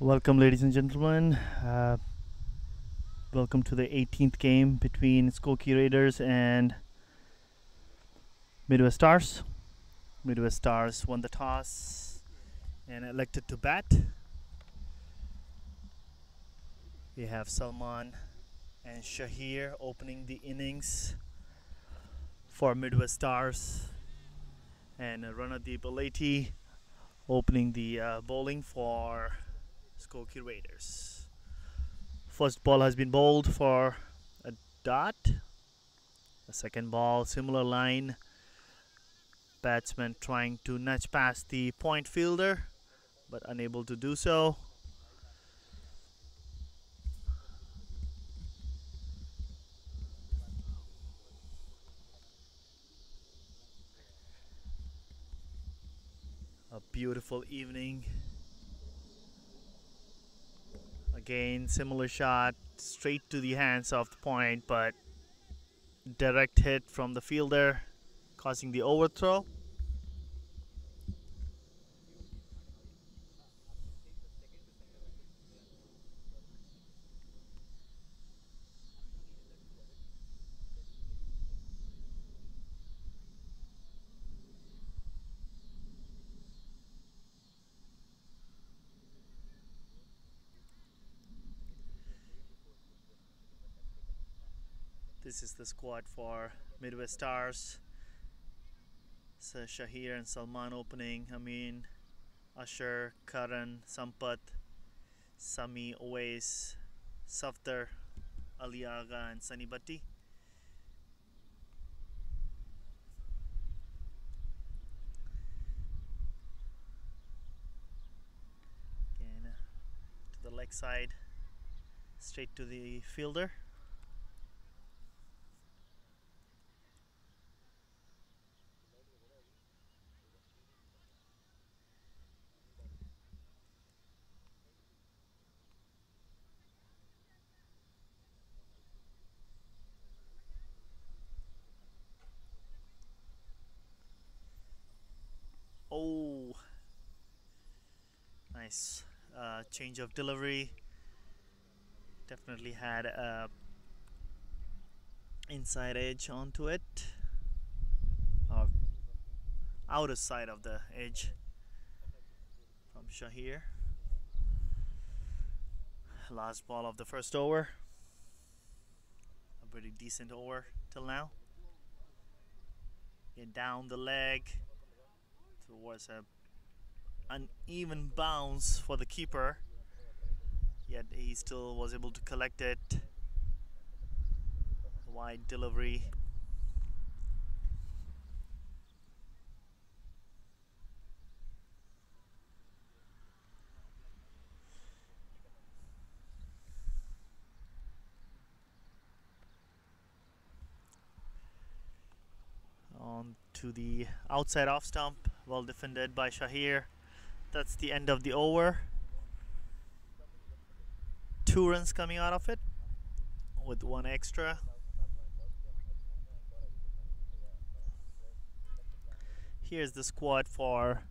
Welcome, ladies and gentlemen. Uh, welcome to the 18th game between Skokie Raiders and Midwest Stars. Midwest Stars won the toss and elected to bat. We have Salman and Shahir opening the innings for Midwest Stars, and Ranadeep Aleti opening the uh, bowling for Skokie Raiders. First ball has been bowled for a dot. The second ball, similar line. Batsman trying to nudge past the point fielder, but unable to do so. A beautiful evening Again, similar shot straight to the hands of the point, but direct hit from the fielder, causing the overthrow. This is the squad for Midwest Stars. So Shahir and Salman opening. Amin, Asher, Karan, Sampath, Sami, Owais, Safdar, Aliaga, and Sunny Bhatti. Again, to the leg side, straight to the fielder. Oh, nice uh, change of delivery. Definitely had a inside edge onto it, or outer side of the edge from Shahir. Last ball of the first over. A pretty decent over till now. Get down the leg towards a uneven bounce for the keeper. Yet he still was able to collect it. Wide delivery. On to the outside off stump. Well defended by Shahir that's the end of the over two runs coming out of it with one extra. Here's the squad for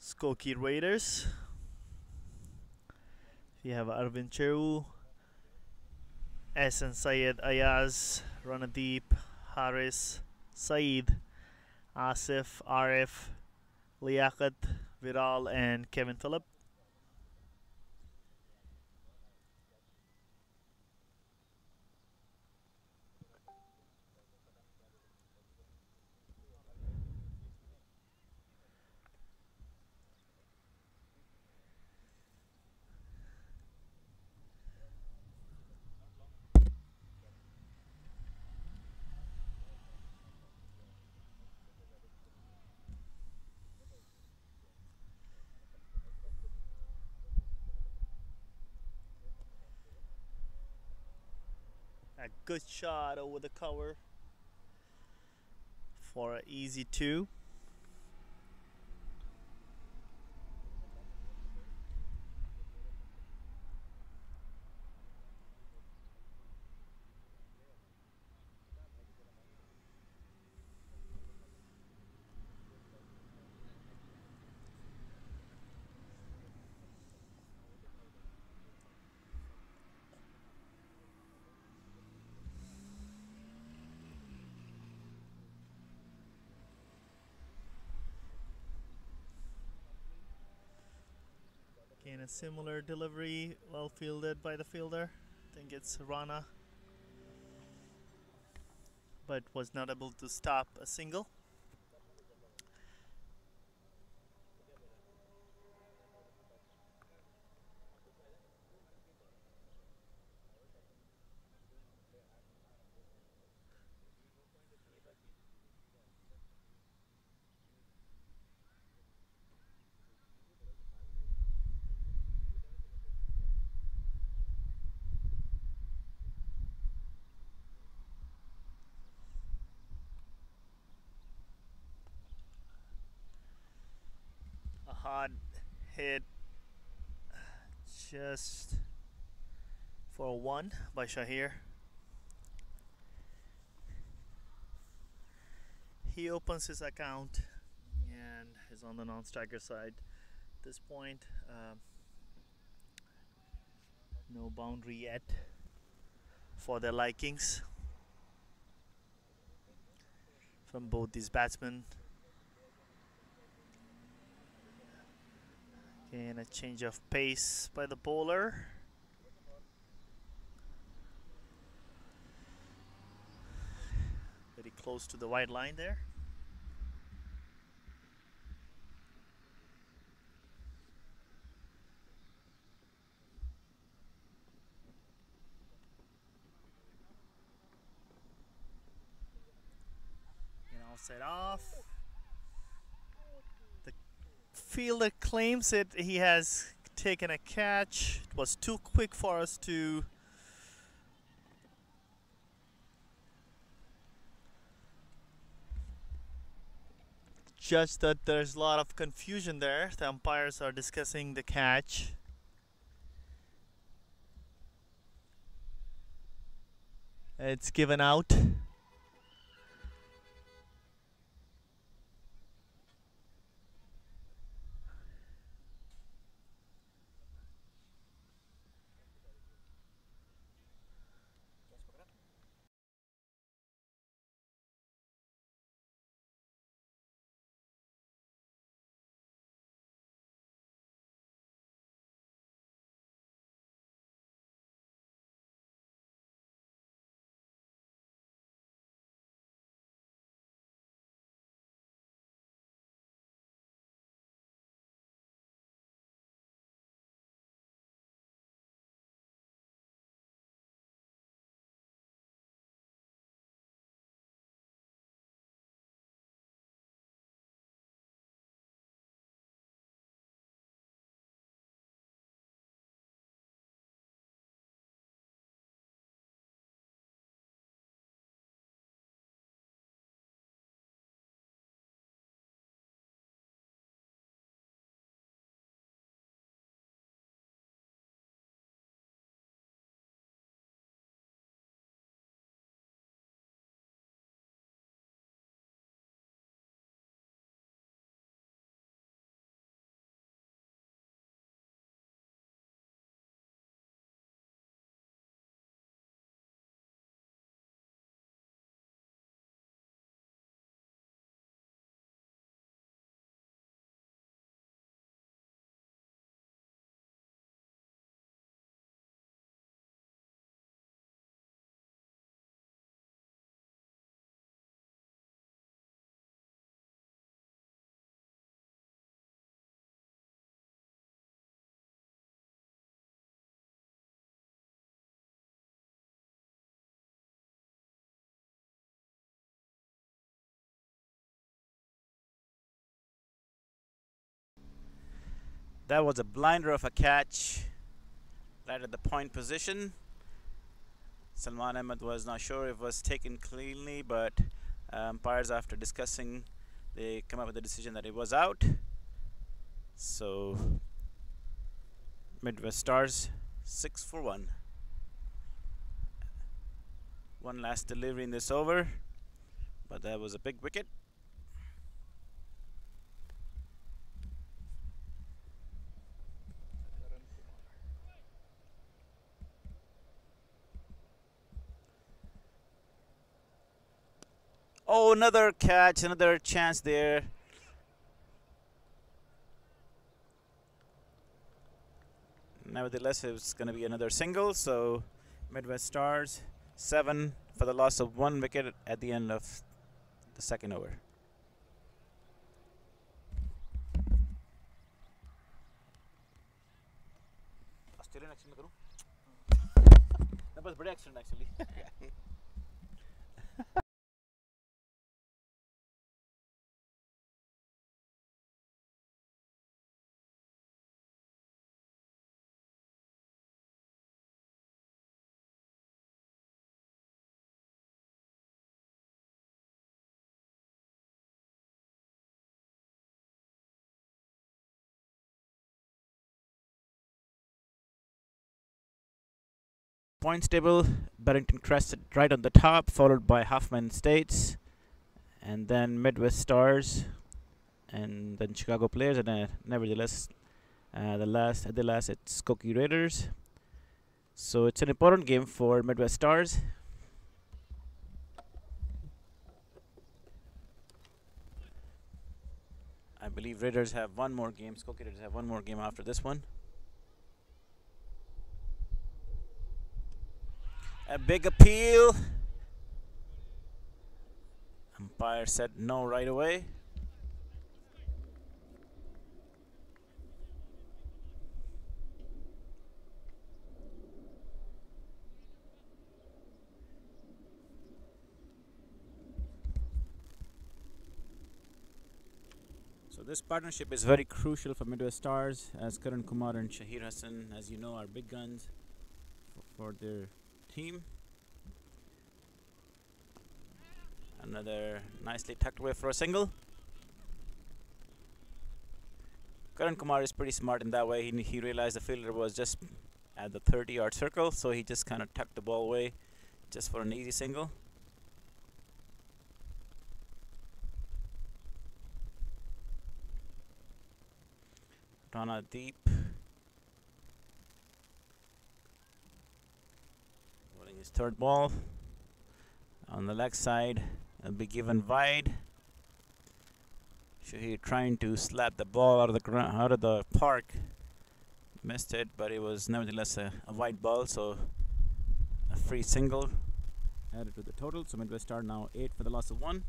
Skokie Raiders. We have Arvind Cheru S and Syed Ayaz Ranadeep Harris, Saeed Asif Arif Liaquat Viral and Kevin Phillip good shot over the cover for an easy two. A similar delivery, well fielded by the fielder. I think it's Rana. But was not able to stop a single. Hard hit just for one by Shahir. He opens his account and is on the non-striker side. At this point, um, no boundary yet for their likings from both these batsmen. And a change of pace by the bowler. Very close to the white line there. And offset off. Fielder claims it he has taken a catch. It was too quick for us to judge that there's a lot of confusion there. The umpires are discussing the catch. It's given out. That was a blinder of a catch right at the point position. Salman Ahmed was not sure if it was taken cleanly, but uh, umpires, after discussing, they come up with the decision that it was out. So, Midwest Stars six for one. One last delivery in this over, but that was a big wicket. Oh, another catch, another chance there. Nevertheless, it's going to be another single. So Midwest Stars seven for the loss of one wicket at the end of the second over. Australian action में करूं मैं बस बड़े action actually points table Barrington crested right on the top followed by Hoffman Estates and then Midwest Stars and then Chicago Players and uh, nevertheless uh, the last at the last it's Skokie Raiders. So it's an important game for Midwest Stars. I believe Raiders have one more game Skokie Raiders have one more game after this one A big appeal. Umpire said no right away. So this partnership is very crucial for Midwest Stars as Karan Kumar and Shahir Hassan, as you know, are big guns for their team. Another nicely tucked away for a single. Karan Kumar is pretty smart in that way. He, he realized the fielder was just at the 30 yard circle, so he just kind of tucked the ball away just for an easy single. Ranadeep his third ball on the leg side will be given wide. Shahid trying to slap the ball out of the ground out of the park. Missed it but it was nevertheless a, a wide ball so a free single added to the total. So Midwest Star now 8 for the loss of 1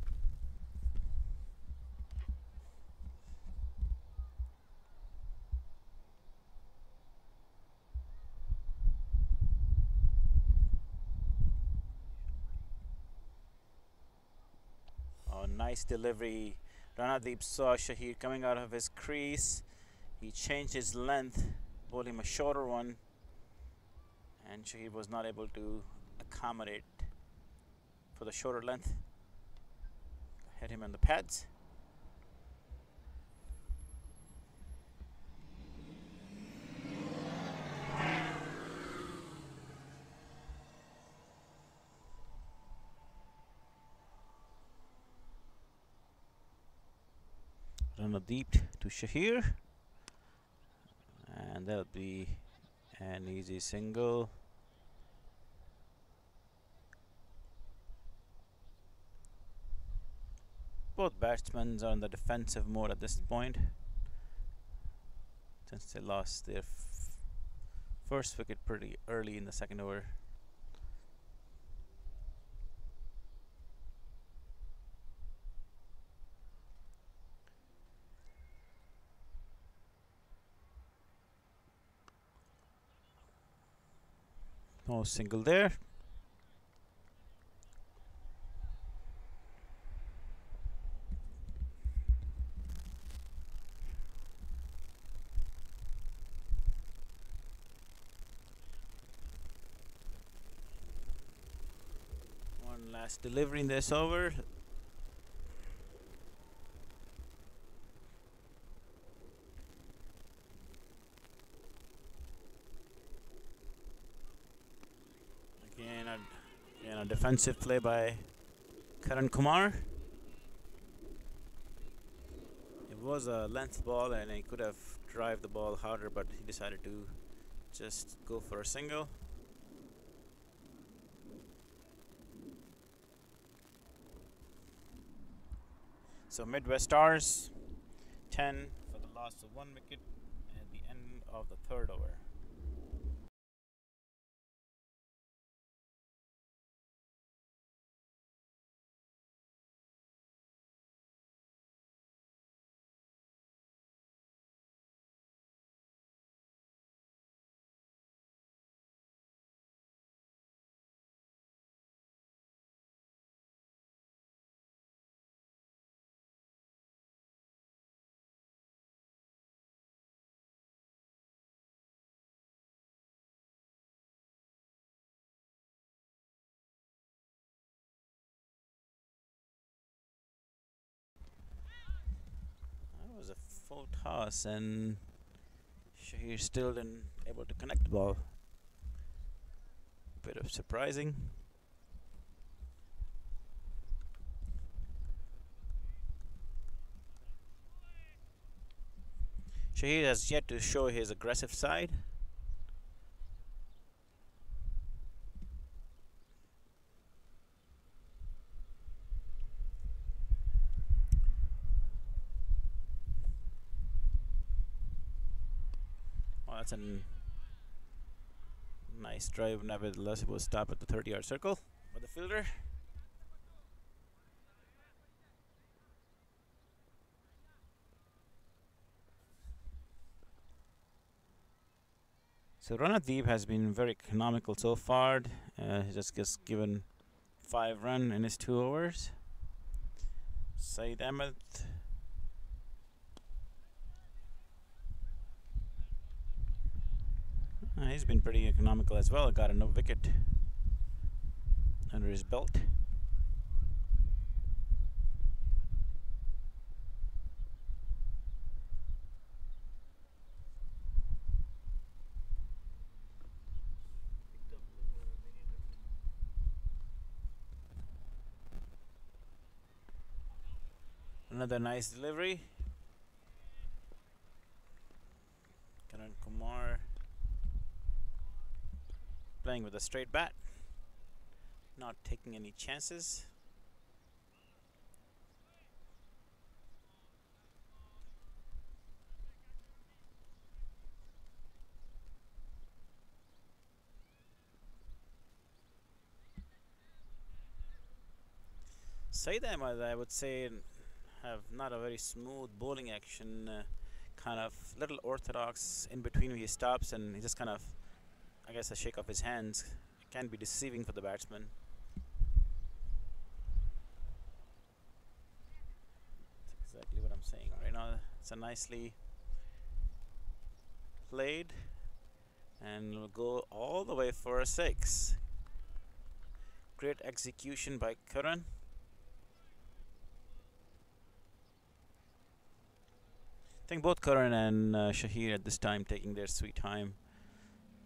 nice delivery. Ranadeep saw Shahid coming out of his crease. He changed his length, bowled him a shorter one, and Shahid was not able to accommodate for the shorter length. Hit him on the pads. Deep to Shahir. And that'll be an easy single. Both batsmen are in the defensive mode at this point. Since they lost their first wicket pretty early in the second over No single there. One last delivery in this over. Defensive play by Karan Kumar. It was a length ball and he could have drive the ball harder but he decided to just go for a single. So Midwest Stars 10 for the loss of one wicket at the end of the third over. Full toss and Shahir still didn't able to connect the ball. Bit of surprising. Shahir has yet to show his aggressive side. That's a nice drive. Nevertheless, it will stop at the 30 yard circle for the fielder. So Ranadeep has been very economical so far. Uh, he just gets given five run in his two overs. Saeed Ahmed. Uh, he's been pretty economical as well. Got a no wicket under his belt. Another nice delivery. Karan Kumar playing with a straight bat, not taking any chances. Saeed Ahmed, I would say, have not a very smooth bowling action. Uh, kind of little orthodox in between he stops and he just kind of, I guess, a shake of his hands can be deceiving for the batsman. That's exactly what I'm saying right now. It's a nicely played and we'll go all the way for a six. Great execution by Karan. I think both Karan and uh, Shahir at this time taking their sweet time.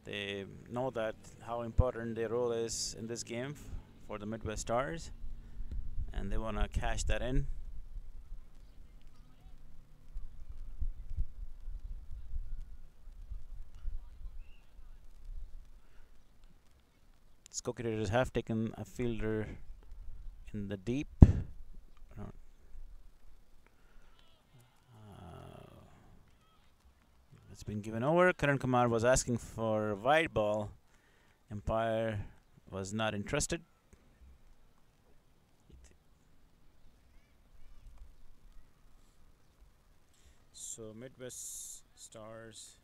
They know that how important their role is in this game for the Midwest Stars, and they want to cash that in. Skokie Raiders have taken a fielder in the deep. It's been given over. Karan Kumar was asking for wide ball. Umpire was not interested. So Midwest Stars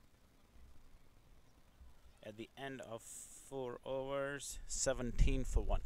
at the end of four overs, 17 for one.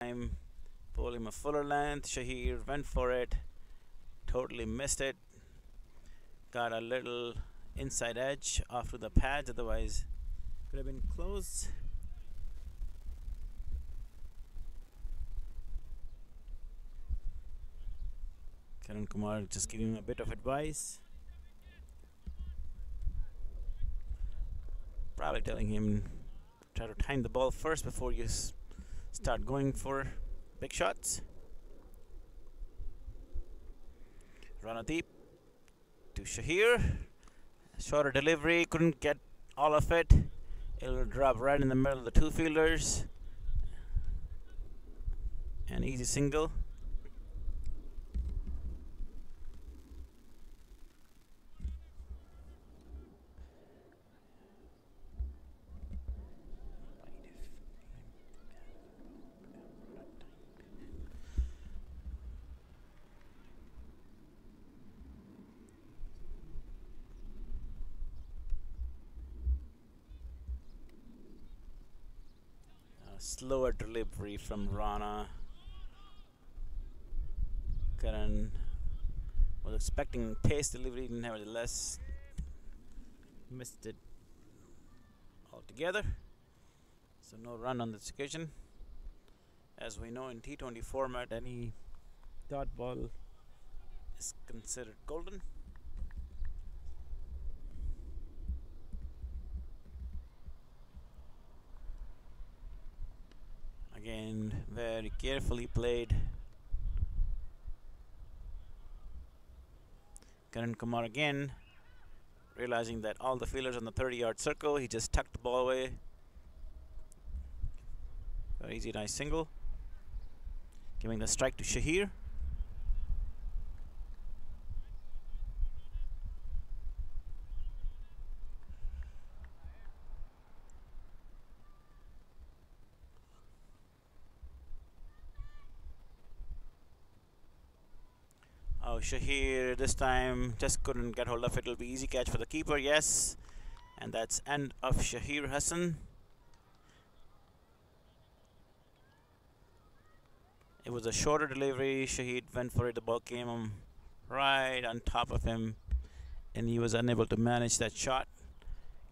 Pull him a fuller length. Shahir went for it. Totally missed it. Got a little inside edge off to the pads. Otherwise, could have been close. Karan Kumar just giving him a bit of advice. Probably telling him try to time the ball first before you start going for big shots. Ranadeep to Shahir. Shorter delivery, couldn't get all of it. It'll drop right in the middle of the two fielders. An easy single. Slower delivery from Rana. Karan was expecting pace delivery, nevertheless missed it altogether. So no run on this occasion. As we know in T20 format, any dot ball is considered golden. Again, very carefully played. Karan Kumar again, realizing that all the fielders on the 30 yard circle, he just tucked the ball away. Very easy, nice single. Giving the strike to Shahir. Oh, Shahir this time just couldn't get hold of it. It'll be easy catch for the keeper, yes. And that's end of Shahir Hassan. It was a shorter delivery. Shahid went for it. The ball came right on top of him, and he was unable to manage that shot,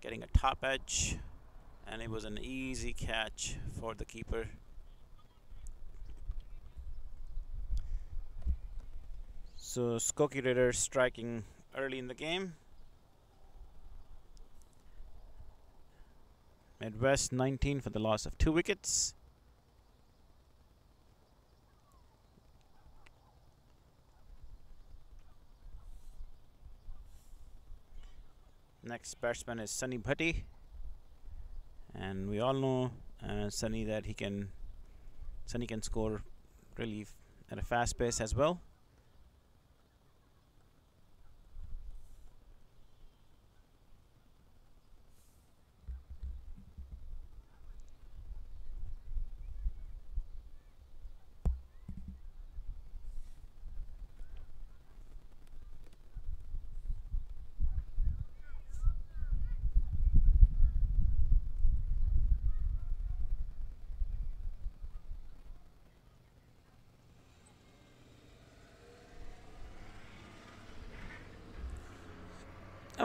getting a top edge, and it was an easy catch for the keeper. So Skokie Raiders striking early in the game. Midwest 19 for the loss of two wickets. Next batsman is Sunny Bhatti. And we all know uh, Sunny that he can Sunny can score really at a fast pace as well.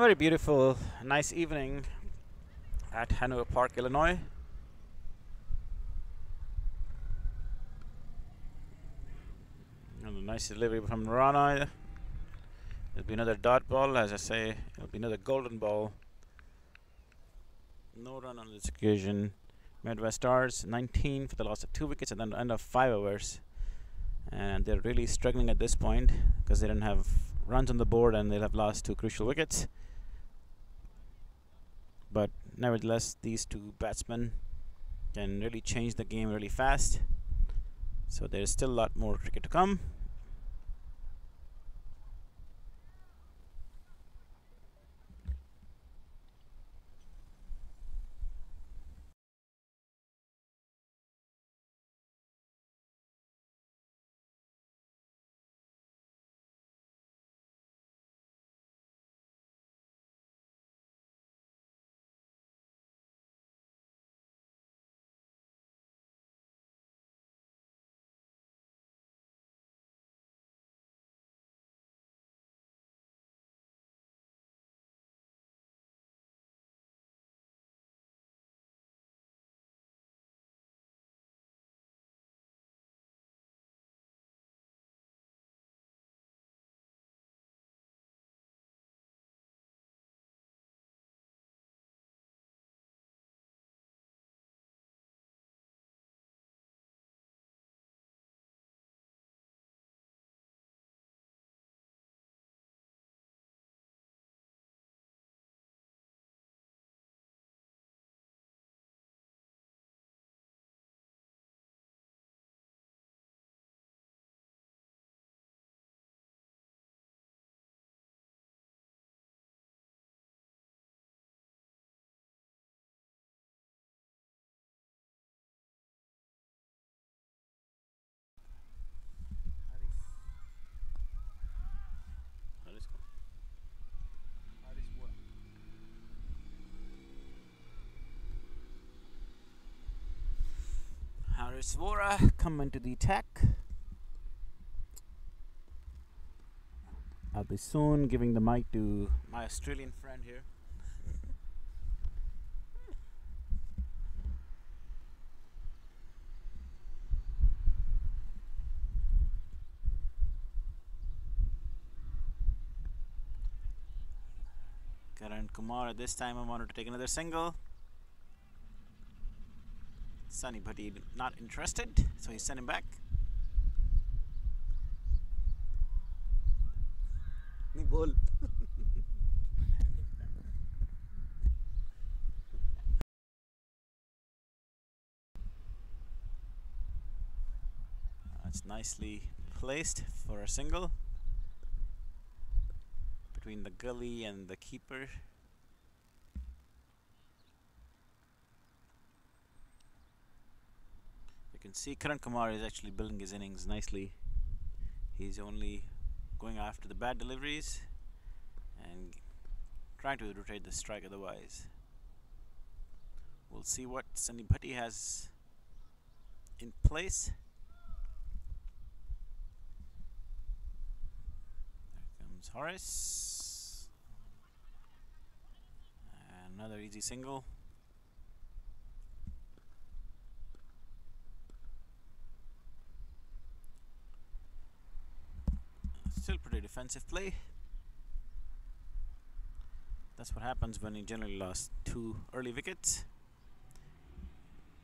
Very beautiful, nice evening at Hanover Park, Illinois. And a nice delivery from Rana. It'll be another dot ball, as I say, it'll be another golden ball. No run on this occasion. Midwest Stars 19 for the loss of two wickets at the end of five overs. And they're really struggling at this point because they don't have runs on the board and they'll have lost two crucial wickets. But nevertheless, these two batsmen can really change the game really fast. So there's still a lot more cricket to come. Chris Vora coming to the attack. I'll be soon giving the mic to my Australian friend here. Karan Kumar, at this time I wanted to take another single. Sunny, but he not interested, so he sent him back. Ball. That's nicely placed for a single between the gully and the keeper. Can see Karan Kumar is actually building his innings nicely. He's only going after the bad deliveries and trying to rotate the strike otherwise. We'll see what Sunny Bhatti has in place. There comes Horace. Another easy single. Still pretty defensive play. That's what happens when you generally lost two early wickets.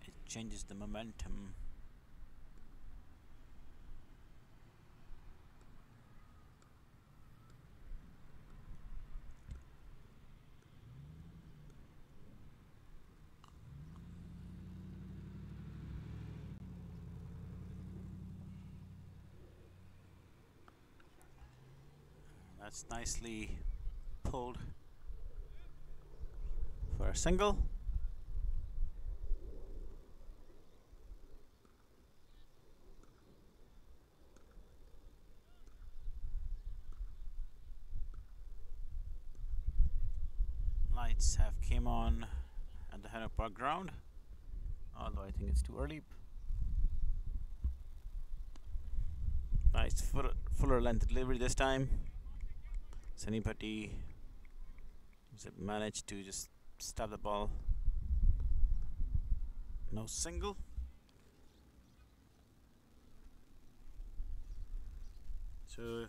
It changes the momentum. That's nicely pulled for a single. Lights have came on at the Hanover Park ground, although I think it's too early. Nice fuller length delivery this time. Sunny Bhatti managed to just stab the ball. No single. So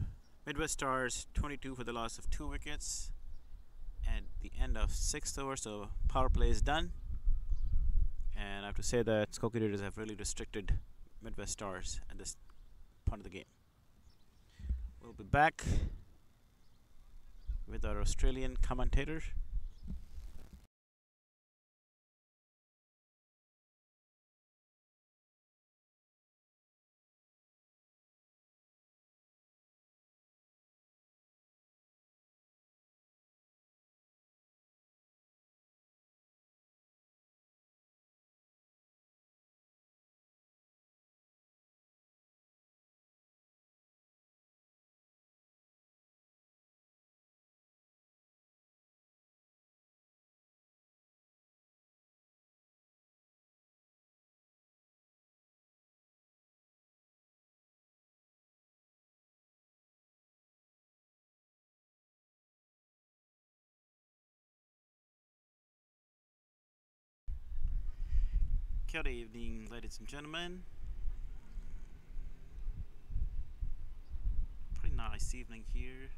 Midwest Stars 22 for the loss of two wickets at the end of sixth over. So power play is done, and I have to say that Skokie Raiders have really restricted Midwest Stars at this point of the game. We'll be back with our Australian commentator. Good evening, ladies and gentlemen. Pretty nice evening here.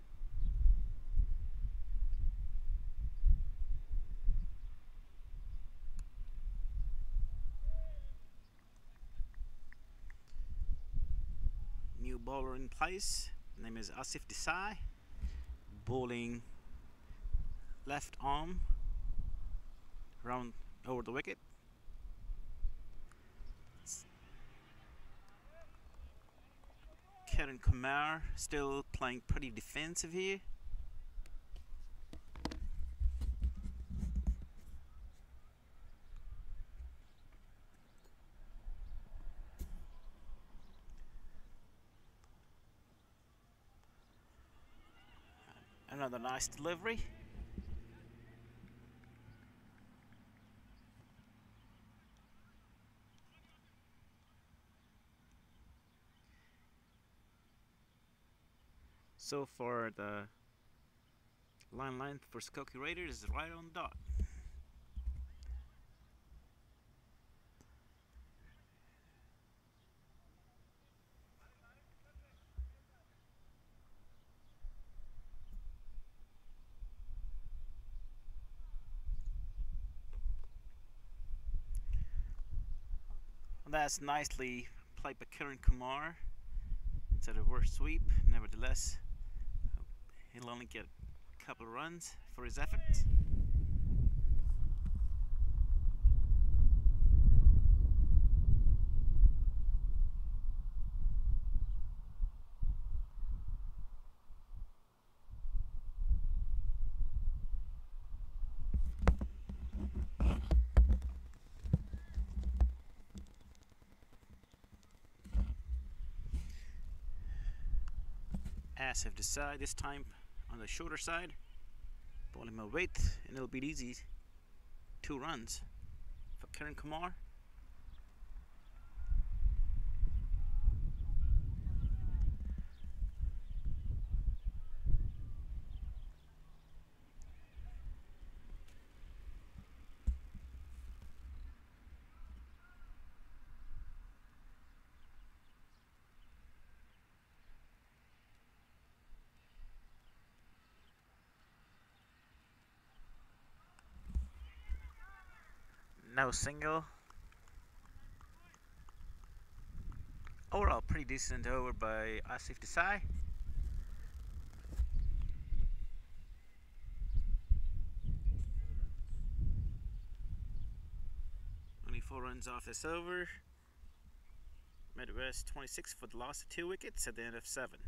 New bowler in place. Name is Asif Desai. Bowling left arm round over the wicket. Karan Kumar still playing pretty defensive here. Another nice delivery. So far, the line length for Skokie Raiders is right on dot. That's nicely played by Kiran Kumar. It's a reverse sweep, nevertheless. He'll only get a couple of runs for his efforts. As have decided this time the shorter side. Him a weight and it'll be easy. Two runs for Karan Kumar. No single. Overall, pretty decent over by Asif Desai. Only four runs off this over. Midwest 26 for the loss of two wickets at the end of seven.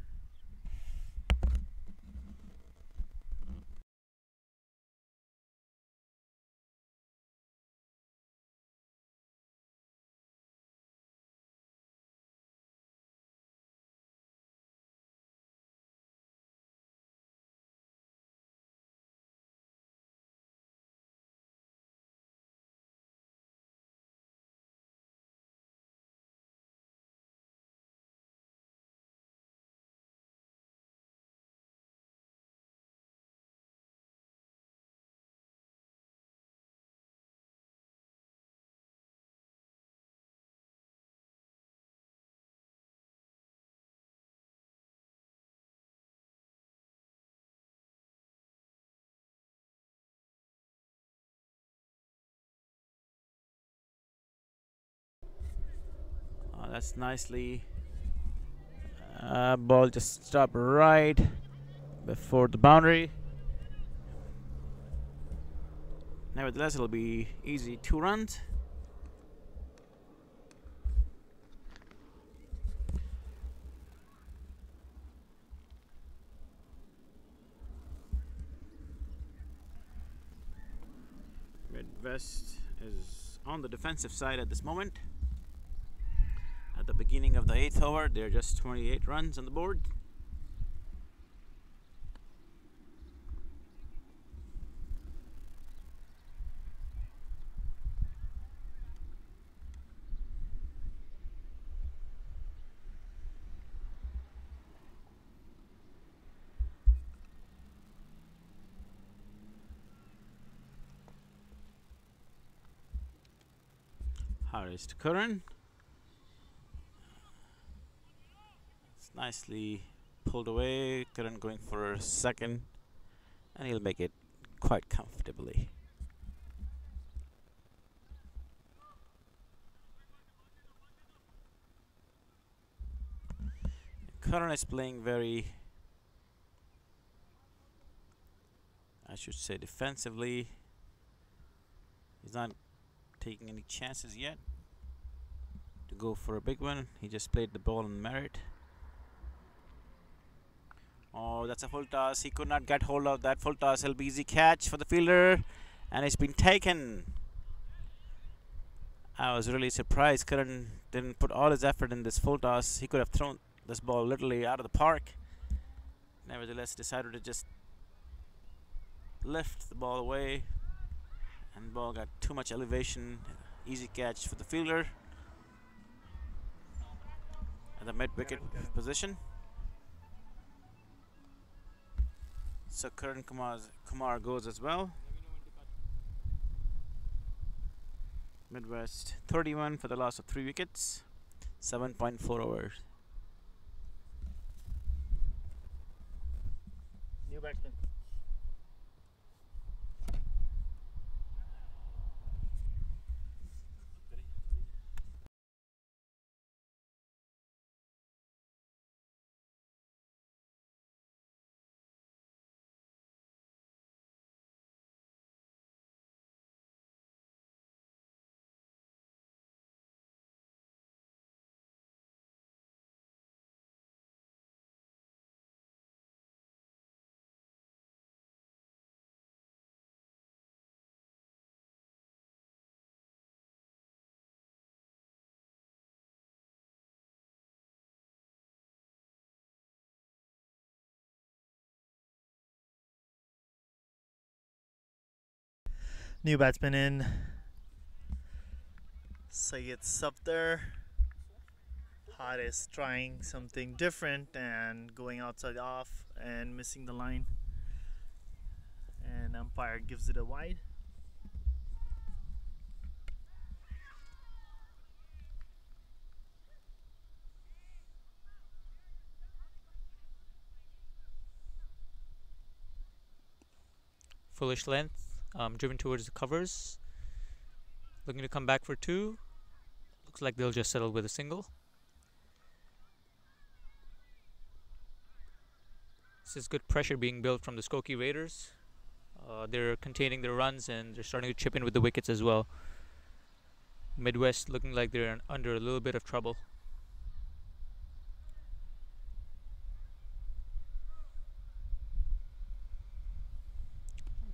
That's nicely. Uh, ball just stopped right before the boundary. Nevertheless, it'll be easy two runs. Midwest is on the defensive side at this moment. The beginning of the eighth over, there are just 28 runs on the board. Harris to Curran. Nicely pulled away. Curran going for a second, and he'll make it quite comfortably. Curran is playing very, I should say, defensively. He's not taking any chances yet to go for a big one. He just played the ball on merit. Oh, that's a full toss. He could not get hold of that full toss. It'll be easy catch for the fielder, and it's been taken. I was really surprised. Curran didn't put all his effort in this full toss. He could have thrown this ball literally out of the park. Nevertheless, decided to just lift the ball away, and ball got too much elevation. Easy catch for the fielder at the mid wicket position. So Karan Kumar's, Kumar goes as well. Midwest 31 for the loss of three wickets, 7.4 overs. New batsman. New batsman in. Sayed Safdar. Haris trying something different and going outside off and missing the line. And umpire gives it a wide. Fullish length, um, driven towards the covers. Looking to come back for two. Looks like they'll just settle with a single. This is good pressure being built from the Skokie Raiders. Uh, they're containing their runs and they're starting to chip in with the wickets as well. Midwest looking like they're under a little bit of trouble.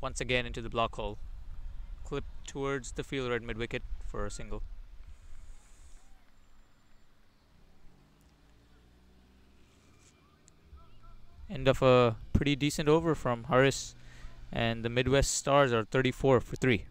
Once again into the block hole. Clip towards the fielder at mid wicket for a single. End of a pretty decent over from Harris, and the Midwest Stars are 34 for 3.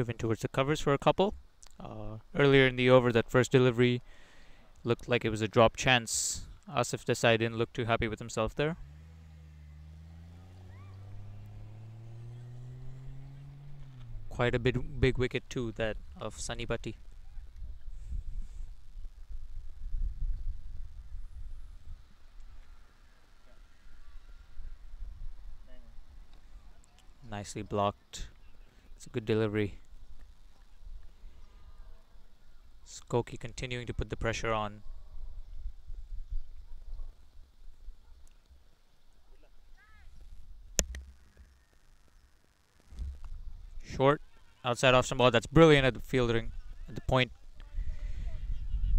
Driven towards the covers for a couple. Uh, earlier in the over, that first delivery looked like it was a drop chance. Asif Desai didn't look too happy with himself there. Quite a big, big wicket too, that of Sunny Bhatti. Nicely blocked. It's a good delivery. Skokie continuing to put the pressure on. Short, outside off some ball. That's brilliant at the fielding, at the point.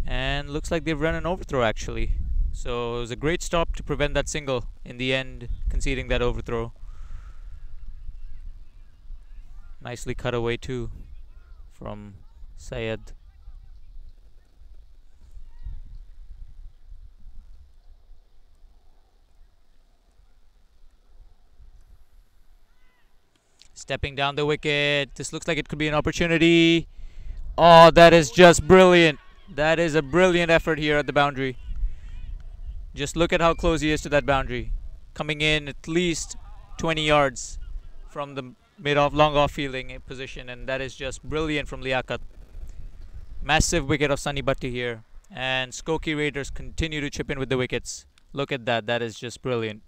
And looks like they've run an overthrow actually. So it was a great stop to prevent that single. In the end, conceding that overthrow. Nicely cut away too from Sayed. Stepping down the wicket. This looks like it could be an opportunity. Oh, that is just brilliant. That is a brilliant effort here at the boundary. Just look at how close he is to that boundary. Coming in at least 20 yards from the mid off long off fielding position and that is just brilliant from Liaquat. Massive wicket of Sunny Bhatti here and Skokie Raiders continue to chip in with the wickets. Look at that. That is just brilliant.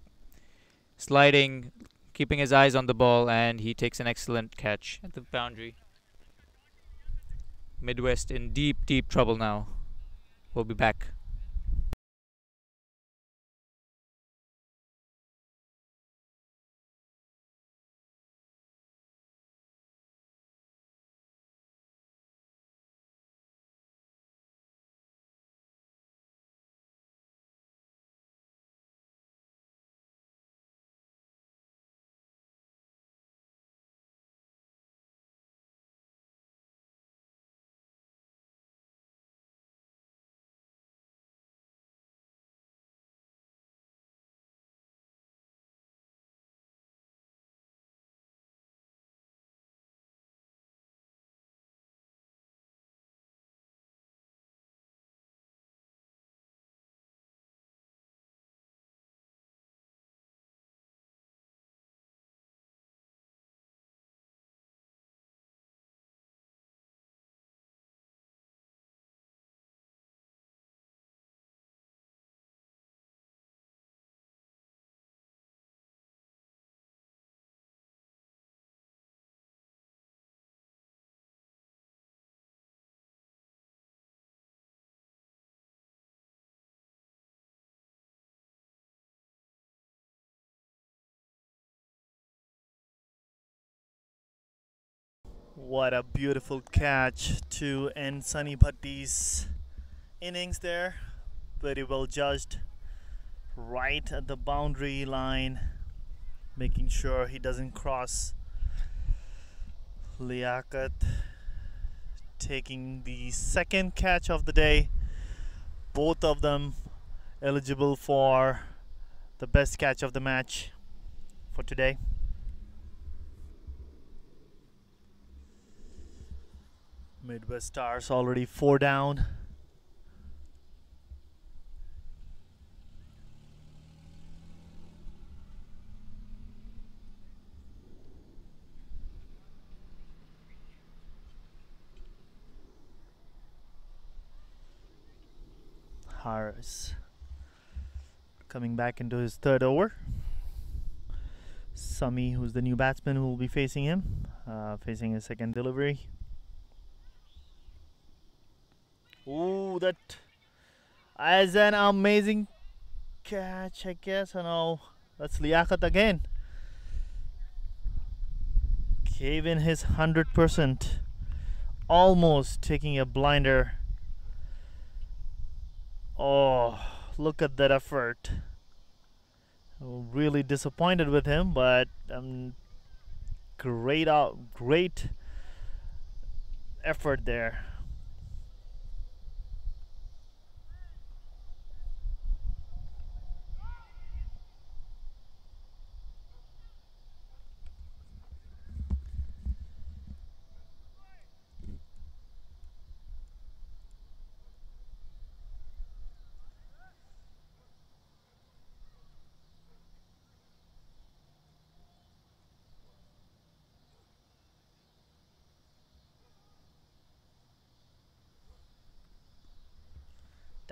Sliding, keeping his eyes on the ball and he takes an excellent catch at the boundary. Midwest in deep deep trouble now. We'll be back. What a beautiful catch to end Sunny Bhatti's innings there. Very well judged. Right at the boundary line, making sure he doesn't cross. Liaquat taking the second catch of the day. Both of them eligible for the best catch of the match for today. Midwest Stars already four down. Harris coming back into his third over. Sami, who's the new batsman who will be facing him, uh, facing his second delivery. Ooh, that is an amazing catch, I guess. I know that's Liaquat again. Gave in his 100%, almost taking a blinder. Oh, look at that effort. Really disappointed with him, but um, great out, great effort there.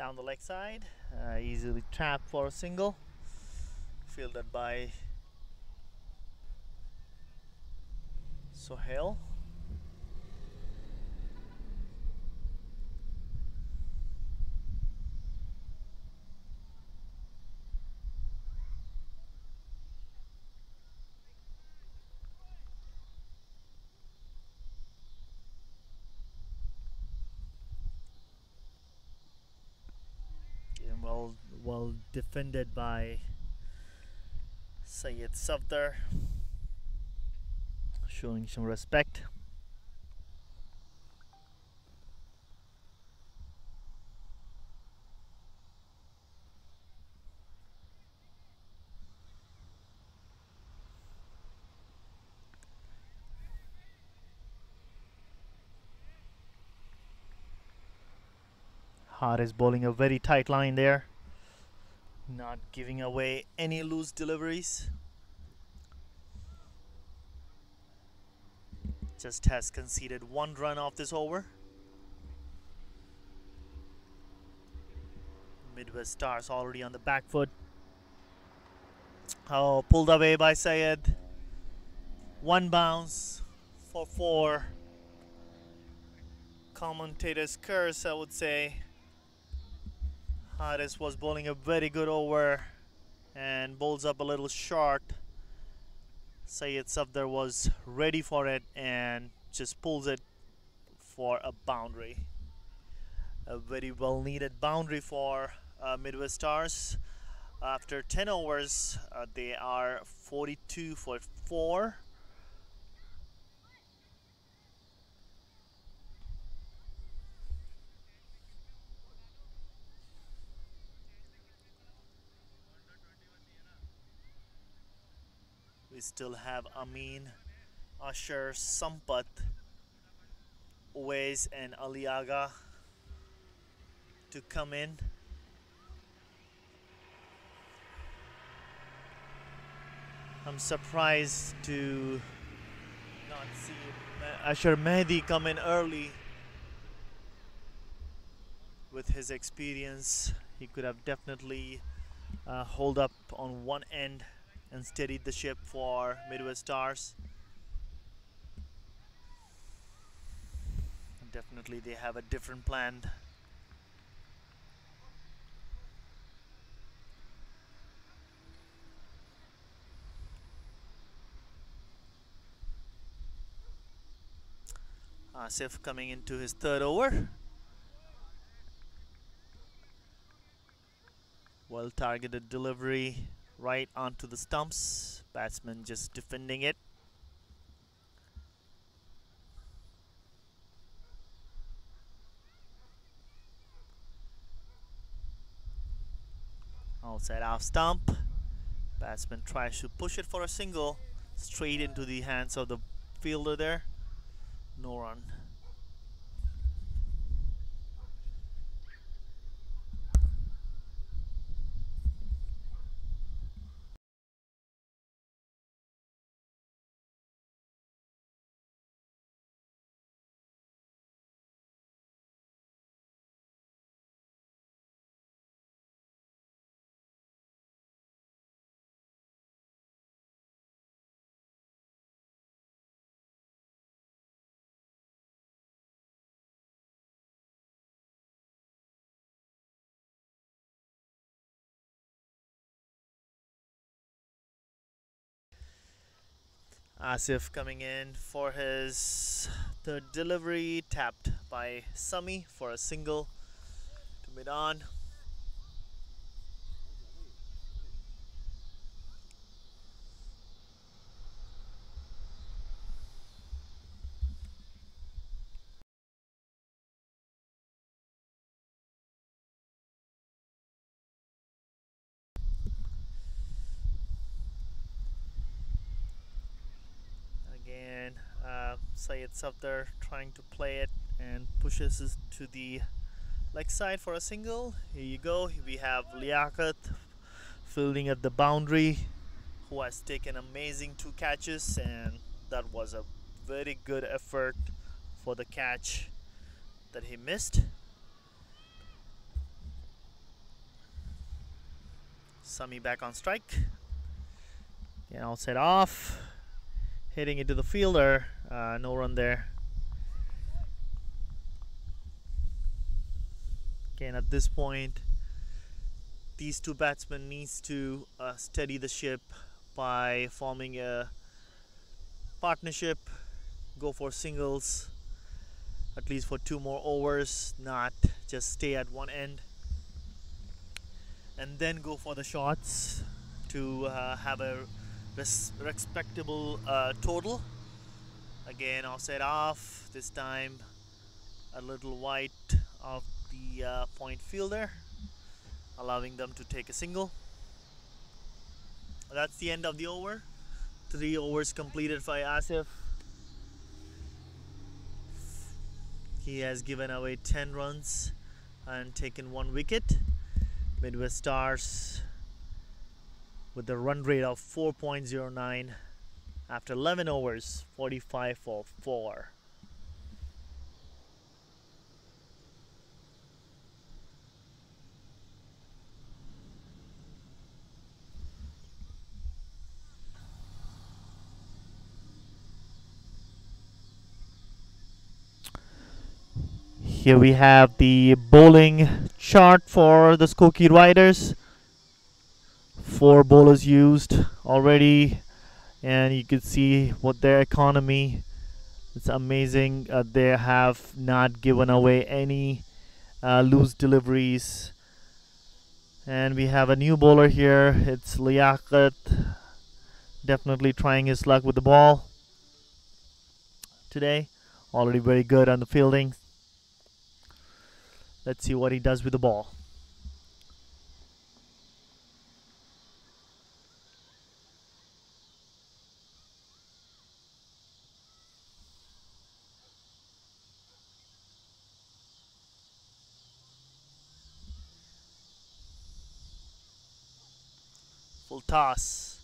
Down the leg side. Uh, easily trapped for a single. Fielded by Sohail defended by Sayed Safdar showing some respect. Hard is bowling a very tight line there not giving away any loose deliveries. Just has conceded one run off this over. Midwest Stars already on the back foot. Oh, pulled away by Sayed. One bounce for four. Commentator's curse, I would say. Haris was bowling a very good over and bowls up a little short. Sayed Safdar was ready for it and just pulls it for a boundary. A very well needed boundary for uh, Midwest Stars. After 10 overs, uh, they are 42 for 4. Still have Amin, Asher, Sampat, Uwais, and Aliaga to come in. I'm surprised to not see Asher Mehdi come in early. With his experience, he could have definitely uh, hold up on one end and steadied the ship for Midwest Stars. Definitely, they have a different plan. Asif coming into his third over. Well targeted delivery right onto the stumps. Batsman just defending it. Outside off stump. Batsman tries to push it for a single straight into the hands of the fielder there. No run. Asif coming in for his third delivery, tapped by Sami for a single to mid on. Again, uh, up there trying to play it and pushes it to the leg side for a single. Here you go. We have Liaquat fielding at the boundary, who has taken amazing two catches, and that was a very good effort for the catch that he missed. Sami back on strike. All set off hitting into the fielder. Uh, no run there. Again, at this point, these two batsmen needs to uh, steady the ship by forming a partnership. Go for singles, at least for two more overs. Not just stay at one end, and then go for the shots to uh, have a res- respectable uh, total. Again, offset off. This time, a little white of the uh, point fielder, allowing them to take a single. That's the end of the over. Three overs completed by Asif. He has given away 10 runs and taken one wicket. Midwest Stars with a run rate of 4.09 after 11 overs, 45 for 4. Here we have the bowling chart for the Skokie Raiders. Four bowlers used already, and you can see what their economy. It's amazing. Uh, they have not given away any uh, loose deliveries. And we have a new bowler here. It's Liaquat. Definitely trying his luck with the ball today. Already very good on the fielding. Let's see what he does with the ball. Full toss.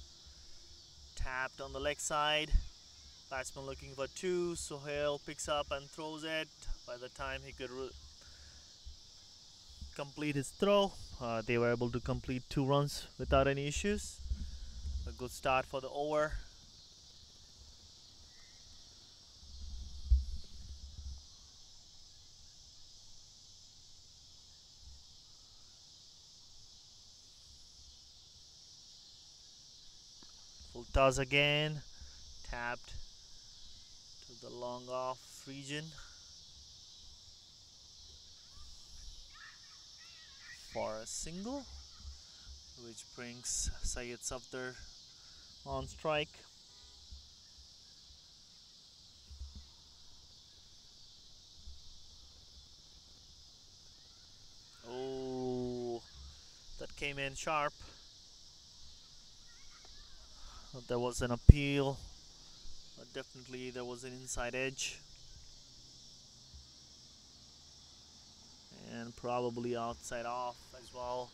Tapped on the leg side. Batsman looking for two. Sohail picks up and throws it. By the time he could complete his throw, uh, they were able to complete two runs without any issues. A good start for the over. Toss again. Tapped to the long off region. For a single, which brings Syed Safdar on strike. Oh, that came in sharp. There was an appeal, but definitely there was an inside edge. And probably outside off as well.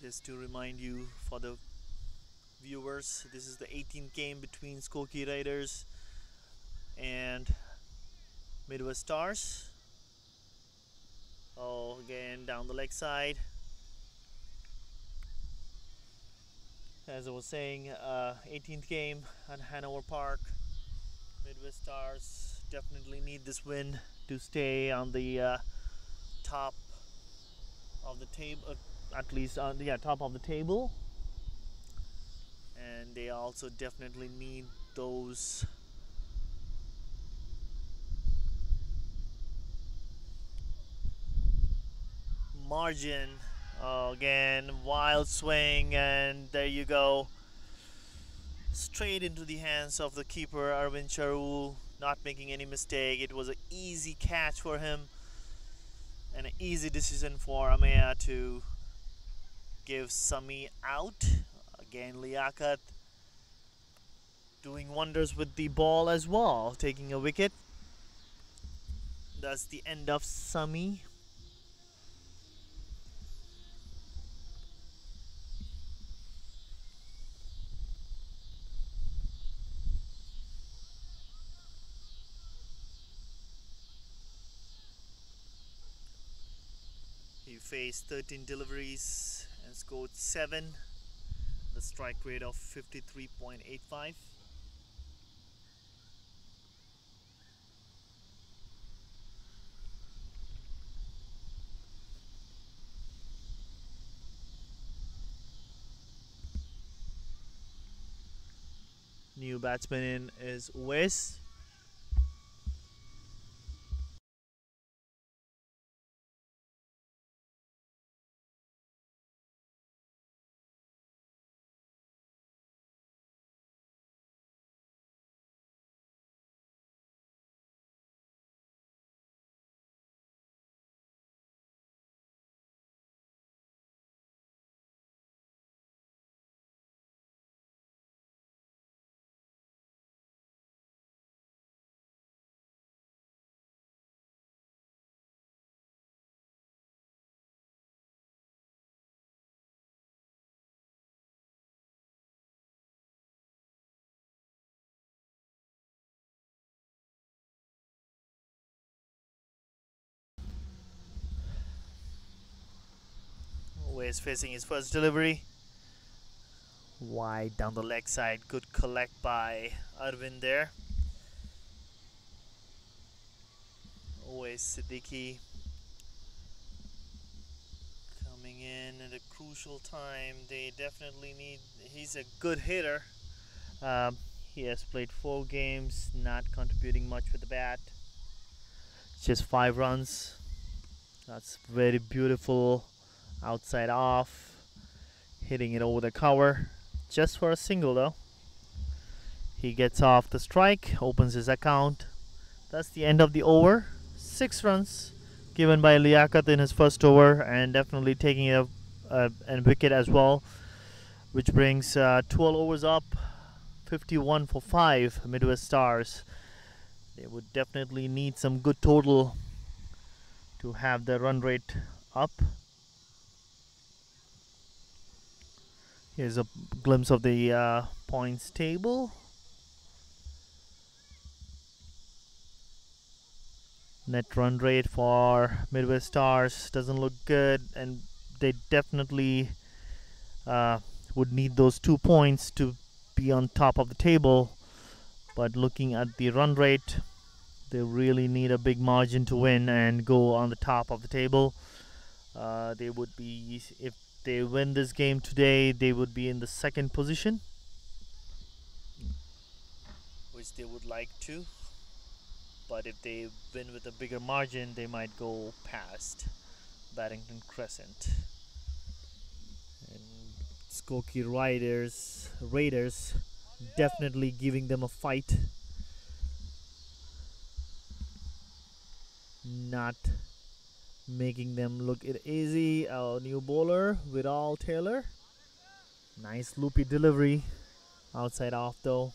Just to remind you for the viewers, this is the 18th game between Skokie Raiders and Midwest Stars. Oh, again down the leg side. As I was saying, uh, 18th game at Hanover Park. Midwest Stars definitely need this win to stay on the uh, top of the table, at least on the yeah, top of the table. And they also definitely need those margin. Oh, again, wild swing, and there you go. Straight into the hands of the keeper, Arvind Charu, not making any mistake. It was an easy catch for him, and an easy decision for umpire to give Sami out. Again, Liaquat doing wonders with the ball as well, taking a wicket. That's the end of Sami. Faced 13 deliveries and scored 7. The strike rate of 53.85. New batsman in is Wes. Is facing his first delivery. Wide down the leg side. Good collect by Arvind there. Uwais Siddiqui coming in at a crucial time. They definitely need. He's a good hitter. Um, he has played four games, not contributing much with the bat. Just five runs. That's very beautiful. Outside off. Hitting it over the cover. Just for a single though. He gets off the strike, opens his account. That's the end of the over. Six runs given by Liaquat in his first over and definitely taking a, a, a wicket as well, which brings uh, 12 overs up, 51 for 5 Midwest Stars. They would definitely need some good total to have the run rate up. Here's a glimpse of the uh, points table. net run rate for Midwest Stars doesn't look good, and they definitely uh, would need those two points to be on top of the table. But looking at the run rate, they really need a big margin to win and go on the top of the table. Uh, they would be, if they win this game today, they would be in the second position, which they would like to but if they win with a bigger margin, they might go past Barrington Crescent. And Skokie Riders, Raiders, definitely giving them a fight. Not making them look it easy. Our new bowler, Viral Taylor. Nice loopy delivery. Outside off though.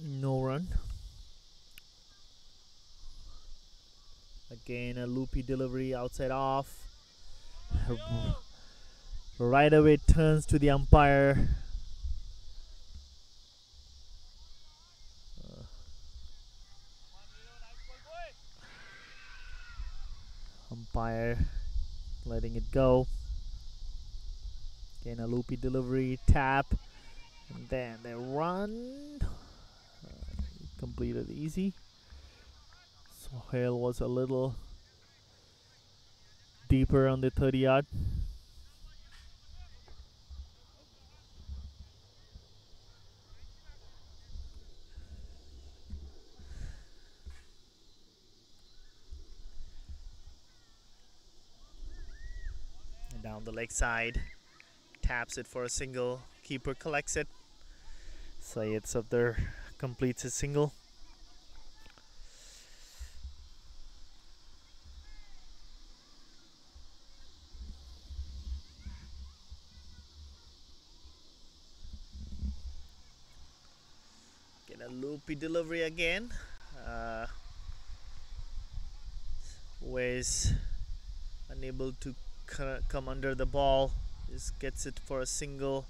no run again a loopy delivery outside off right away turns to the umpire uh, umpire letting it go again a loopy delivery tap and then they run uh, completed easy. So Sohail was a little deeper on the 30 yard. And down the leg side, taps it for a single. Keeper collects it. So it's up there. completes his single. Get a loopy delivery again. Uh, Uwais unable to come under the ball. Just gets it for a single.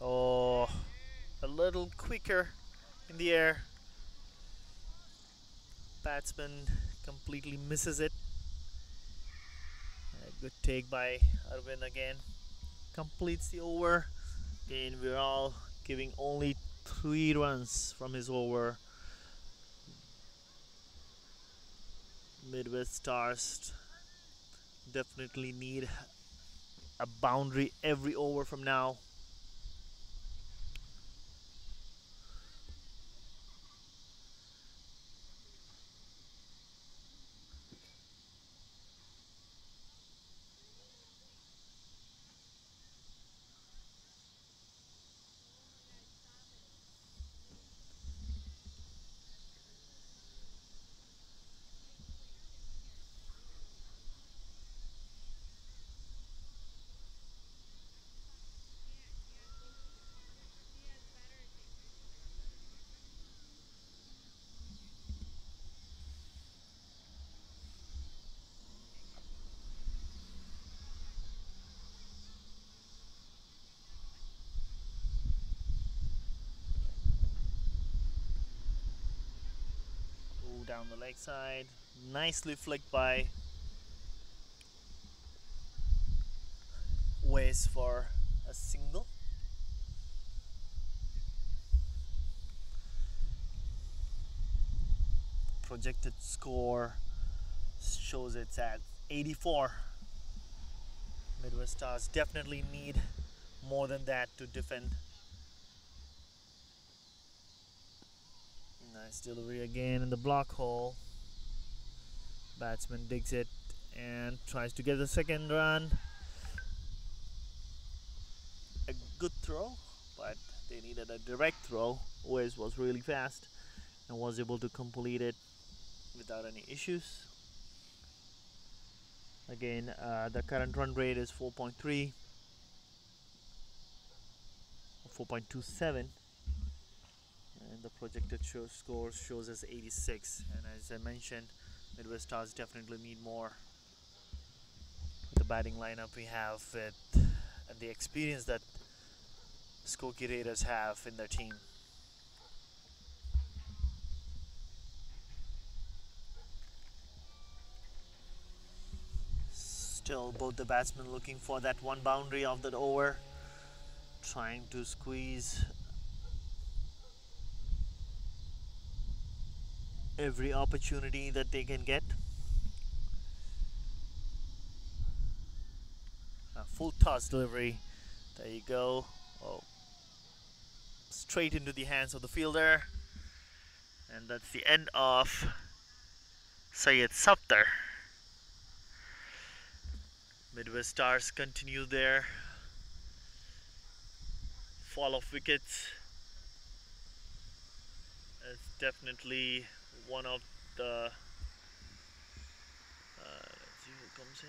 Oh a little quicker in the air. Batsman completely misses it. A good take by Arvind again. Completes the over. We're all giving only three runs from his over. Midwest Stars definitely need a boundary every over from now. Down the leg side. Nicely flicked by Uwais for a single. Projected score shows it's at 84. Midwest Stars definitely need more than that to defend. Nice delivery again in the block hole. Batsman digs it and tries to get the second run. A good throw, but they needed a direct throw. Uwais was really fast and was able to complete it without any issues. Again, uh, the current run rate is 4.3, 4.27, and the projected show score shows as 86. And as I mentioned, Midwest Stars definitely need more. The batting lineup we have with and the experience that Skokie Raiders have in their team. Still, both the batsmen looking for that one boundary of that over, trying to squeeze every opportunity that they can get. Full toss delivery. There you go. Oh. Straight into the hands of the fielder. And that's the end of Syed Safdar. Midwest Stars continue their fall of wickets. It's definitely one of the uh, let's see who comes in.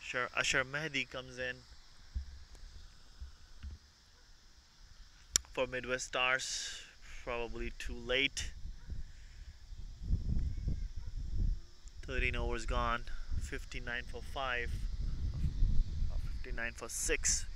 Sure, Ashar Mehdi comes in for Midwest Stars. Probably too late. 13 overs gone. 59 for 5. 59 for 6.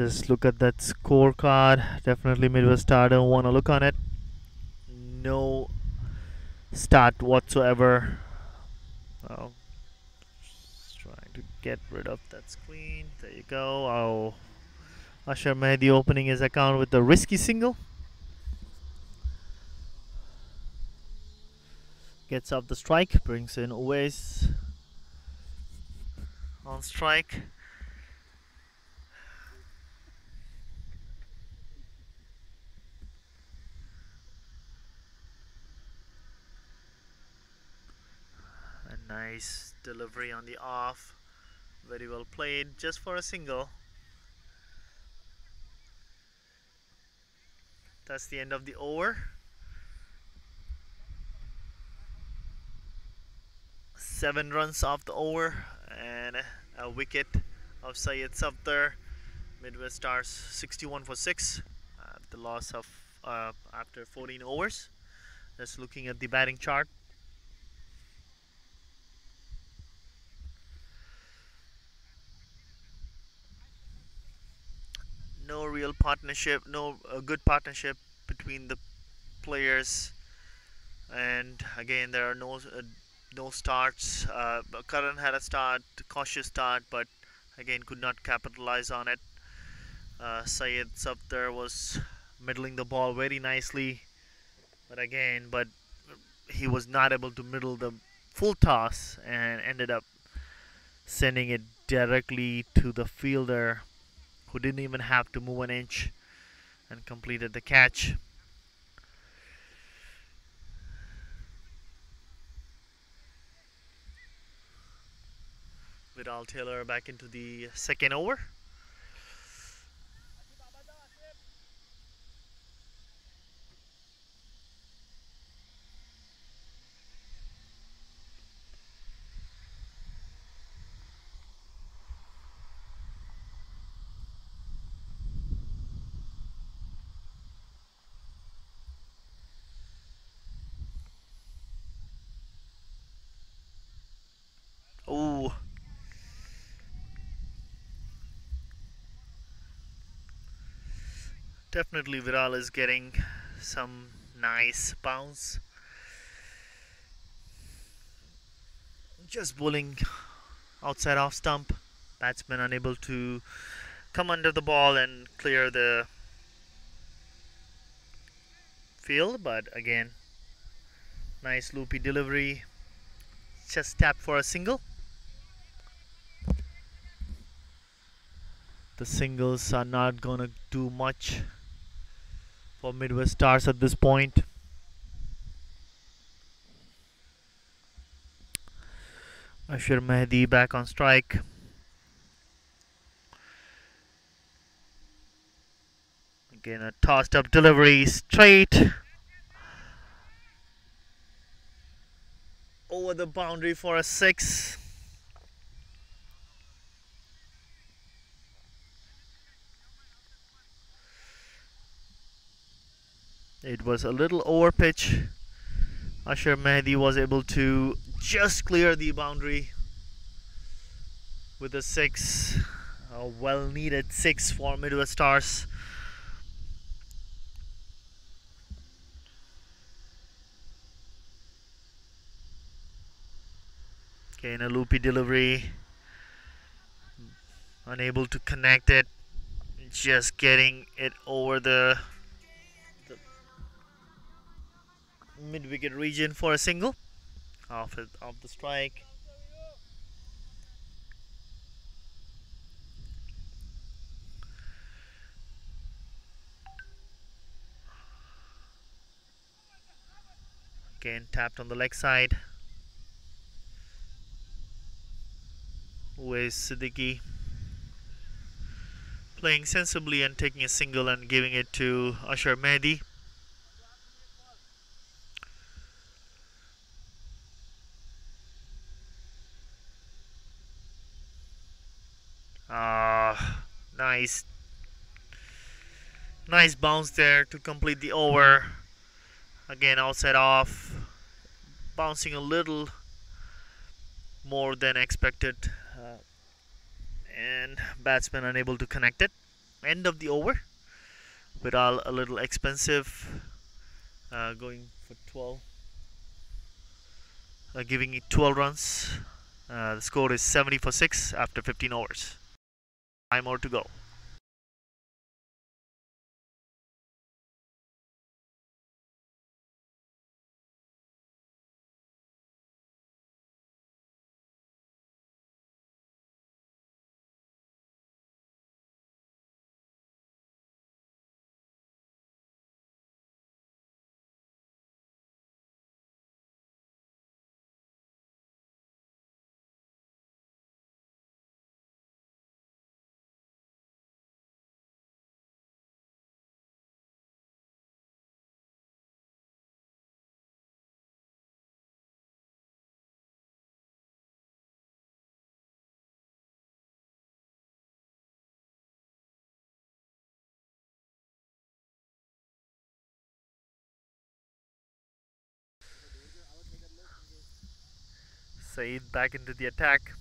Just look at that scorecard. Definitely Midwest Star don't want to look on it. No start whatsoever. Oh, trying to get rid of that screen. There you go. Oh, Ashar Mehdi opening his account with the risky single. Gets up the strike, brings in Uwais on strike. Nice delivery on the off. Very well played, just for a single. That's the end of the over. Seven runs off the over and a wicket of Syed Safdar. Midwest Stars 61 for 6. Uh, the loss of uh, after 14 overs. Just looking at the batting chart. No real partnership, no good partnership between the players. And again, there are no uh, no starts. Uh, Karan had a start, cautious start, but again could not capitalize on it. Uh, Syed Safdar was middling the ball very nicely, but again, but he was not able to middle the full toss and ended up sending it directly to the fielder who didn't even have to move an inch and completed the catch. Vidal Taylor back into the second over. Oh, definitely Viral is getting some nice bounce. Just bowling outside off stump. Batsman unable to come under the ball and clear the field, but again, nice loopy delivery. Just tap for a single. The singles are not gonna do much for Midwest Stars at this point. Ashar Mehdi back on strike. Again, a tossed up delivery straight over the boundary for a six. It was a little over pitch. Ashar Mehdi was able to just clear the boundary with a six. A well needed six for Midwest Stars. Okay, in a loopy delivery. Unable to connect it. Just getting it over the mid wicket region for a single off it, off the strike. Again tapped on the leg side. With Siddiqui playing sensibly and taking a single and giving it to Ashar Mehdi. Ah, nice. Nice bounce there to complete the over. Again, outside off. Bouncing a little more than expected. Uh, and batsman unable to connect it. End of the over. Vidal a little expensive. Uh, going for 12. Uh, giving it 12 runs. Uh, the score is 70 for 6 after 15 overs. Five more to go. Back into the attack.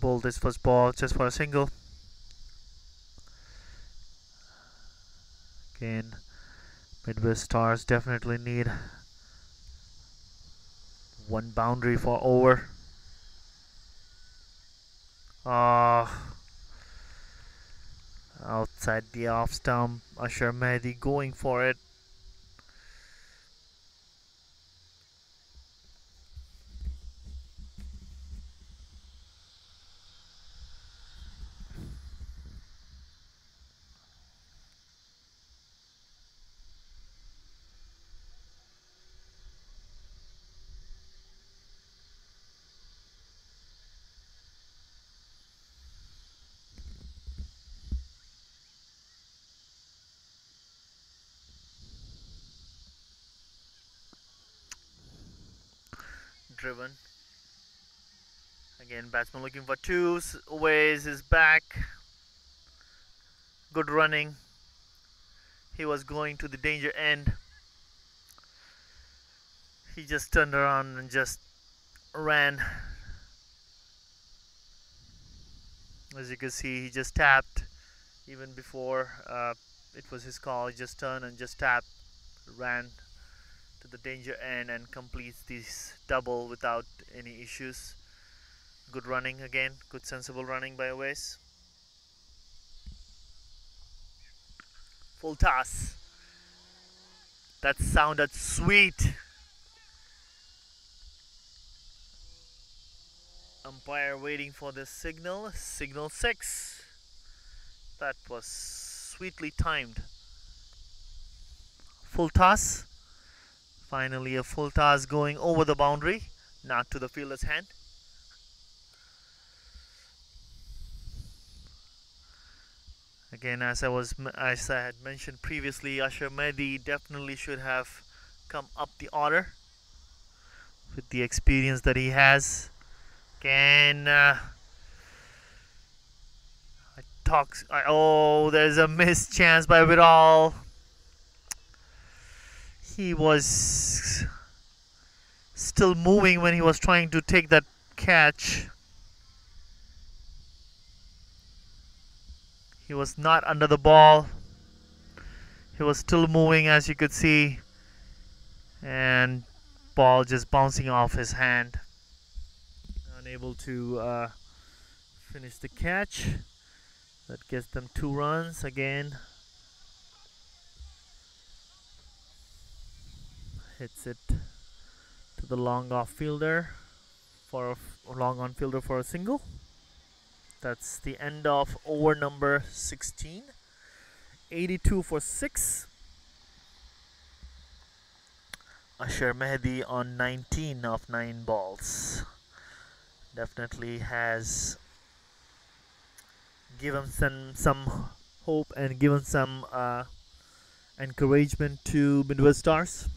Bowled this first ball just for a single. Again, Midwest Stars definitely need one boundary for over. Ah. Outside the off stump. Ashar Mehdi going for it. driven. Again, batsman looking for twos. Uwais his back. Good running. He was going to the danger end. He just turned around and just ran. As you can see, he just tapped even before uh, it was his call. He just turned and just tapped, ran to the danger end and completes this double without any issues. Good running again, good sensible running by Uwais. Full toss. That sounded sweet. Umpire waiting for the signal. Signal 6. That was sweetly timed. Full toss. Finally a full toss going over the boundary, not to the fielder's hand. Again, as I was as I had mentioned previously, Ashar Mehdi definitely should have come up the order with the experience that he has. Can uh, I talk? I, oh, there's a missed chance by Viral. He was still moving when he was trying to take that catch. He was not under the ball. He was still moving as you could see. And ball just bouncing off his hand. Unable to uh, finish the catch. That gets them two runs again. Hits it to the long off fielder for a long on fielder for a single. That's the end of over number 16. 82 for 6. Ashar Mehdi on 19 of 9 balls. Definitely has given some, some hope and given some uh, encouragement to Midwest Stars.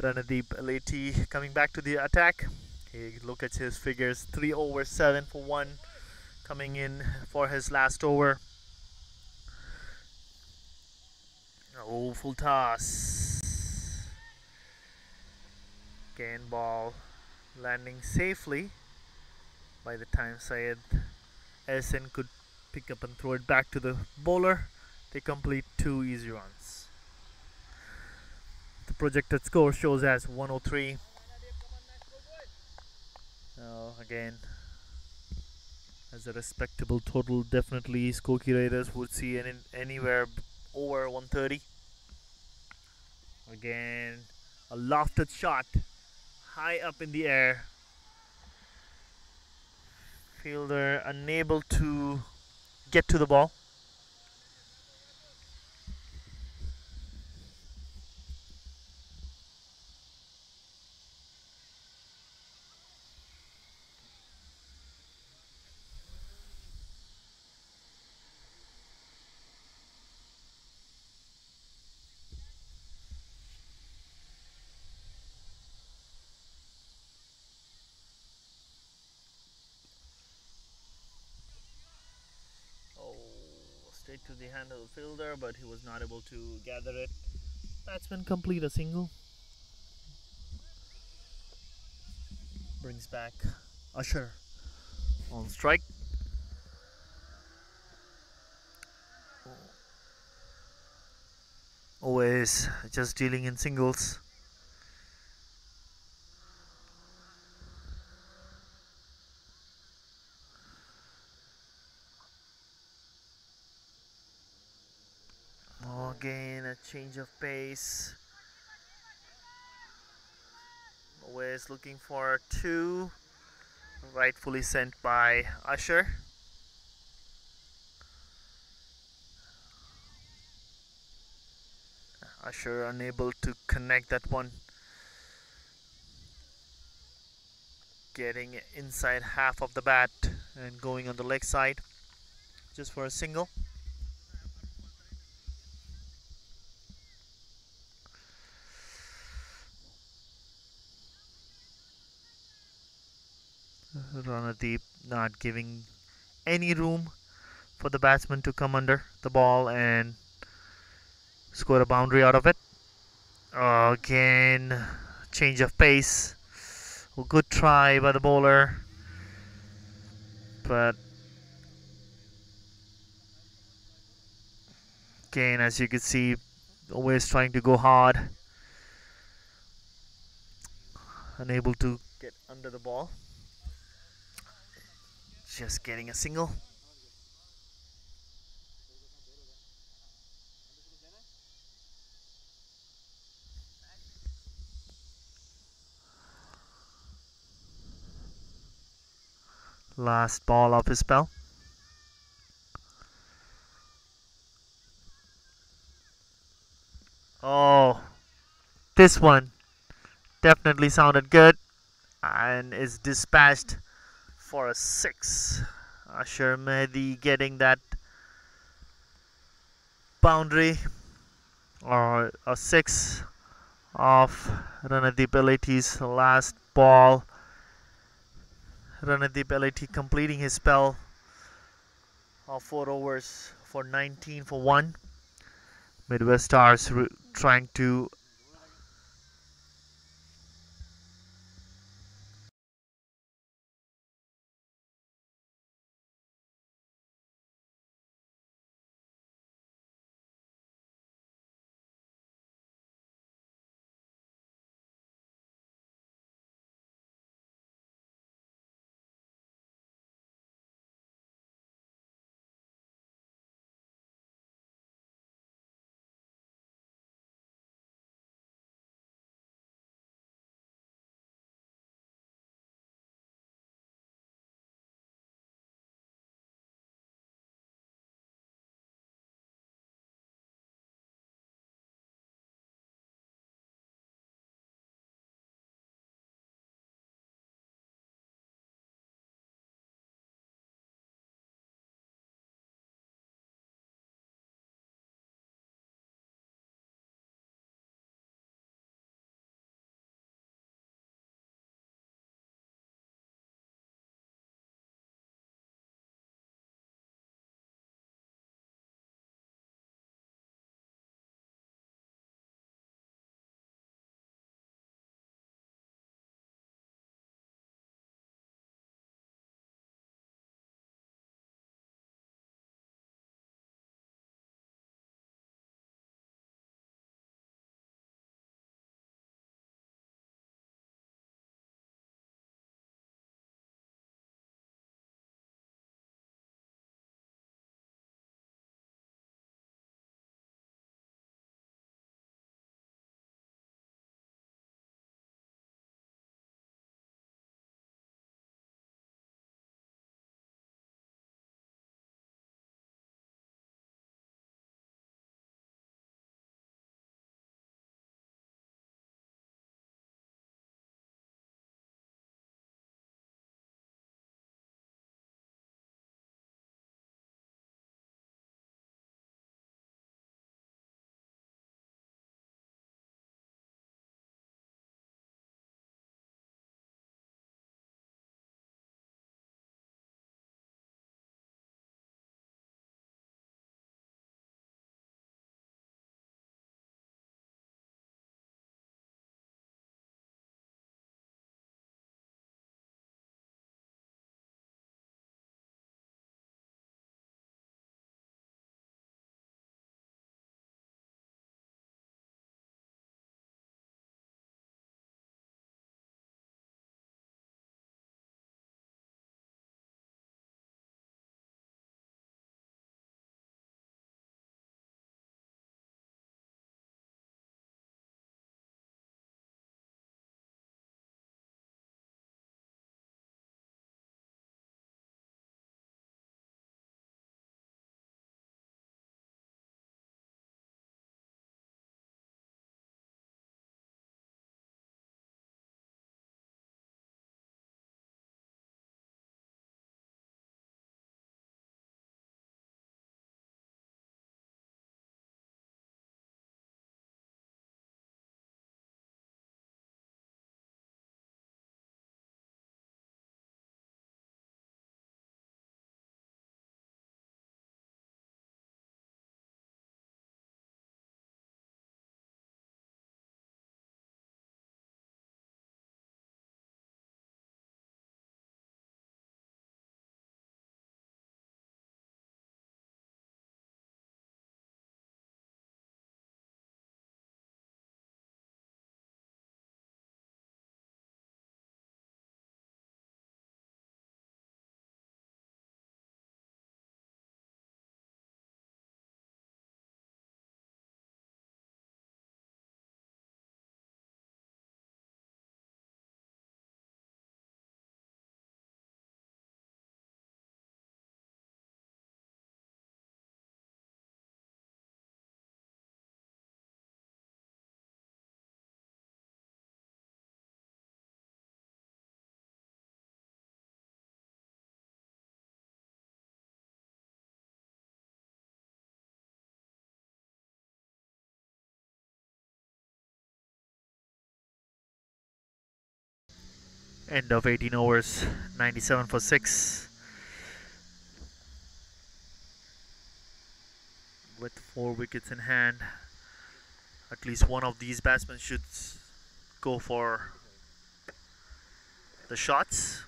Ranadeep Aleti coming back to the attack. He look at his figures 3 over 7 for 1 coming in for his last over. Oh, full toss. Gain ball landing safely by the time Syed Essen could pick up and throw it back to the bowler. They complete two easy runs. The projected score shows as 103. Now again, as a respectable total, definitely Skokie Raiders would see any, anywhere over 130. Again, a lofted shot high up in the air. Fielder unable to get to the ball. Oh, straight to the hand of the fielder, but he was not able to gather it. Batsman complete a single. Brings back Usher on strike. Uwais just dealing in singles. Again, a change of pace. Always looking for two. Rightfully sent by Usher. Usher unable to connect that one. Getting inside half of the bat and going on the leg side just for a single. Ranadeep not giving any room for the batsman to come under the ball and score a boundary out of it. Again, change of pace. A good try by the bowler, but again, as you can see, always trying to go hard, unable to get under the ball. Just getting a single. Last ball of his spell. Oh, this one definitely sounded good and is dispatched for a 6. Ashar Mehdi getting that boundary or a 6 of Aleti's last ball. Elaty completing his spell of 4 overs for 19 for 1. Midwest Stars trying to End of 18 overs, 97 for 6. With 4 wickets in hand, at least one of these batsmen should go for the shots.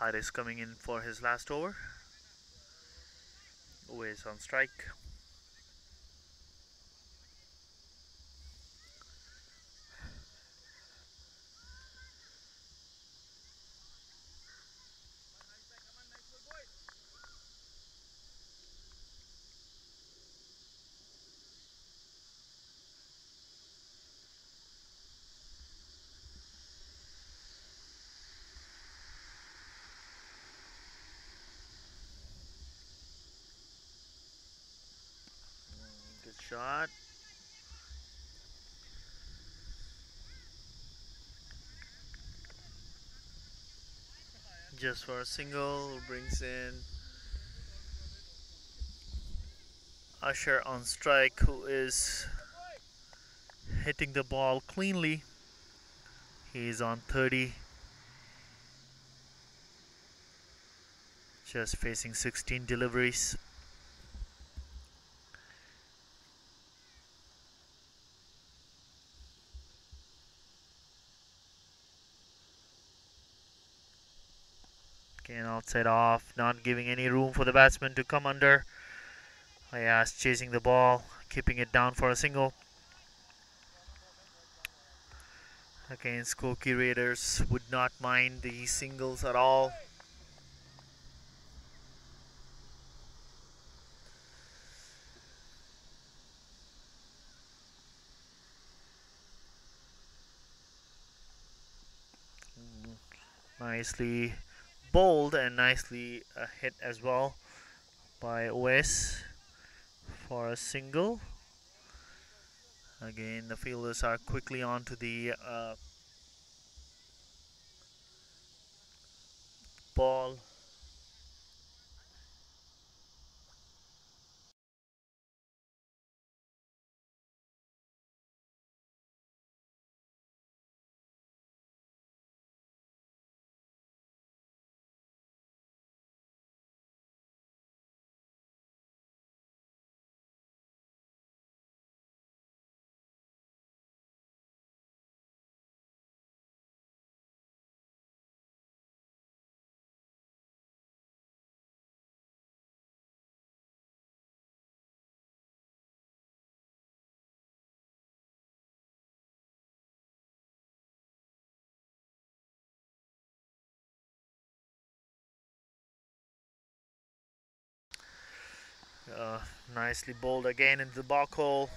Haris coming in for his last over. Uwais on strike. Good Just for a single, brings in Usher on strike, who is hitting the ball cleanly. He's on 30. Just facing 16 deliveries. Outside off, not giving any room for the batsman to come under. Ayaz chasing the ball, keeping it down for a single. Again, Skokie Raiders would not mind these singles at all. Nicely bowled and nicely uh, hit as well by Uwais for a single. Again, the fielders are quickly on to the uh, ball. Uh, nicely bowled again into the block hole,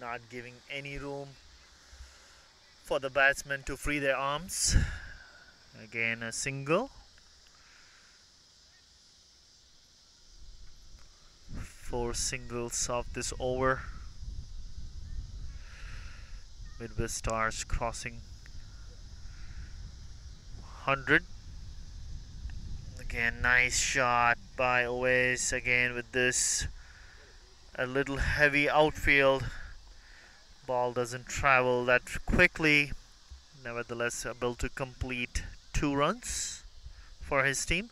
not giving any room for the batsmen to free their arms. Again, a single. Four singles of this over. Midwest Stars crossing 100. Again, nice shot by Uwais again with this a little heavy outfield. Ball doesn't travel that quickly. Nevertheless, able to complete two runs for his team.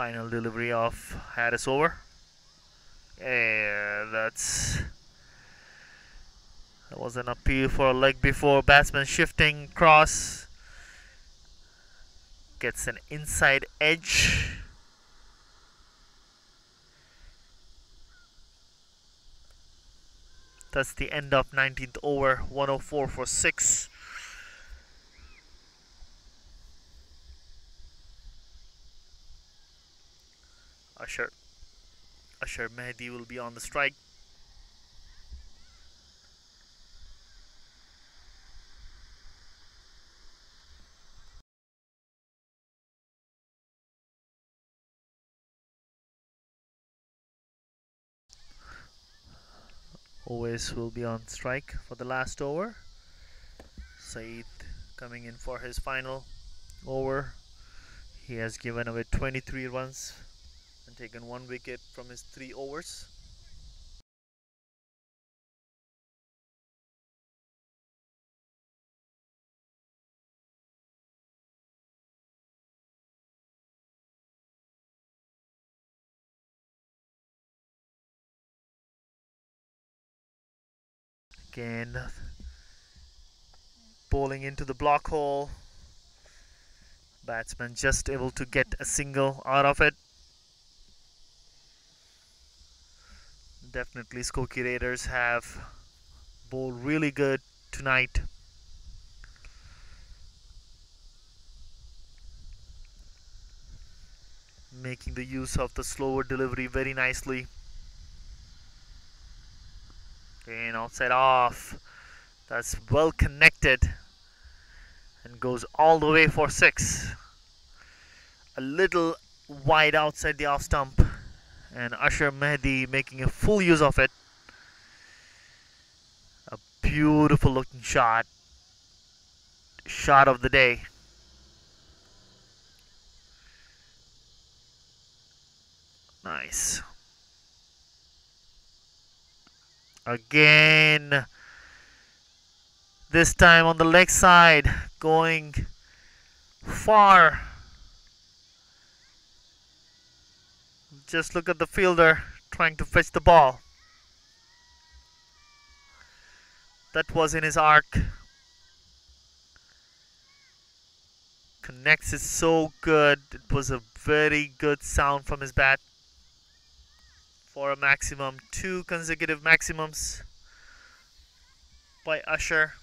Final delivery of Harris over. Yeah, that's that was an appeal for a leg before batsman shifting cross gets an inside edge. That's the end of 19th over, 104 for 6. Ashar. Ashar Mehdi will be on the strike. Always will be on strike for the last over. Saeed coming in for his final over. He has given away 23 runs and taken one wicket from his three overs. Again, bowling into the block hole. Batsman just able to get a single out of it. Definitely Skokie Raiders have bowled really good tonight. Making the use of the slower delivery very nicely. And outside off. That's well connected and goes all the way for six. A little wide outside the off stump, and Ashar Mehdi making a full use of it. A beautiful looking shot. Shot of the day. Nice. Again this time on the leg side going far just look at the fielder trying to fetch the ball. That was in his arc. Connects it so good. It was a very good sound from his bat. For a maximum two consecutive maximums by Ashar.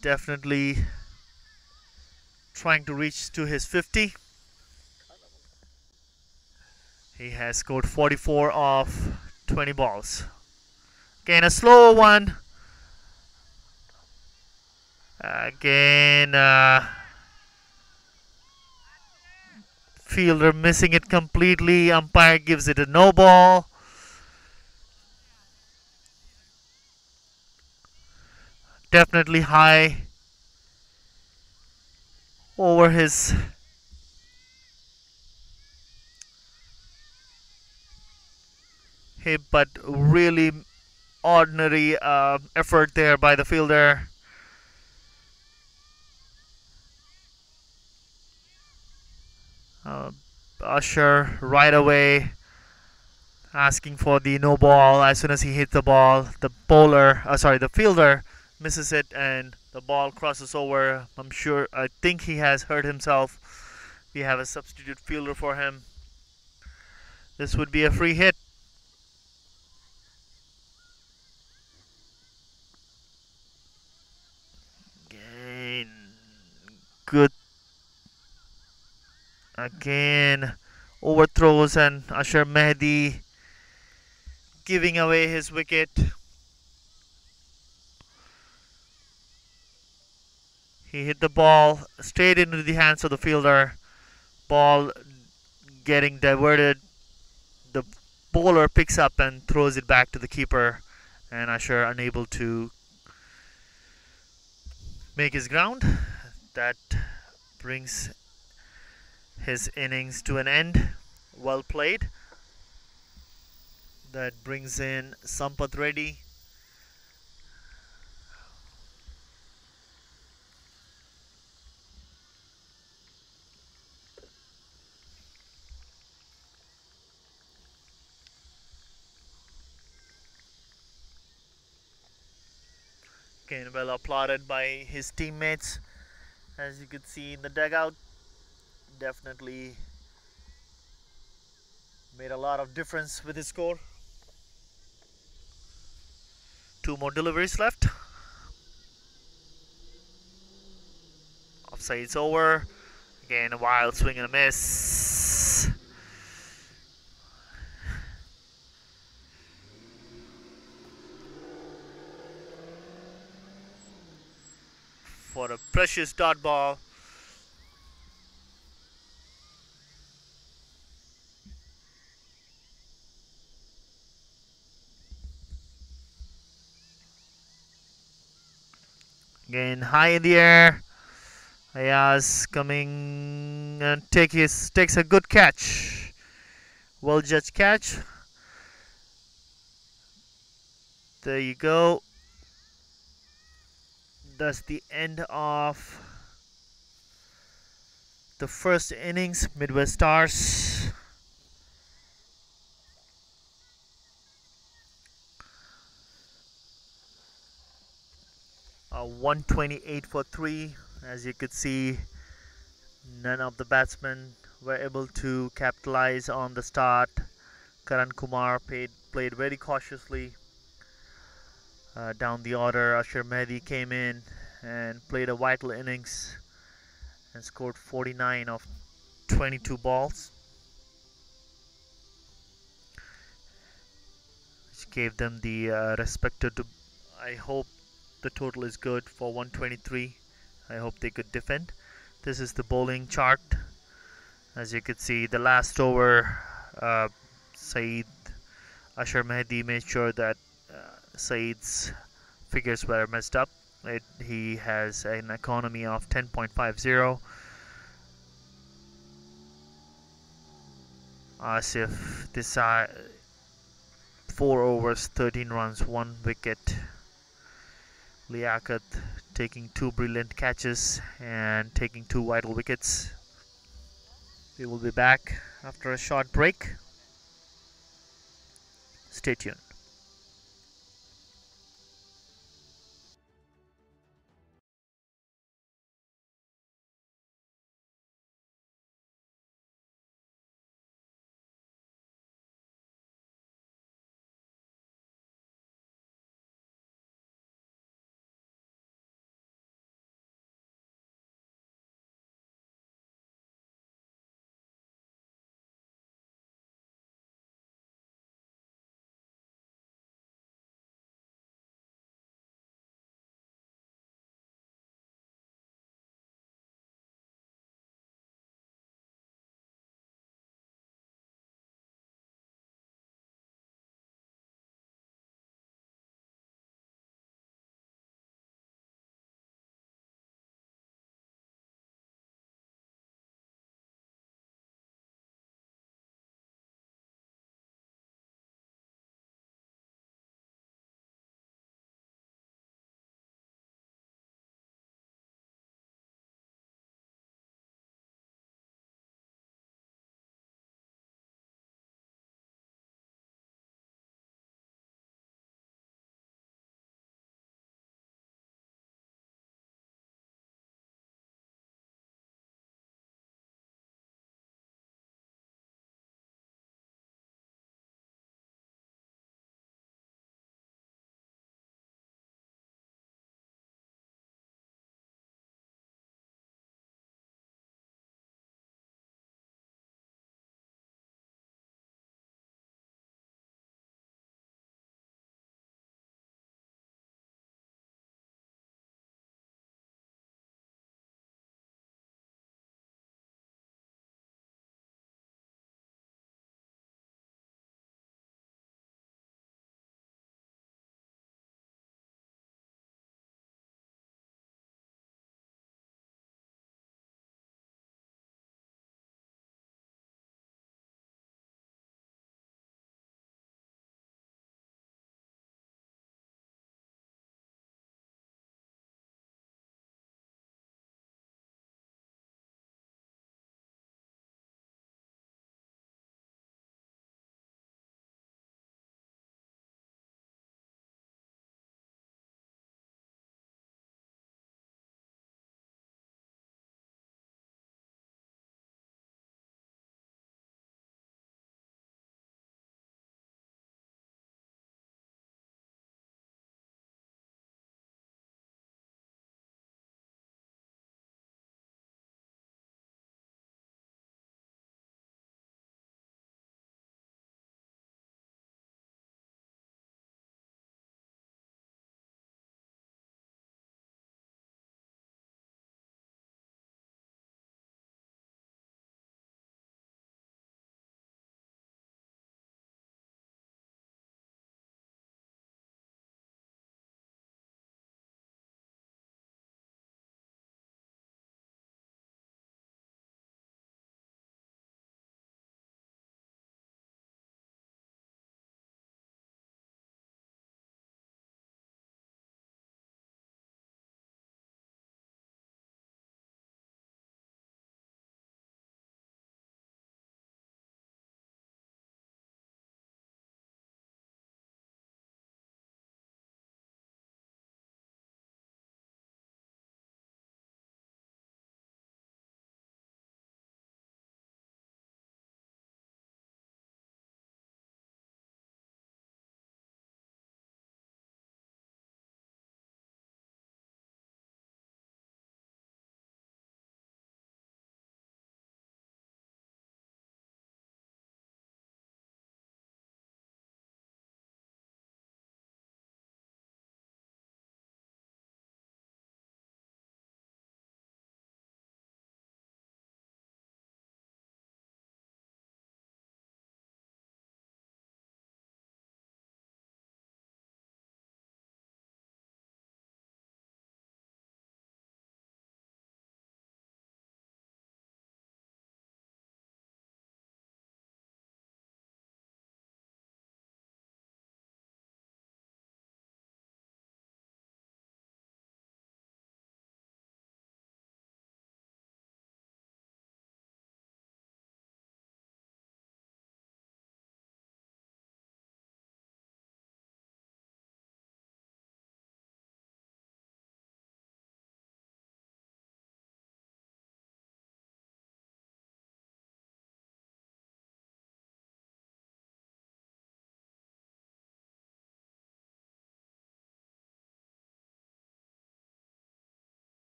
Definitely trying to reach to his 50 he has scored 44 off 20 balls. Again a slower one. Again uh, fielder missing it completely. Umpire gives it a no ball. Definitely high over his hip but really ordinary uh, effort there by the fielder uh, Ashar right away asking for the no ball as soon as he hit the ball the bowler uh, sorry the fielder misses it and the ball crosses over. I'm sure, I think he has hurt himself. We have a substitute fielder for him. This would be a free hit. Again, good. Again, overthrows and Ashar Mehdi giving away his wicket. He hit the ball straight into the hands of the fielder. Ball getting diverted. The bowler picks up and throws it back to the keeper. And Ashar unable to make his ground. That brings his innings to an end. Well played. That brings in Sampath Reddy. Again, well applauded by his teammates, as you could see in the dugout. Definitely made a lot of difference with his score. Two more deliveries left. Offside's over. Again, a wild swing and a miss. for a precious dart ball. Again, high in the air. Ayaz coming and take his, takes a good catch. Well judged catch. There you go. That's the end of the first innings. Midwest Stars. Uh, 128 for 3 as you could see none of the batsmen were able to capitalize on the start Karan Kumar played, played very cautiously uh, down the order Ashar Mehdi came in and played a vital innings and scored 49 of 22 balls. Which gave them the uh, respected I hope the total is good for 123 I hope they could defend. This is the bowling chart. As you can see the last over uh, Saeed Ashar Mehdi made sure that uh, Saeed's figures were messed up it, he has an economy of 10.50 Asif Desai 4 overs 13 runs 1 wicket Liaquat taking two brilliant catches and taking two vital wickets. We will be back after a short break. Stay tuned.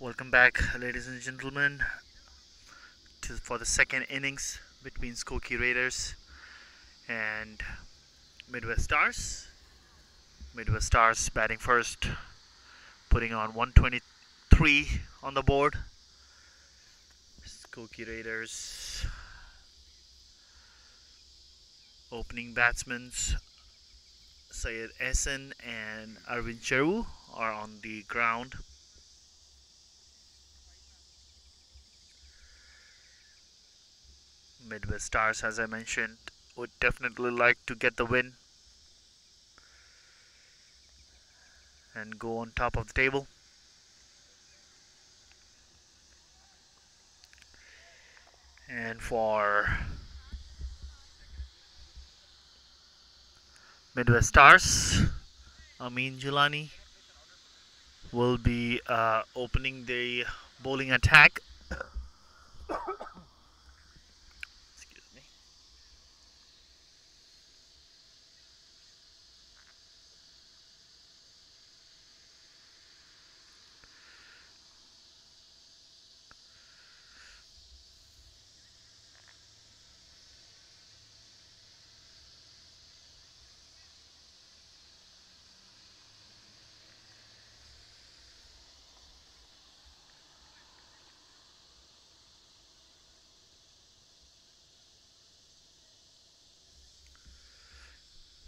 Welcome back, ladies and gentlemen, to, for the second innings between Skokie Raiders and Midwest Stars. Midwest Stars batting first, putting on 123 on the board. Skokie Raiders opening batsmen Syed Ehsan and Arvind Cheru are on the ground. Midwest Stars, as I mentioned, would definitely like to get the win and go on top of the table. And for Midwest Stars, Amin Julani will be uh, opening the bowling attack. Excuse me.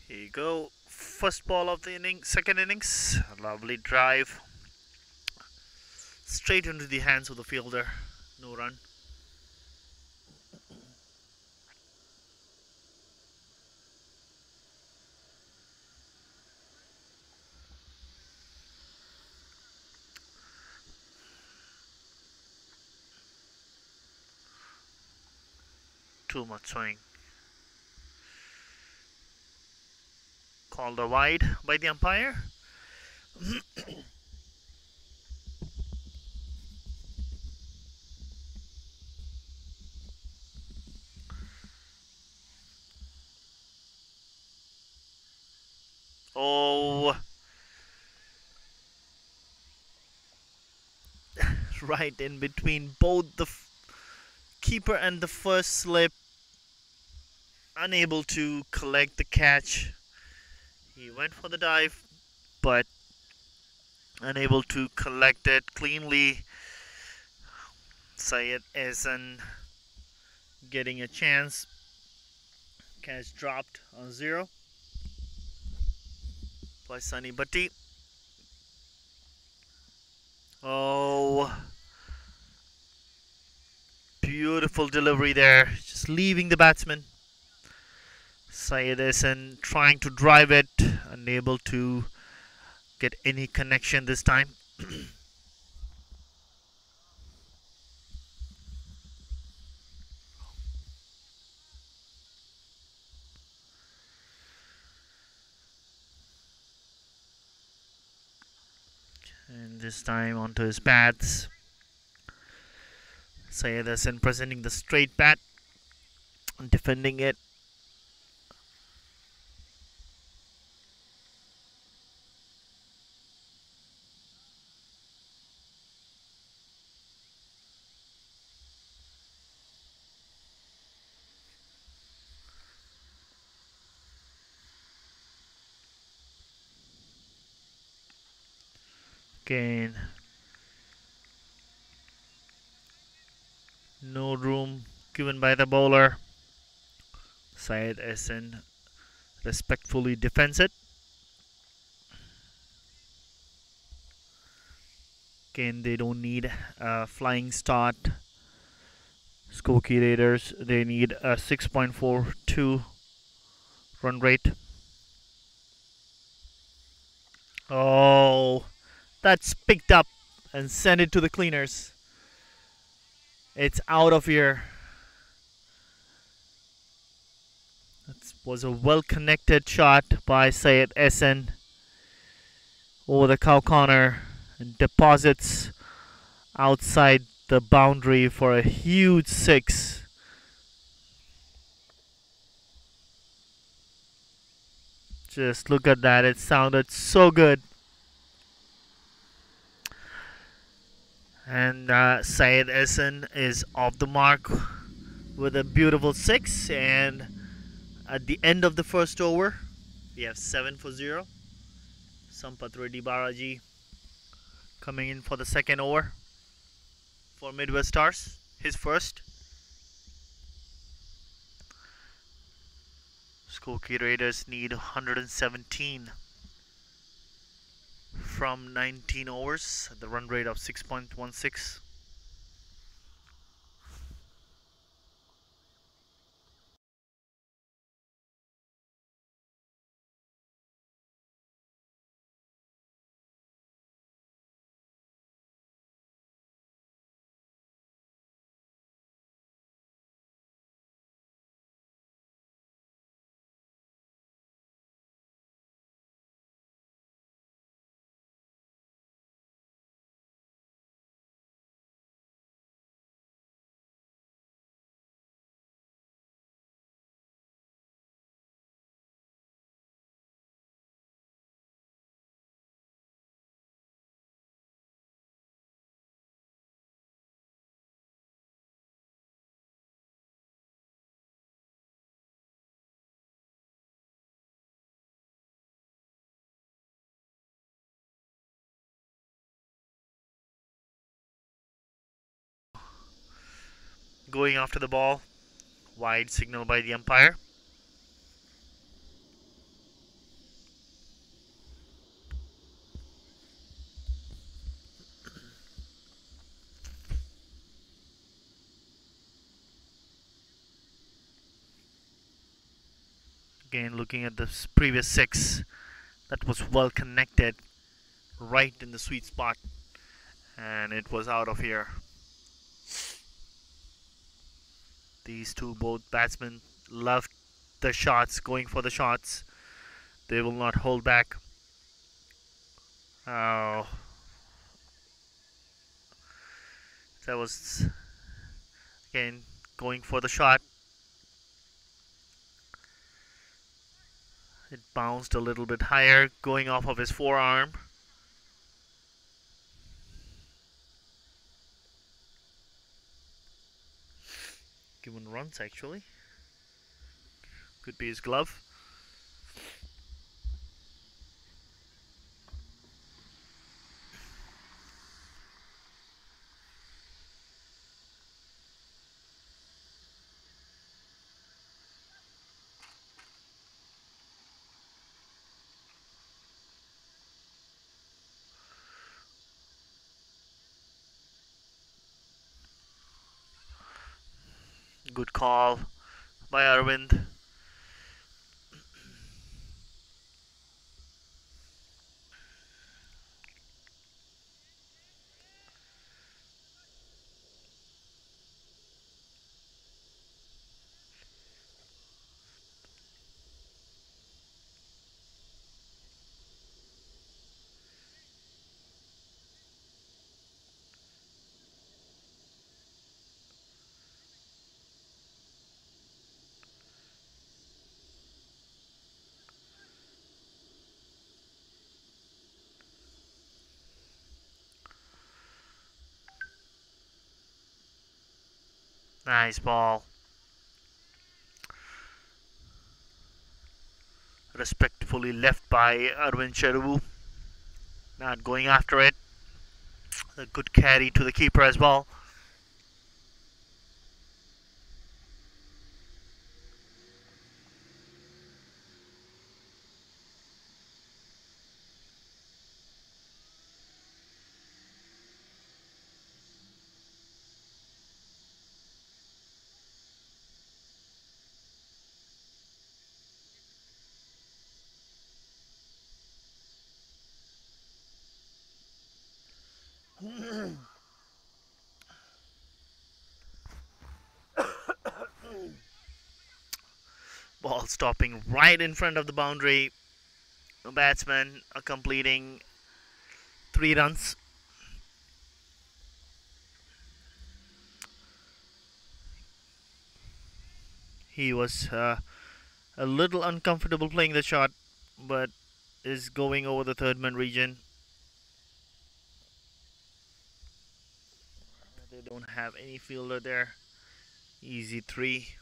Here you go. First ball of the inning, second innings. Lovely drive. Straight into the hands of the fielder. No run. Too much swing. Called a wide by the umpire. oh, right in between both the keeper and the first slip, unable to collect the catch. He went for the dive, but unable to collect it cleanly. Syed Ehsan getting a chance. Catch dropped on zero by Sunny Bhatti. Oh, beautiful delivery there. Just leaving the batsman. Syed Ehsan trying to drive it, unable to get any connection this time. and this time onto his pads. Syed Ehsan presenting the straight bat, and defending it Again, no room given by the bowler. Syed Ehsan respectfully defends it. Again, they don't need a flying start. Skokie Raiders, they need a 6.42 run rate. Oh, that's picked up and sent it to the cleaners. It's out of here. That was a well connected shot by Syed Ehsan over the cow corner and deposits outside the boundary for a huge six. Just look at that, it sounded so good. And uh, Syed Ehsan is off the mark with a beautiful six. And at the end of the first over, we have seven for zero. Sampath Reddy Balaji coming in for the second over for Midwest Stars, his first. Skokie Raiders need 117 from 19 overs the run rate of 6.16. Going after the ball, wide signal by the umpire. Again, looking at the previous six, that was well connected, right in the sweet spot, and it was out of here. These two both batsmen love the shots, going for the shots. They will not hold back. Oh. That was again going for the shot. It bounced a little bit higher, going off of his forearm. Given runs actually. Could be his glove. Good call by Arvind. Nice ball. Respectfully left by Arvind Cheruvu. Not going after it. A good carry to the keeper as well. Ball stopping right in front of the boundary. The batsmen are completing three runs. He was uh, a little uncomfortable playing the shot, but is going over the third man region. They don't have any fielder there. Easy three.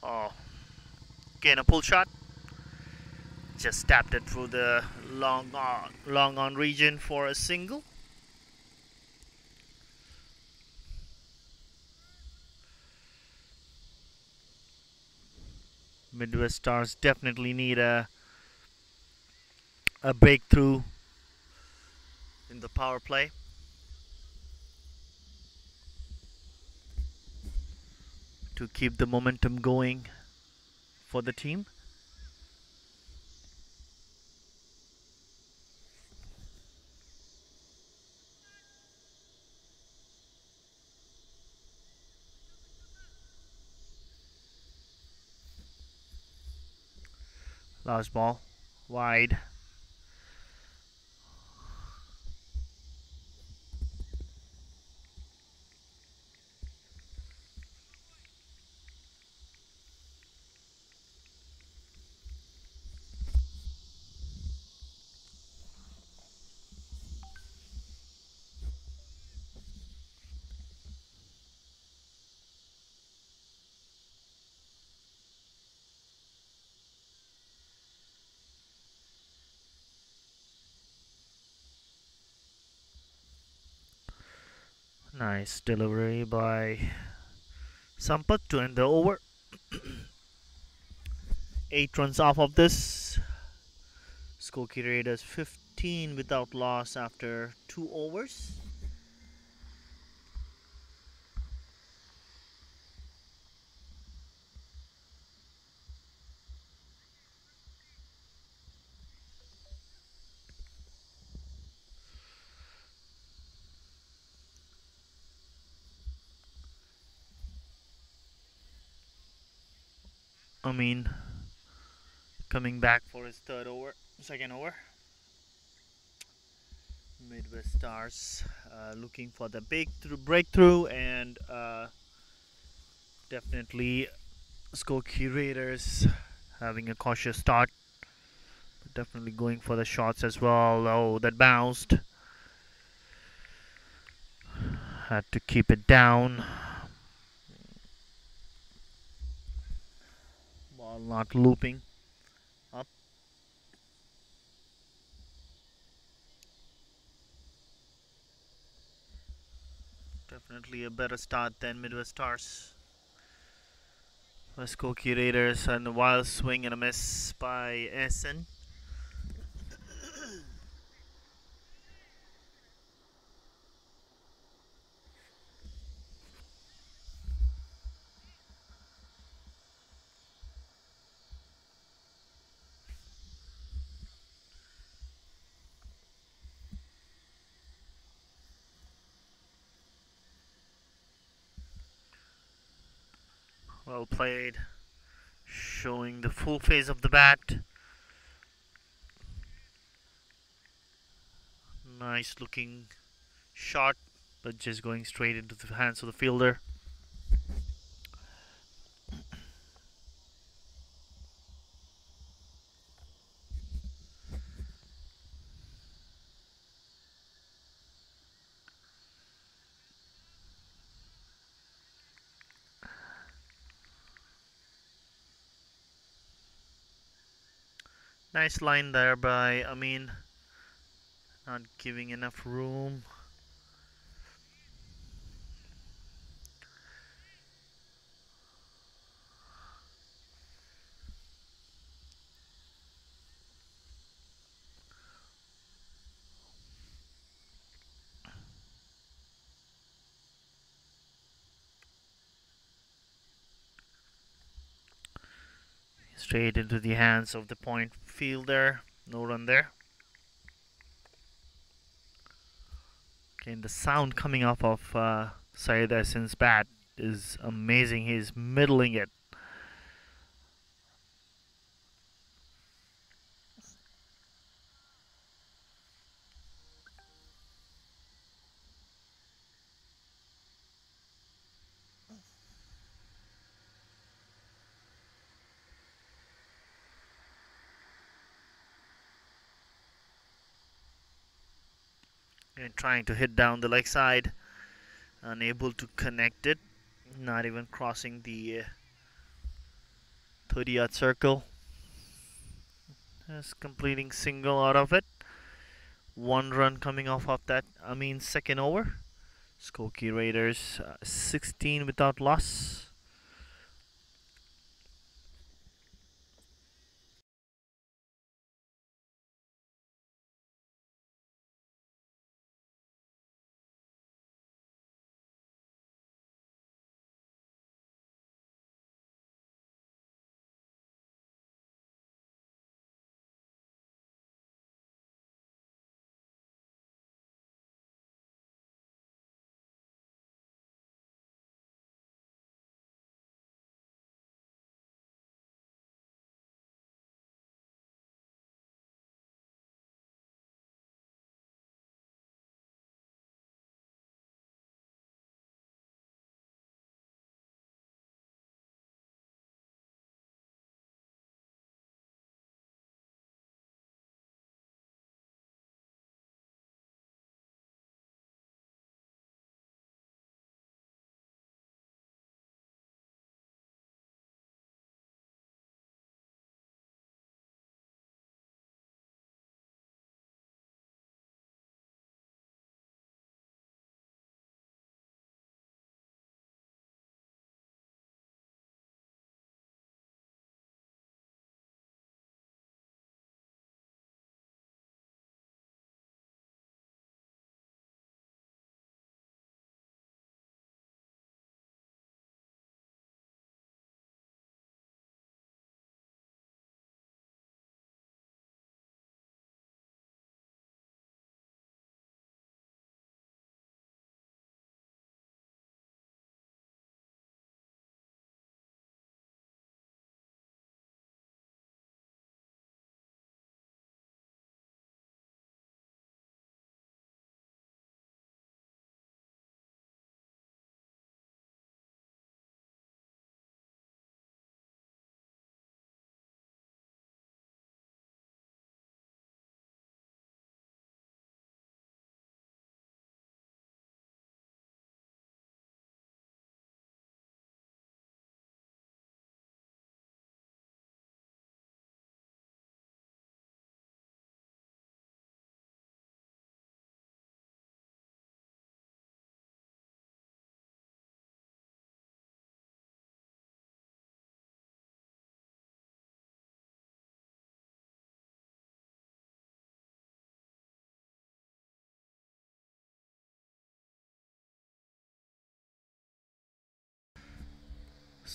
Oh, again a pull shot. Just tapped it through the long on, long on region for a single. Midwest Stars definitely need a a breakthrough in the power play. to keep the momentum going for the team. Last ball, wide. Nice delivery by Sampath to end the over. Eight runs off of this. Skokie Raiders 15 without loss after two overs. Amin coming back for his third over, second over. Midwest Stars uh, looking for the big breakthrough and uh, definitely Skokie Raiders having a cautious start. Definitely going for the shots as well. Oh, that bounced. Had to keep it down. Not looping. Up. Definitely a better start than Midwest Stars. Skokie Raiders and a wild swing and a miss by Ehsan. Well played. Showing the full face of the bat. Nice looking shot, but just going straight into the hands of the fielder. Nice line there by Amin. Not giving enough room. Into the hands of the point fielder. No run there. And the sound coming off of uh, Syed bat is amazing. He's middling it. Trying to hit down the leg side unable to connect it not even crossing the uh, 30 yard circle. Just completing single out of it. One run coming off of that Amin second over. Skokie Raiders uh, 16 without loss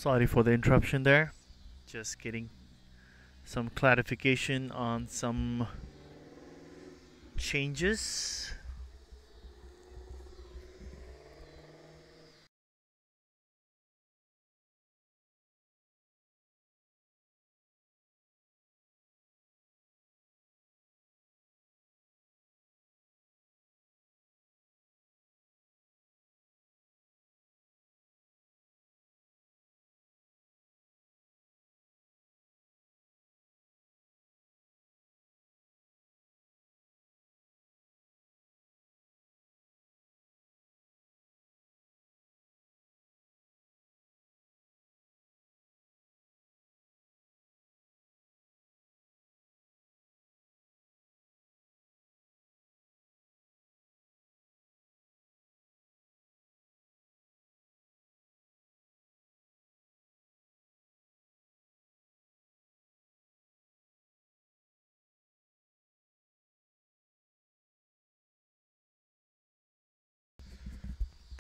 Sorry for the interruption there. Just getting some clarification on some changes.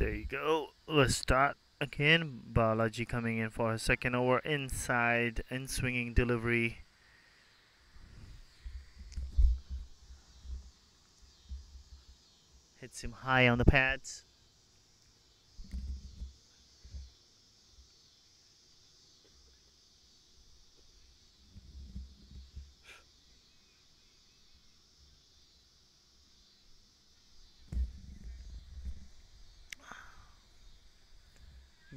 There you go. Let's start again. Balaji coming in for a second over inside and swinging delivery. Hits him high on the pads.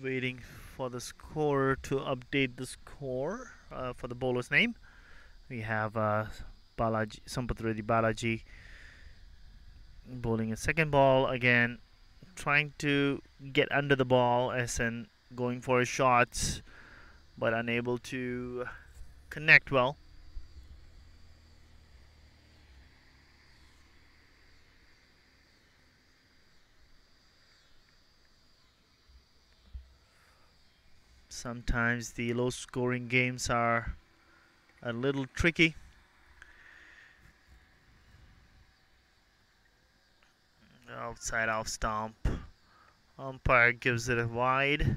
Waiting for the scorer to update the score uh, for the bowler's name. We have uh, Balaji, Sampath Reddy Balaji bowling a second ball again, trying to get under the ball as in going for his shots, but unable to connect well. Sometimes the low scoring games are a little tricky. Outside off stump. Umpire gives it a wide.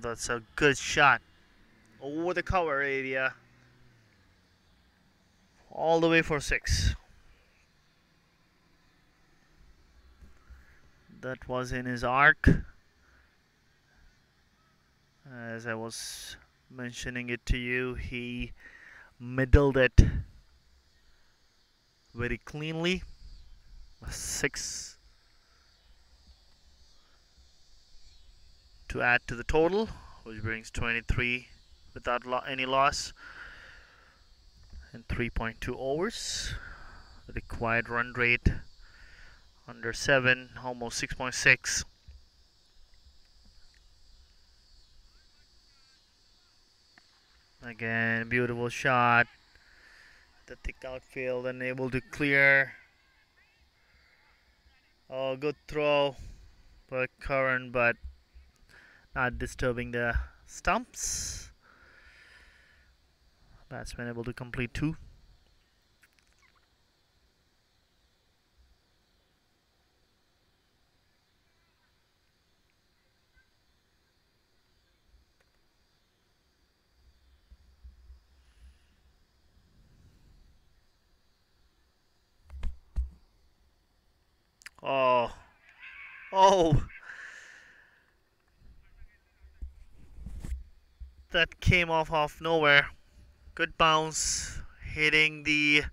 That's a good shot. Over the cover area. All the way for six. That was in his arc. As I was mentioning it to you, he middled it very cleanly. Six to add to the total, which brings 23 without lo any loss and 3.2 overs. The required run rate under 7, almost 6.6. Again, beautiful shot. The thick outfield unable to clear. Oh, good throw by Karan, but not disturbing the stumps. Batsman able to complete two. Oh, oh. That came off of nowhere. Good bounce, hitting the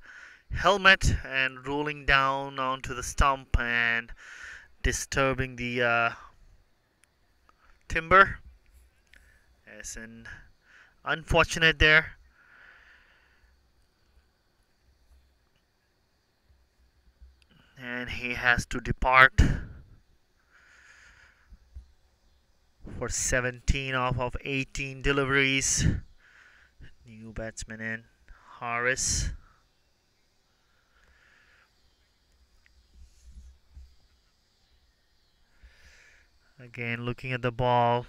helmet and rolling down onto the stump and disturbing the uh, timber. As an unfortunate there. And he has to depart. For 17 off of 18 deliveries. New batsman in, Harris. Again, looking at the ball.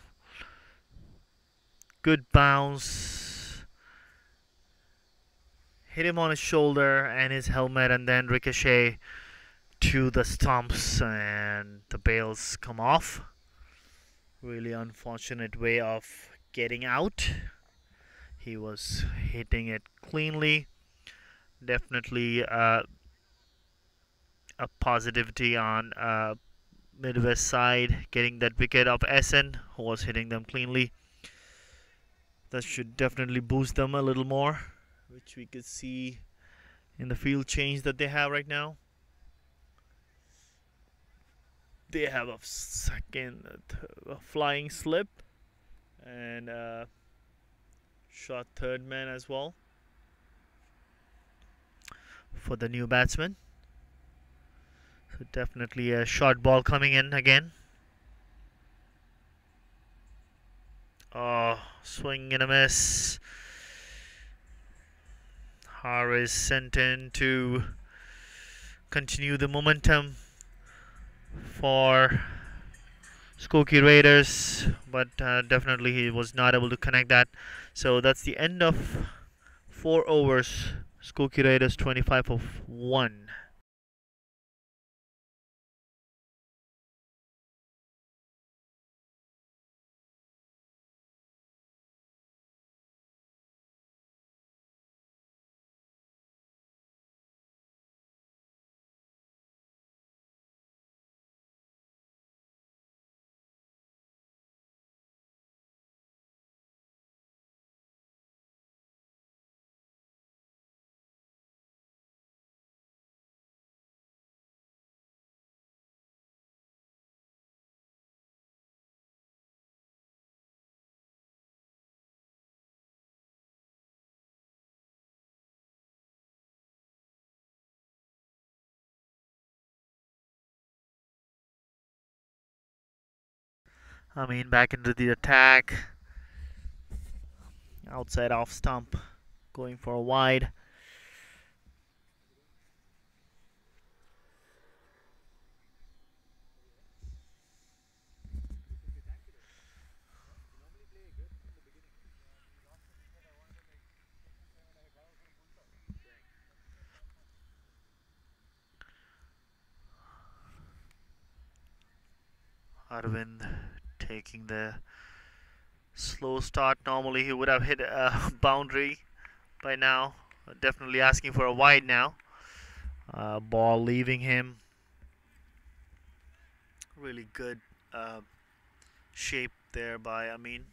Good bounce. Hit him on his shoulder and his helmet, and then ricochet to the stumps, and the bails come off really unfortunate way of getting out. He was hitting it cleanly. Definitely uh, a positivity on uh, Midwest side getting that wicket of Ehsan who was hitting them cleanly. That should definitely boost them a little more which we could see in the field change that they have right now they have a second a flying slip and uh, shot third man as well for the new batsman. So definitely a short ball coming in again. Oh, swing and a miss. Harris sent in to continue the momentum for Skokie Raiders, but uh, definitely he was not able to connect that. So that's the end of four overs. Skokie Raiders 25 of 1. Amin, back into the attack. Outside off stump, going for a wide. Arvind taking the slow start. Normally he would have hit a boundary by now. Definitely asking for a wide now. Uh, ball leaving him. Really good uh, shape there by Amin.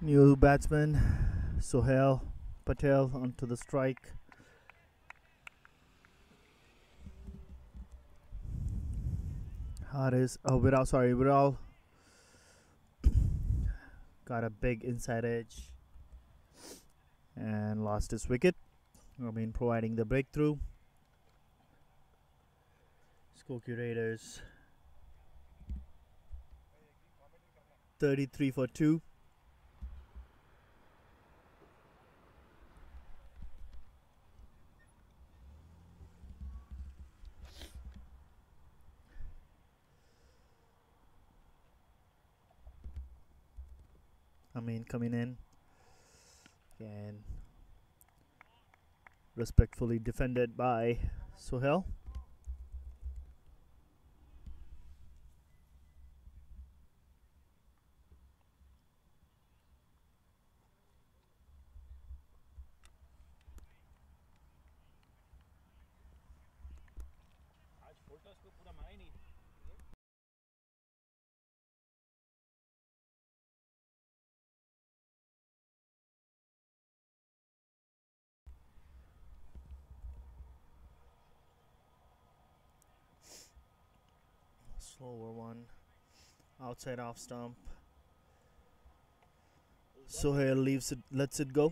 New batsman Sohail Patel onto the strike. Haris, oh, Viral, sorry, Viral got a big inside edge and lost his wicket. I mean, providing the breakthrough. Skokie Raiders 33 for 2. I coming in and respectfully defended by Sohail. Slower one. Outside off stump. Sohail leaves it, lets it go.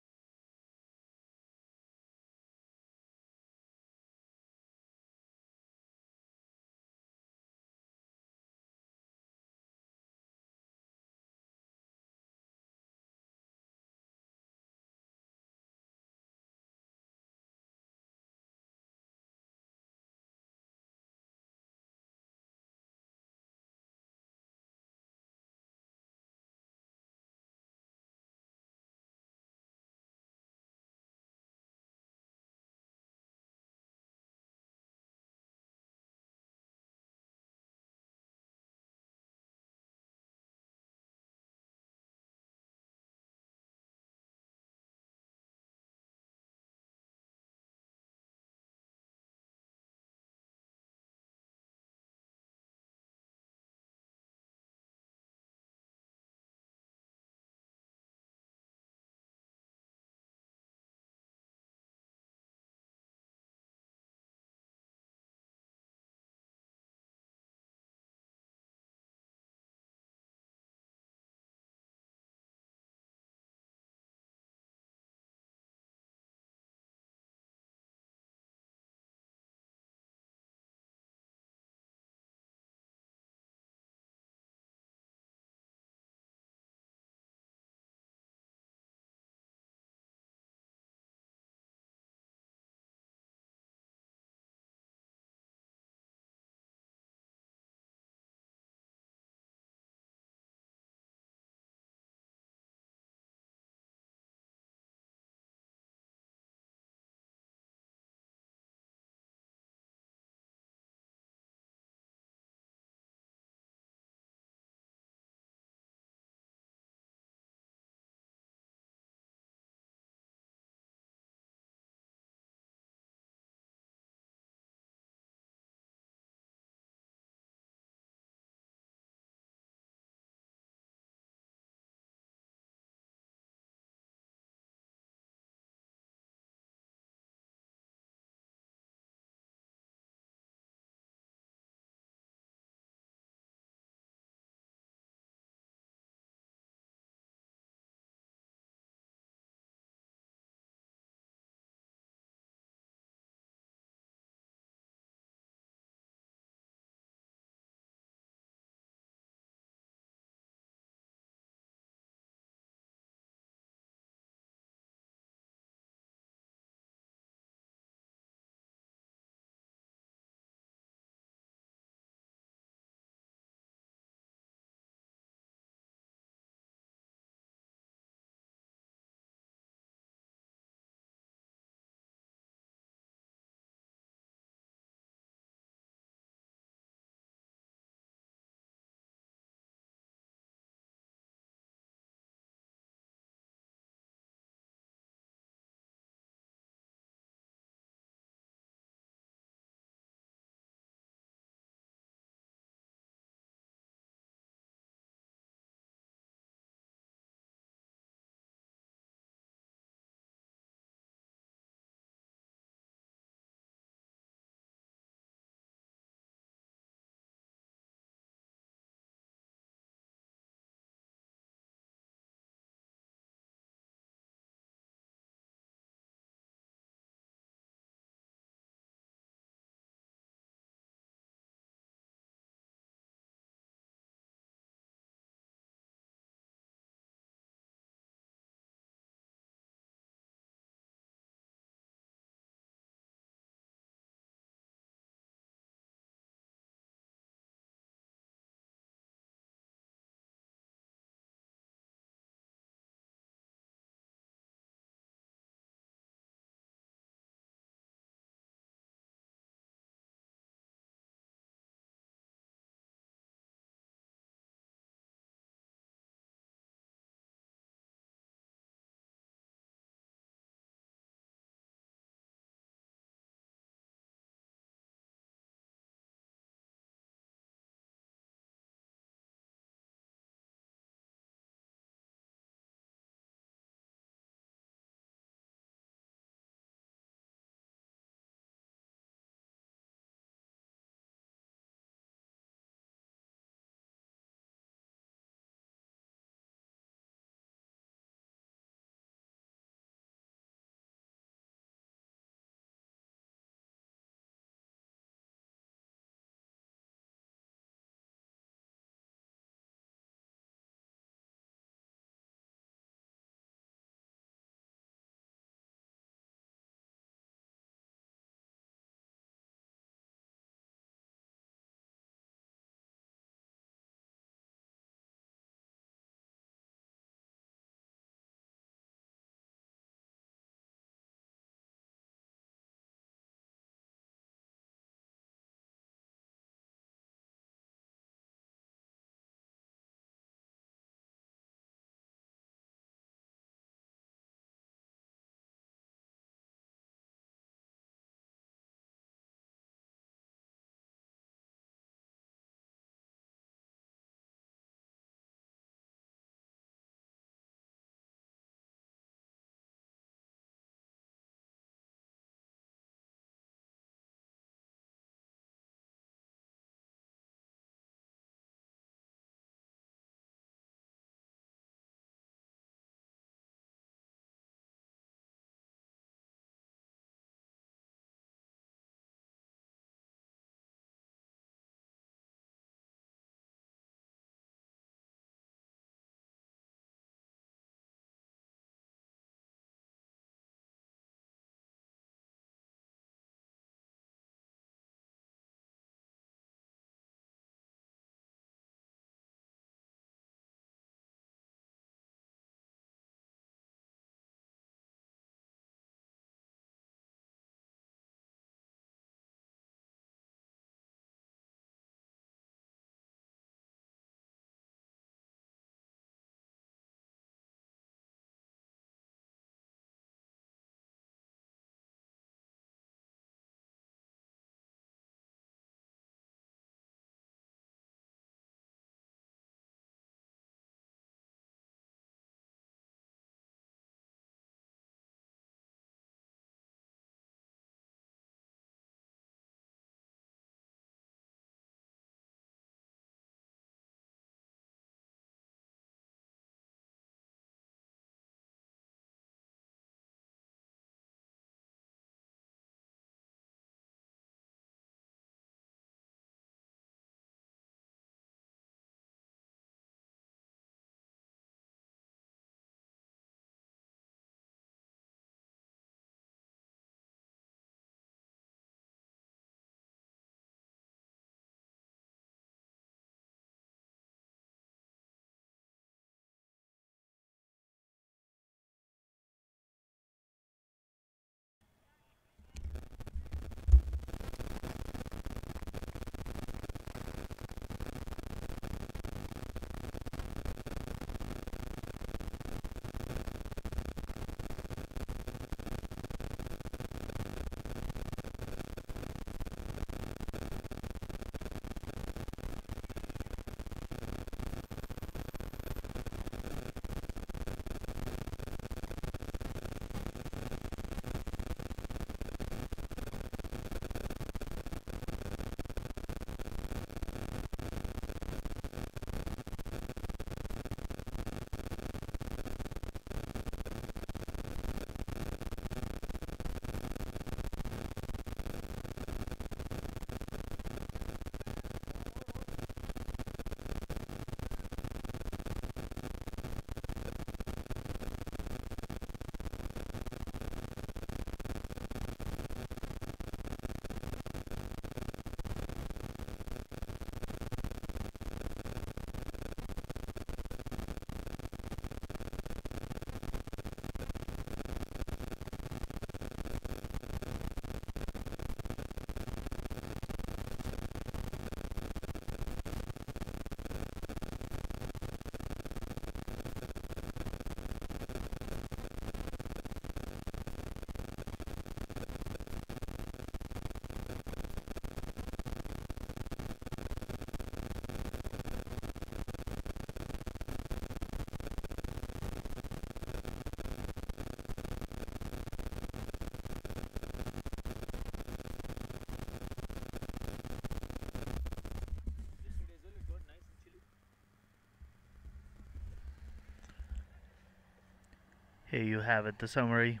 Here you have it, the summary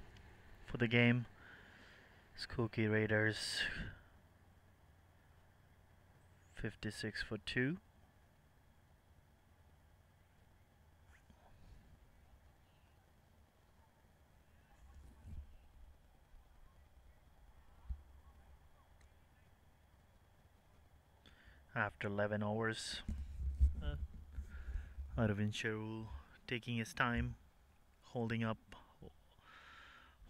for the game. Skokie Raiders 56 for 2. After 11 overs, uh, Arvind Sherul taking his time, holding up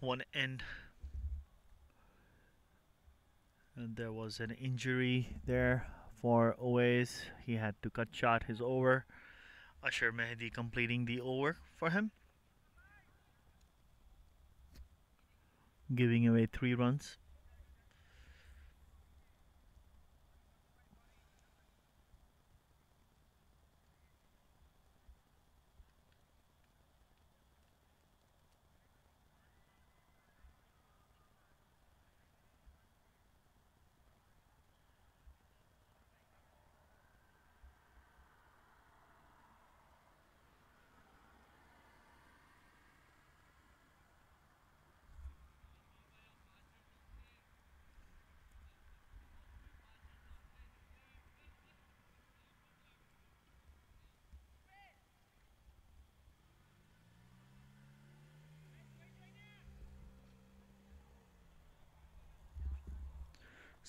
one end and there was an injury there for Uwais. He had to cut short his over. Ashar Mehdi completing the over for him, giving away three runs.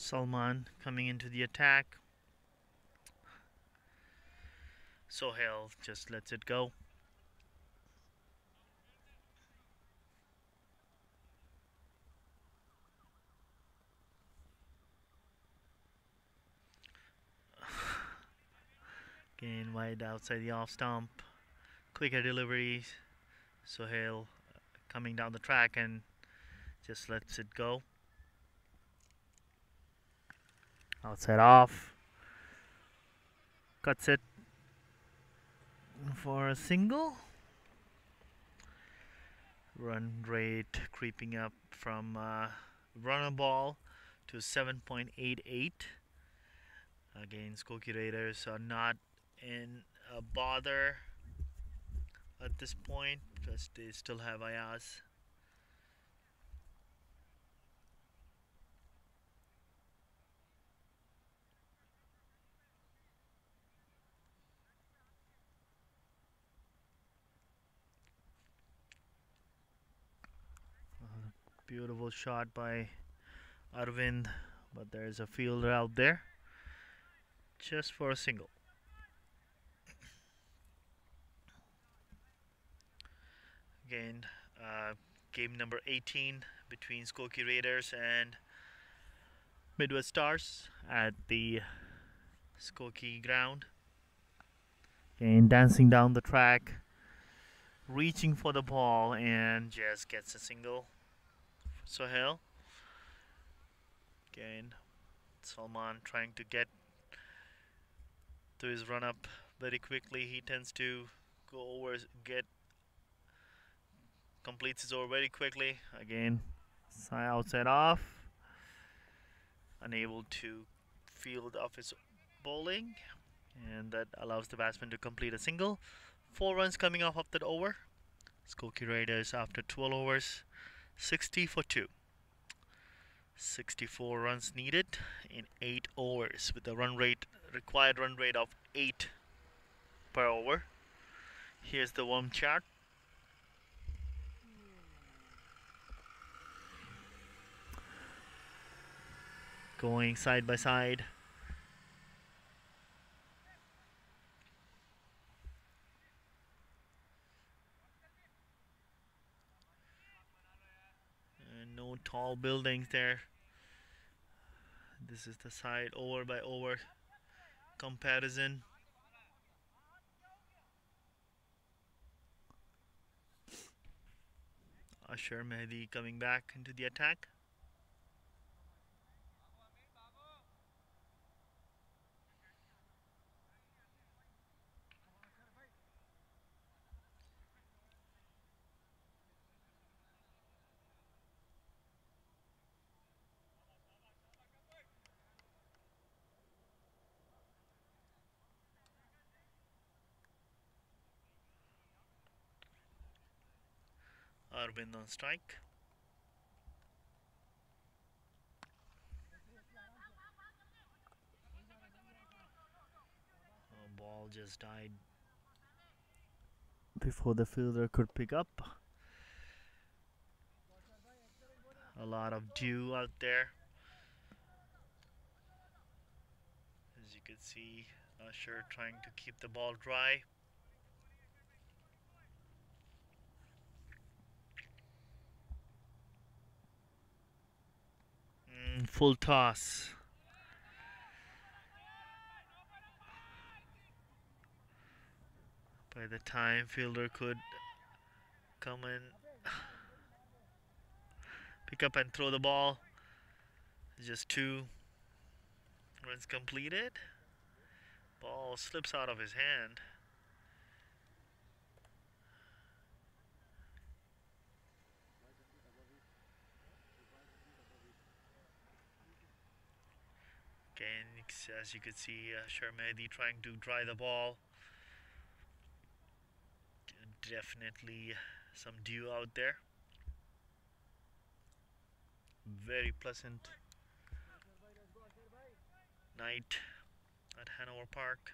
Salman coming into the attack. Sohail just lets it go. Again, wide outside the off stump. Quicker deliveries. Sohail uh, coming down the track and just lets it go. Outside off. Cuts it for a single. Run rate creeping up from uh, runner ball to 7.88. Again, Skokie Raiders are not in a bother at this point because they still have Ayaz. Beautiful shot by Arvind, but there's a fielder out there just for a single. Again, uh, game number 18 between Skokie Raiders and Midwest Stars at the Skokie ground. Again, dancing down the track, reaching for the ball, and just gets a single. Sohail. Again, Salman trying to get to his run up very quickly. He tends to go over, get, completes his over very quickly. Again, outside off. Unable to field off his bowling. And that allows the batsman to complete a single. Four runs coming off of that over. Skokie Raiders after 12 overs 60 for 2. 64 runs needed in 8 overs with a run rate required run rate of 8 per over. Here's the worm chart. Going side by side. Tall buildings there. This is the side over by over comparison. Ashar Mehdi coming back into the attack Arvind on strike. Oh, ball just died before the fielder could pick up. A lot of dew out there. As you can see, Ashar trying to keep the ball dry. Full toss. By the time fielder could come and pick up and throw the ball, just two runs completed. Ball slips out of his hand. Again, as you can see, uh, Sharmedi trying to dry the ball. Definitely some dew out there. Very pleasant night at Hanover Park.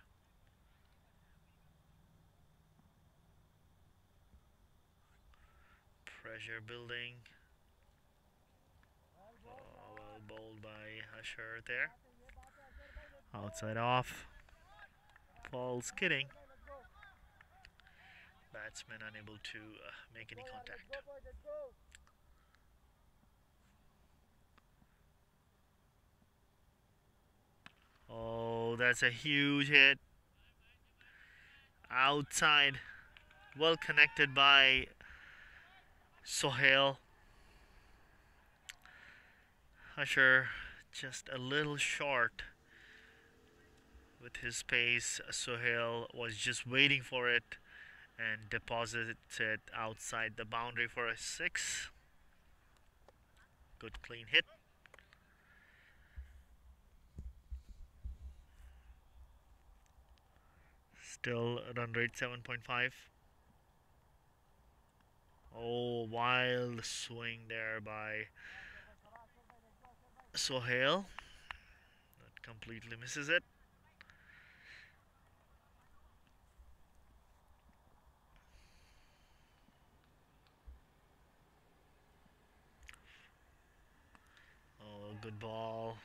Pressure building. Well bowled by Ashar there. Outside off. Falls kidding. Batsman unable to uh, make any contact. Oh, that's a huge hit. Outside. Well connected by Sohail. Ashar just a little short with his pace. Sohail was just waiting for it and deposited it outside the boundary for a six. Good clean hit. Still run rate 7.5. Oh, wild swing there by Sohail. That completely misses it. Oh, good ball.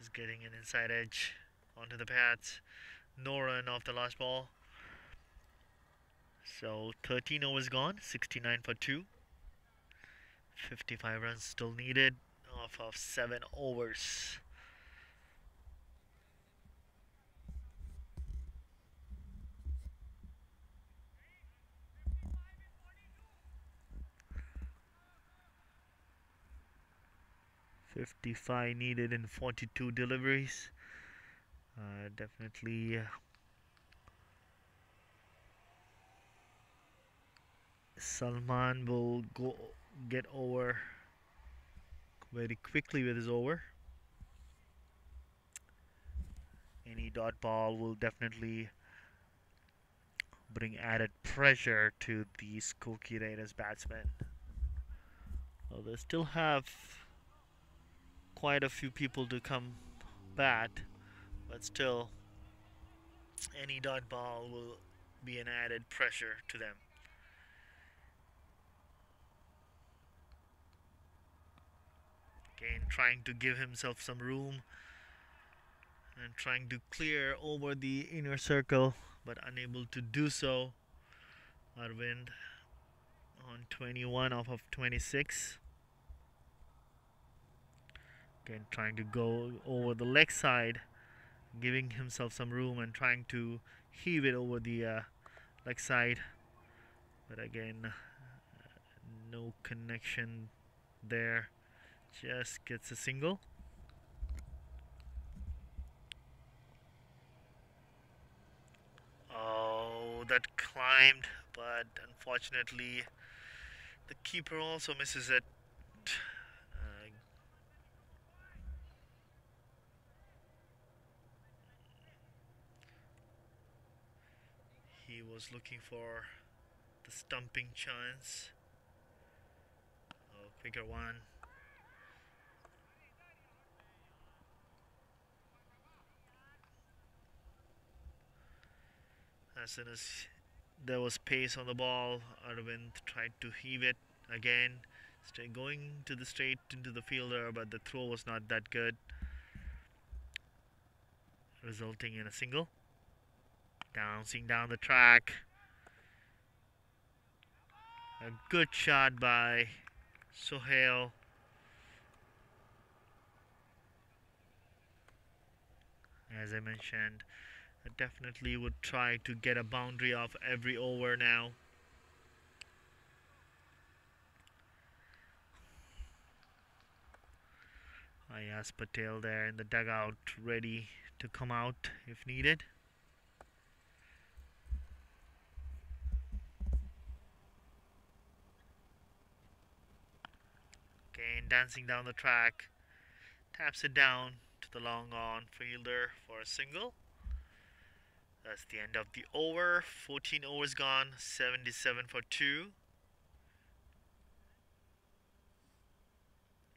Is getting an inside edge onto the pads. No run off the last ball. So 13 overs gone, 69 for 2. 55 runs still needed off of 7 overs. Fifty-five needed in forty-two deliveries. Uh, definitely uh, Salman will go get over very quickly with his over. Any dot ball will definitely bring added pressure to these Skokie Raiders batsmen. Well, they still have quite a few people to come bat, but still, any dot ball will be an added pressure to them. Again, trying to give himself some room and trying to clear over the inner circle, but unable to do so. Arvind on 21 off of 26. Again, trying to go over the leg side, giving himself some room and trying to heave it over the uh, leg side. But again, uh, no connection there. Just gets a single. Oh, that climbed, but unfortunately, the keeper also misses it. Uh, He was looking for the stumping chance. Oh, quicker one. As soon as there was pace on the ball, Arvind tried to heave it again, straight going to the straight into the fielder, but the throw was not that good, resulting in a single. Bouncing down the track. A good shot by Sohail. As I mentioned, I definitely would try to get a boundary off every over now. Ayaz Patel there in the dugout, ready to come out if needed. Dancing down the track, taps it down to the long on fielder for a single. That's the end of the over. 14 overs gone, 77 for 2.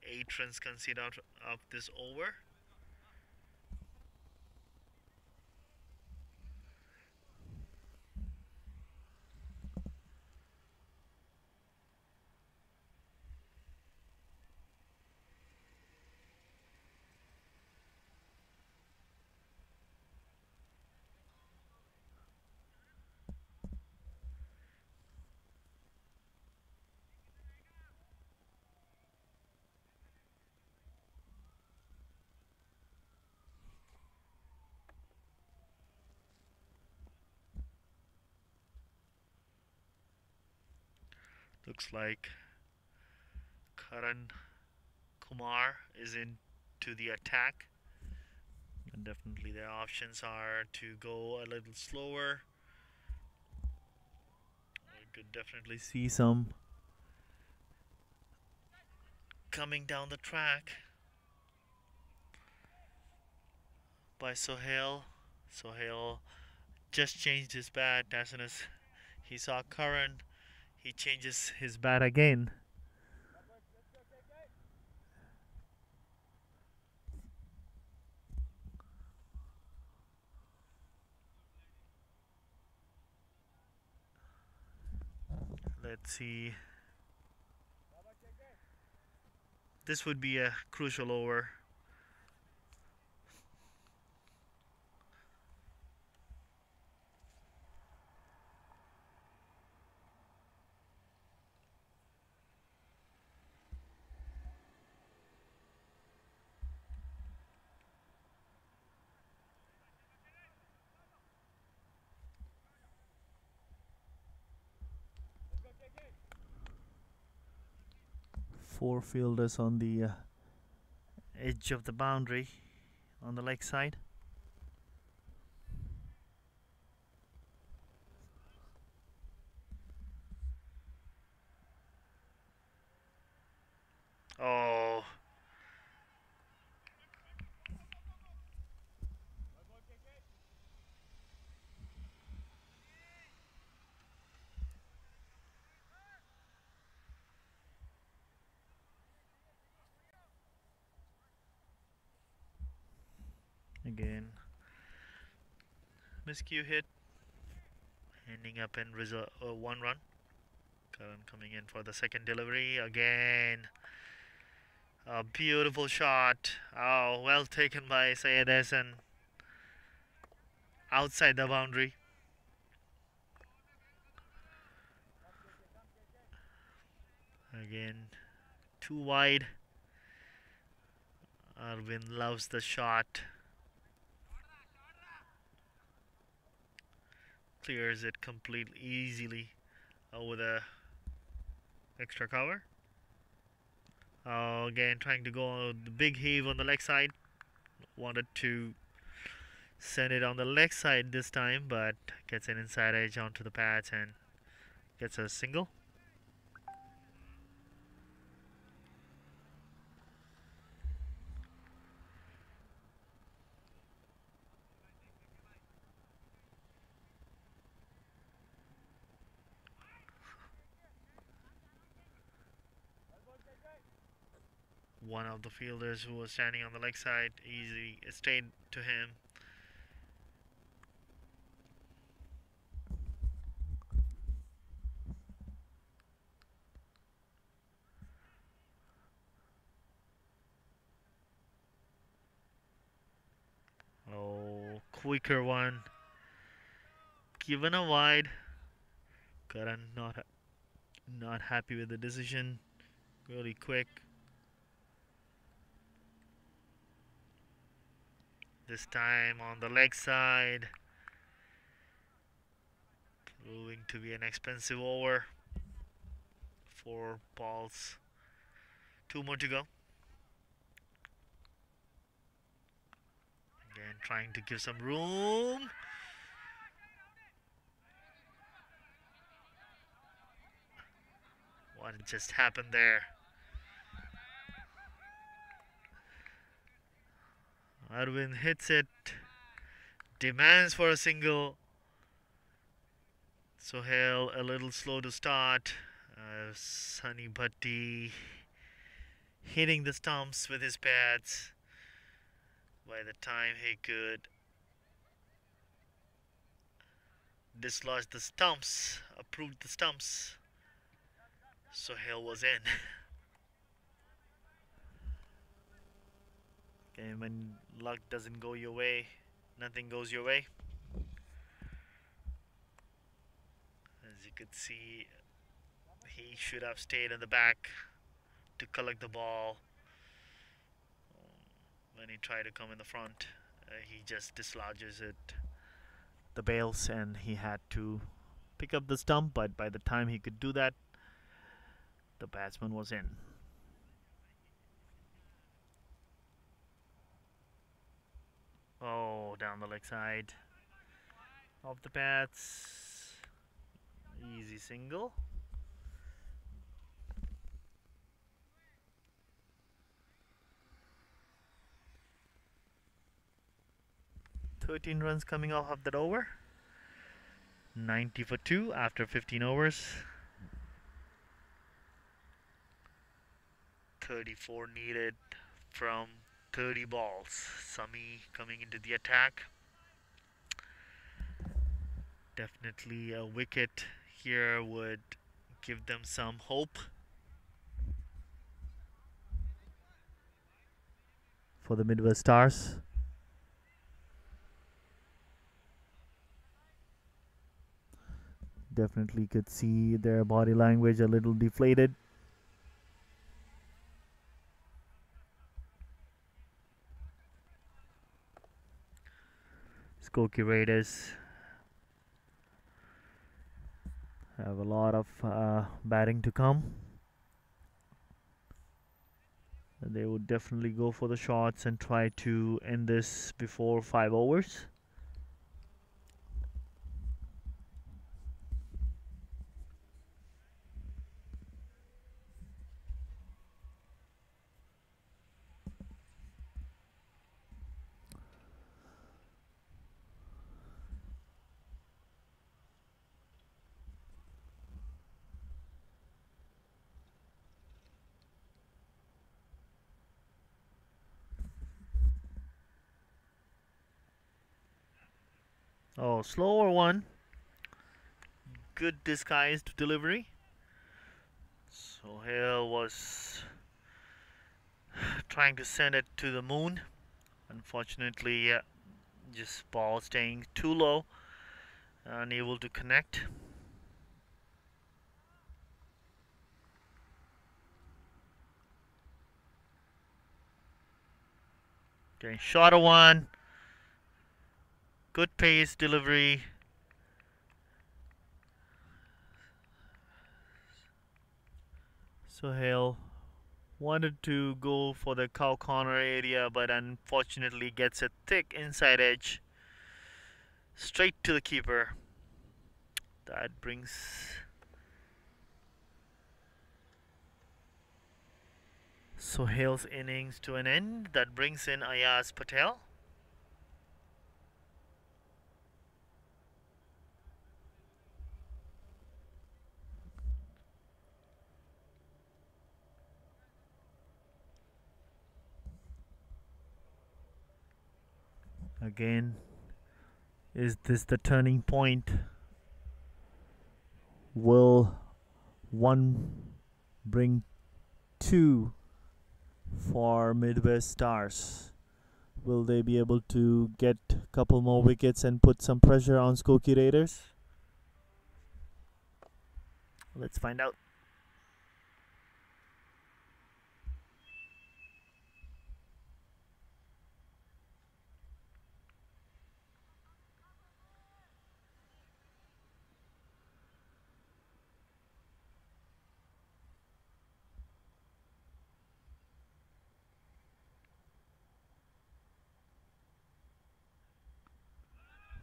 8 runs conceded out of this over. Looks like Karan Kumar is into the attack. And definitely their options are to go a little slower. I could definitely see some coming down the track by Sohail. Sohail just changed his bat as soon as he saw Karan he changes his bat again. Let's see. This would be a crucial over. Four fielders on the uh, edge of the boundary on the leg side. Oh. Again, miscue hit, ending up in result uh, one run. Karan coming in for the second delivery again. A beautiful shot. Oh, well taken by Sayed Hassan. Outside the boundary. Again, too wide. Arvind loves the shot. Clears it completely easily with the extra cover. Uh, again, trying to go the big heave on the leg side. Wanted to send it on the leg side this time, but gets an inside edge onto the pads and gets a single. One of the fielders who was standing on the leg side easily stayed to him. Oh, quicker one. Given a wide. Karan not not happy with the decision. Really quick. This time on the leg side. Proving to be an expensive over. Four balls. Two more to go. Again, trying to give some room. What just happened there? Arvind hits it, demands for a single. Sohail a little slow to start. Uh, Sunny Bhatti hitting the stumps with his pads. By the time he could dislodge the stumps, uproot the stumps, Sohail was in. Okay, when luck doesn't go your way, nothing goes your way. As you could see, he should have stayed in the back to collect the ball. When he tried to come in the front, uh, he just dislodges it, the bails, and he had to pick up the stump. But by the time he could do that, the batsman was in. Oh, down the leg side of the bats. Easy single. Thirteen runs coming off of that over. 90 for 2 after 15 overs. 34 needed from 30 balls. Sami coming into the attack. Definitely a wicket here would give them some hope. For the Midwest Stars. Definitely could see their body language a little deflated. Skokie Raiders have a lot of uh, batting to come. They would definitely go for the shots and try to end this before five overs. Oh, slower one. Good disguised delivery. Sohail was trying to send it to the moon. Unfortunately, uh, just ball staying too low, unable to connect. Okay, shot a one. Good pace delivery. Sohail wanted to go for the cow corner area, but unfortunately gets a thick inside edge straight to the keeper. That brings Sohail's innings to an end. That brings in Ayaz Patel. Again, is this the turning point? Will one bring two for Midwest Stars? Will they be able to get a couple more wickets and put some pressure on Skokie Raiders? Let's find out.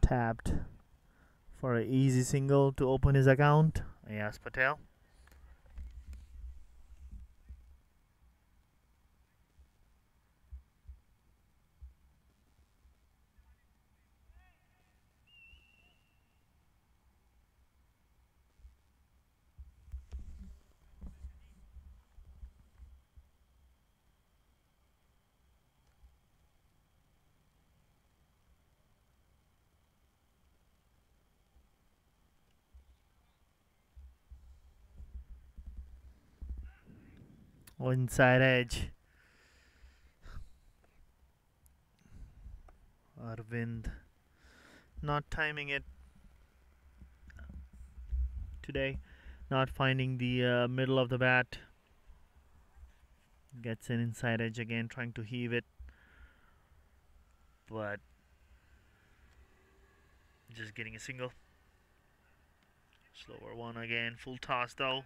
Tapped for an easy single to open his account. Ayaz Patel. Inside edge. Arvind not timing it today, not finding the uh, middle of the bat. Gets an inside edge again, trying to heave it, but just getting a single. Slower one again, full toss though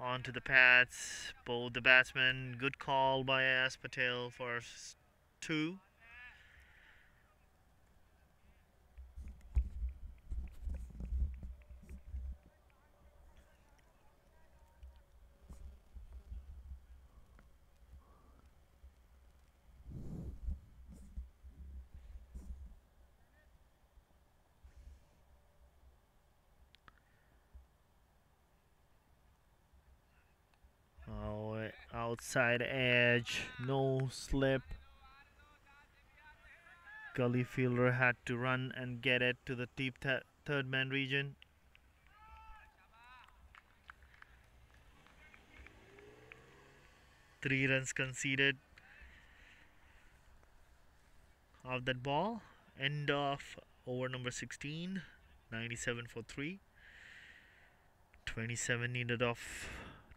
onto the pads. Both the batsmen. Good call by Ayaz Patel for two. Outside edge, no slip. Gully fielder had to run and get it to the deep th third man region. Three runs conceded of that ball. End of over number 16, 97 for 3. 27 needed of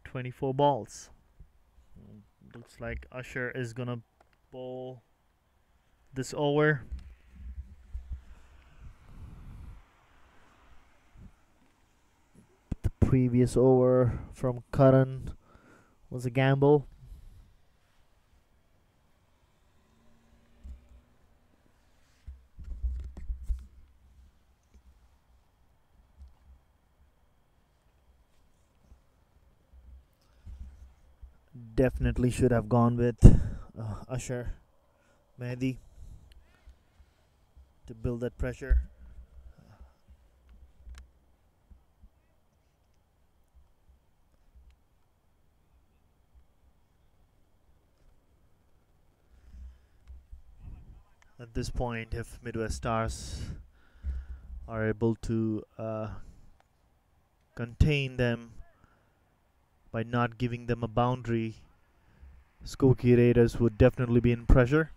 24 balls. Looks like Ashar is gonna bowl this over. The previous over from Karan was a gamble. Definitely should have gone with uh, Ashar Mehdi to build that pressure. At this point, if Midwest Stars are able to uh, contain them by not giving them a boundary, Skokie Raiders would definitely be in pressure.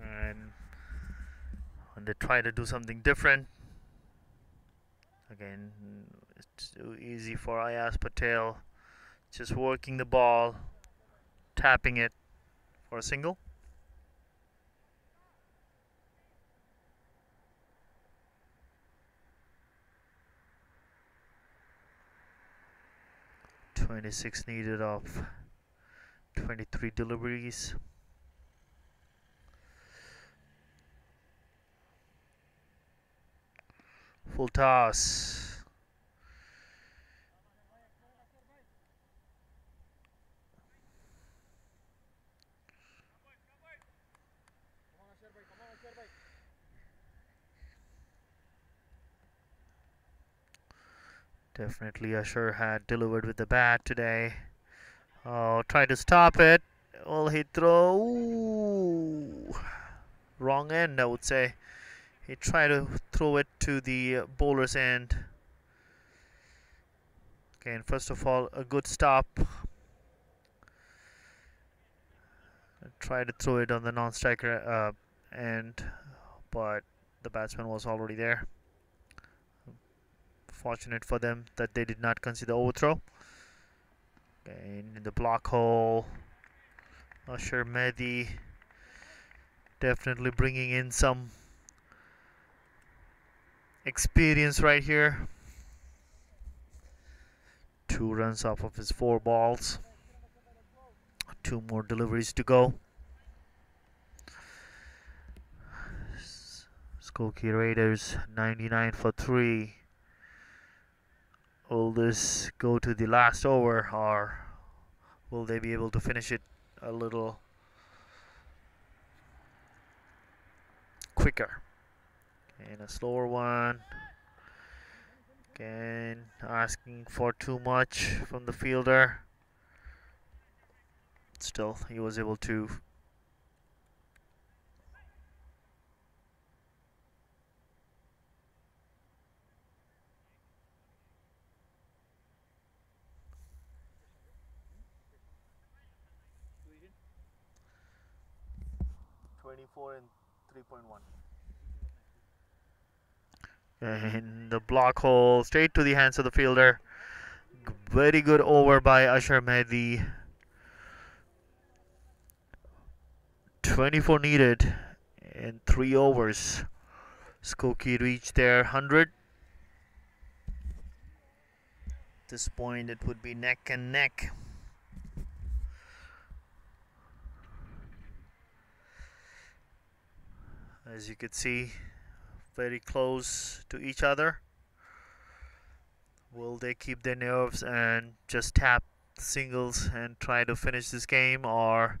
And when they try to do something different, again, it's too easy for Ayaz Patel. Just working the ball, tapping it for a single. 26 needed of 23 deliveries. Full toss Definitely Ashar had delivered with the bat today. Oh, try to stop it. Will he throw? Ooh. wrong end, I would say. He tried to throw it to the bowler's end. Okay, and first of all, a good stop. Try to throw it on the non-striker uh, end, but the batsman was already there. Fortunate for them that they did not consider overthrow. Again, in the block hole, Ashar Mehdi definitely bringing in some experience right here. Two runs off of his four balls. Two more deliveries to go. Skokie Raiders 99 for 3. Will this go to the last over or will they be able to finish it a little quicker? And a slower one. Again, asking for too much from the fielder. Still, he was able to Twenty-four and three point one. And the block hole straight to the hands of the fielder. Very good over by Ashar Mehdi. 24 needed in three overs. Skokie reached their 100. At this point, it would be neck and neck. As you can see, very close to each other. Will they keep their nerves and just tap singles and try to finish this game, or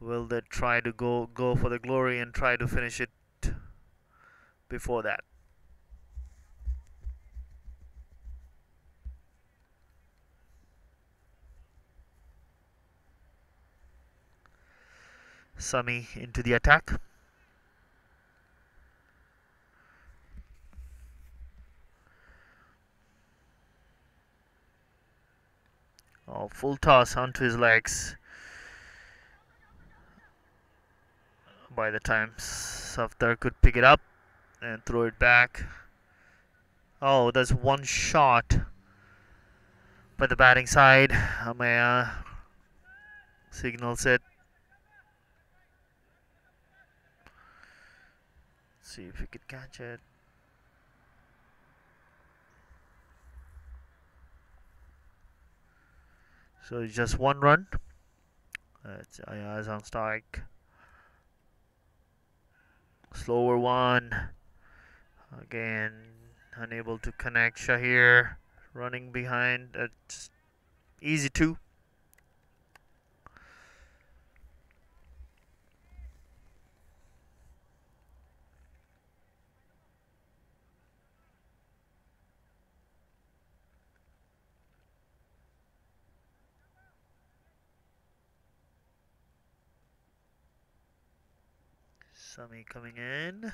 will they try to go go for the glory and try to finish it before that? Sami into the attack. Oh, full toss onto his legs. By the time Safdar could pick it up and throw it back. Oh, there's one shot by the batting side. Amaya signals it. see if we could catch it. So it's just one run. Uh, it's Ayaz on strike. Slower one. Again, unable to connect. Shahir running behind. It's easy two. Sami coming in.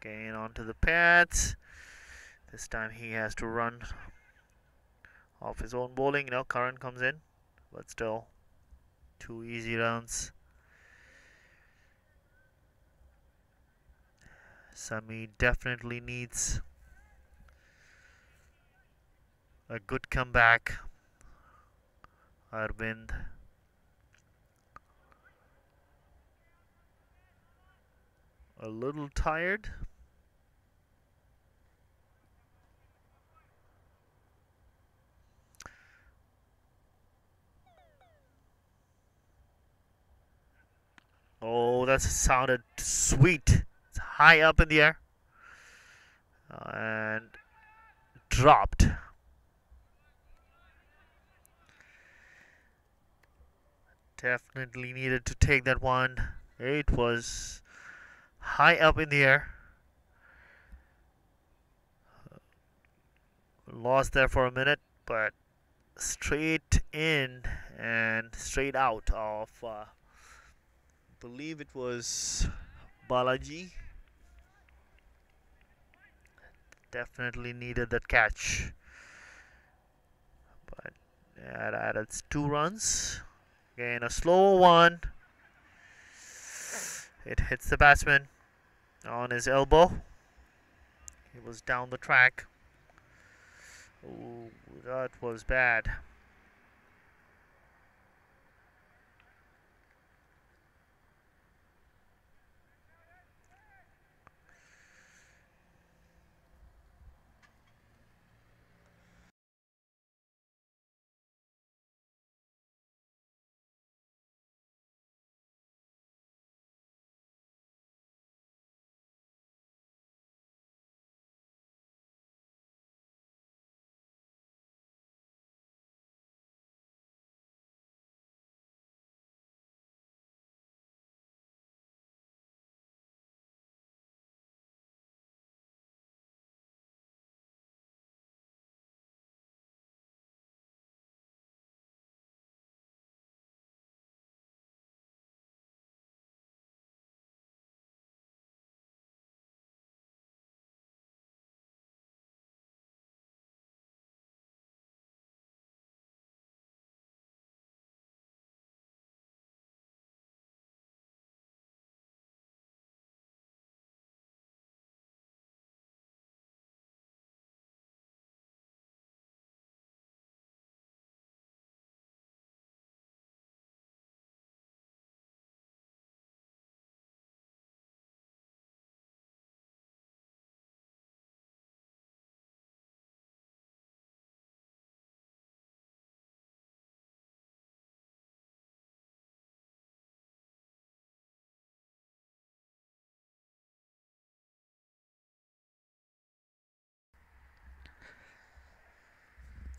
Gain onto the pads. This time he has to run off his own bowling. Now Karan comes in, but still two easy runs. Sami definitely needs a good comeback. Arvind a little tired. Oh, that sounded sweet. It's high up in the air. And dropped. Definitely needed to take that one. It was high up in the air. Lost there for a minute, but straight in and straight out of, uh, believe it was Balaji. Definitely needed that catch. But that added two runs. Again, a slow one. It hits the batsman on his elbow. He was down the track. Ooh, that was bad.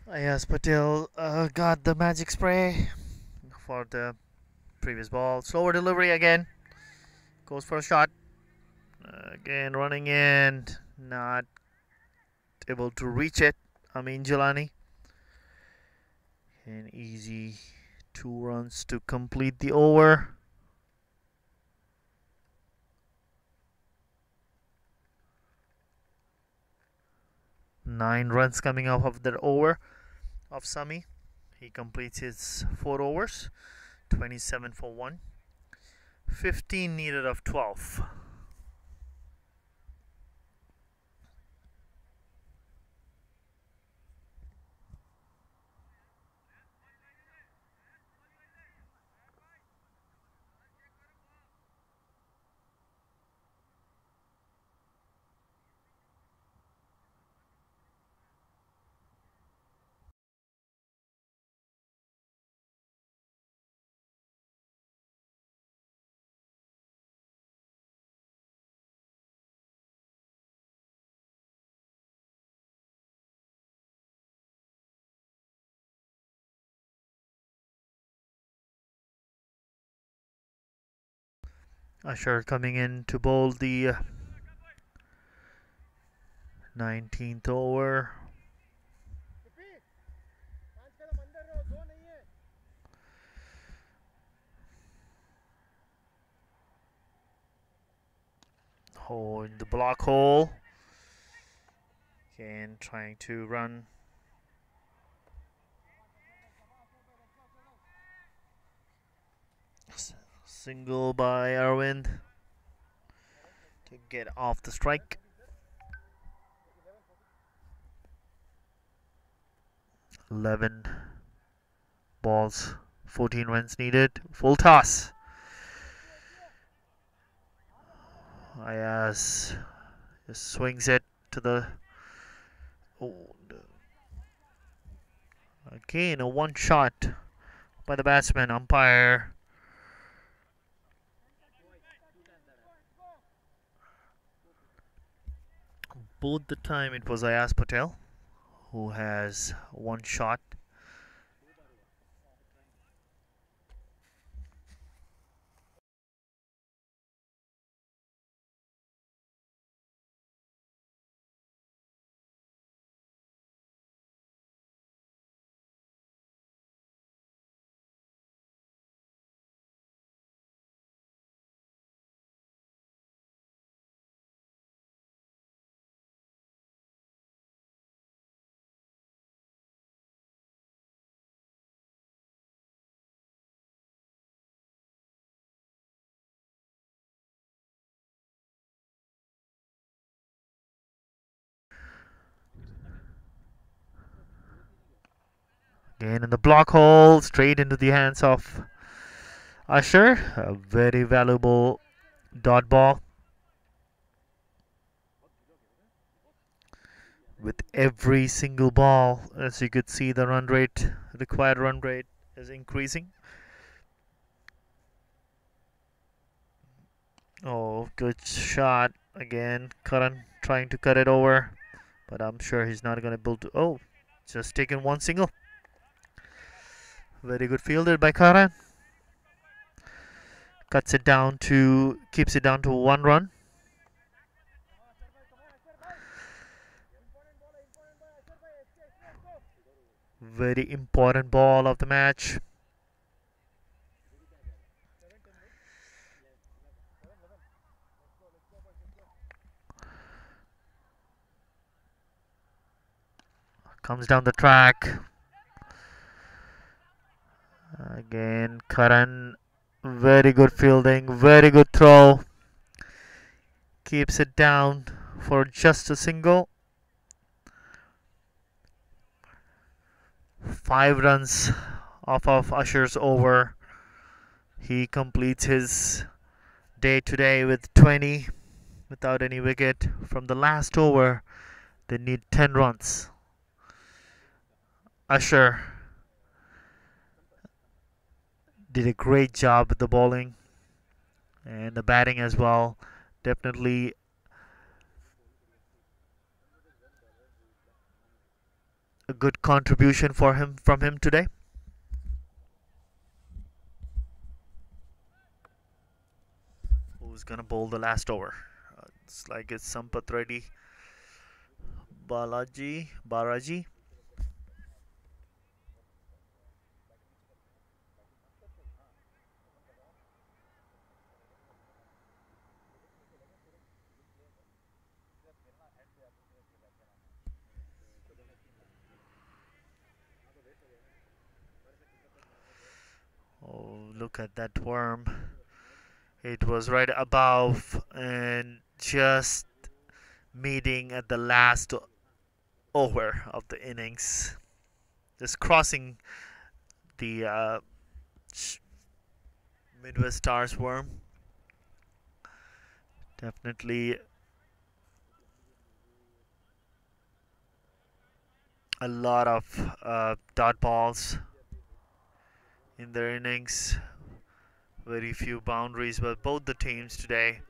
Ayaz Patel uh, got the magic spray for the previous ball. Slower delivery again. Goes for a shot. Again, running in. Not able to reach it. I mean, Jilani. And easy two runs to complete the over. Nine runs coming off of that over of Sami. He completes his four overs, 27 for 1. 15 needed of 12. Ashar coming in to bowl the uh, 19th over. In the block hole. Again, trying to run. Single by Arvind to get off the strike. Eleven balls, fourteen runs needed. Full toss. Ayaz just swings it to the. Oh. Again, a one shot by the batsman. Umpire both the time it was Ayaz Patel who has one shot Again in the block hole, straight into the hands of Ashar. A very valuable dot ball. With every single ball, as you could see, the run rate, the required run rate, is increasing. Oh, good shot again. Karan trying to cut it over, but I'm sure he's not going to able to. Oh, just taken one single. Very good fielded by Karan. Cuts it down to, keeps it down to one run. Very important ball of the match. Comes down the track. Again, Karan, very good fielding, very good throw. Keeps it down for just a single. Five runs off of Ashar's over. He completes his day today with 20 without any wicket. From the last over, they need 10 runs. Ashar did a great job with the bowling and the batting as well. Definitely a good contribution for him from him today. Who's gonna bowl the last over? Uh, it's like it's Sampath Reddy, Balaji, Baraji. Oh, look at that worm. It was right above and just meeting at the last over of the innings. Just crossing the uh, Midwest Stars worm. Definitely a lot of uh, dot balls in their innings. Very few boundaries by both the teams today.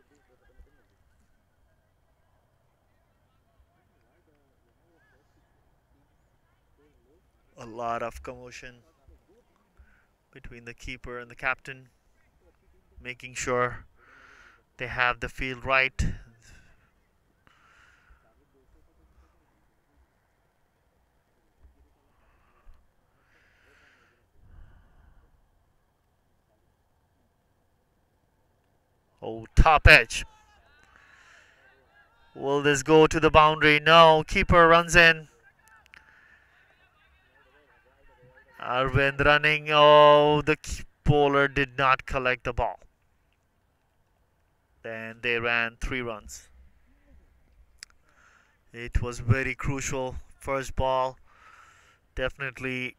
A lot of commotion between the keeper and the captain, making sure they have the field right. Oh, top edge. Will this go to the boundary? No. Keeper runs in. Arvind running. Oh, the bowler did not collect the ball. Then they ran three runs. It was very crucial. First ball. Definitely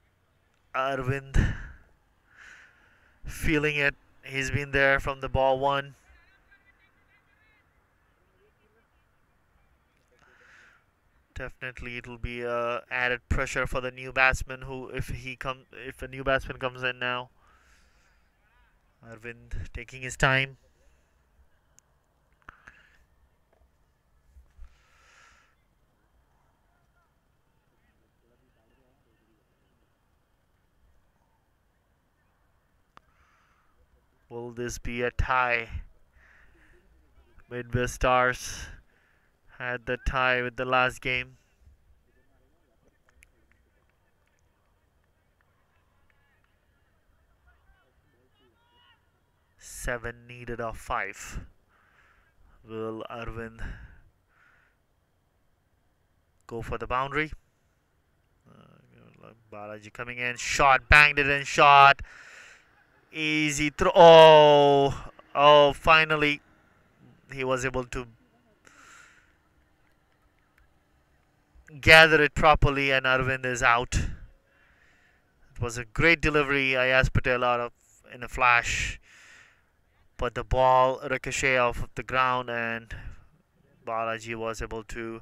Arvind feeling it. He's been there from the ball one. Definitely it'll be a added pressure for the new batsman who if he come if a new batsman comes in now. Arvind taking his time. Will this be a tie? Midwest Stars had the tie with the last game. Seven needed of five. Will Arvind go for the boundary? Uh, Balaji coming in, shot, banged it in, shot. Easy throw. Oh, oh, finally he was able to gather it properly and Arvind is out. It was a great delivery. Ayaz Patel out of in a flash, but the ball ricochet off of the ground, and Balaji was able to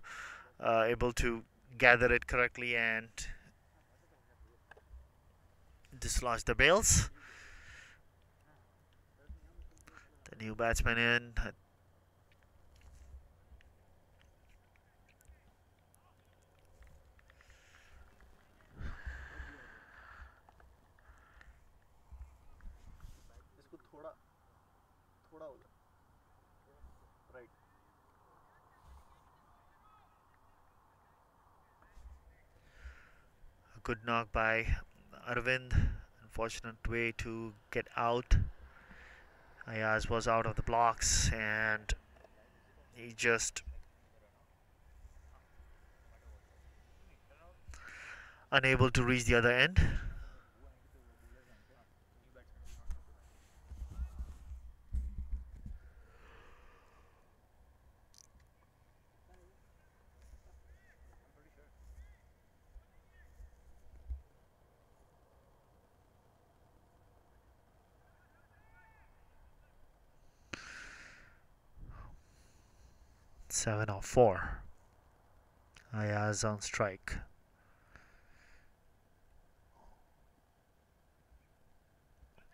uh, able to gather it correctly and dislodge the bails. The new batsman in. A good knock by Arvind. Unfortunate way to get out. Ayaz was out of the blocks and he just unable to reach the other end. Seven of four. Ayaz on strike.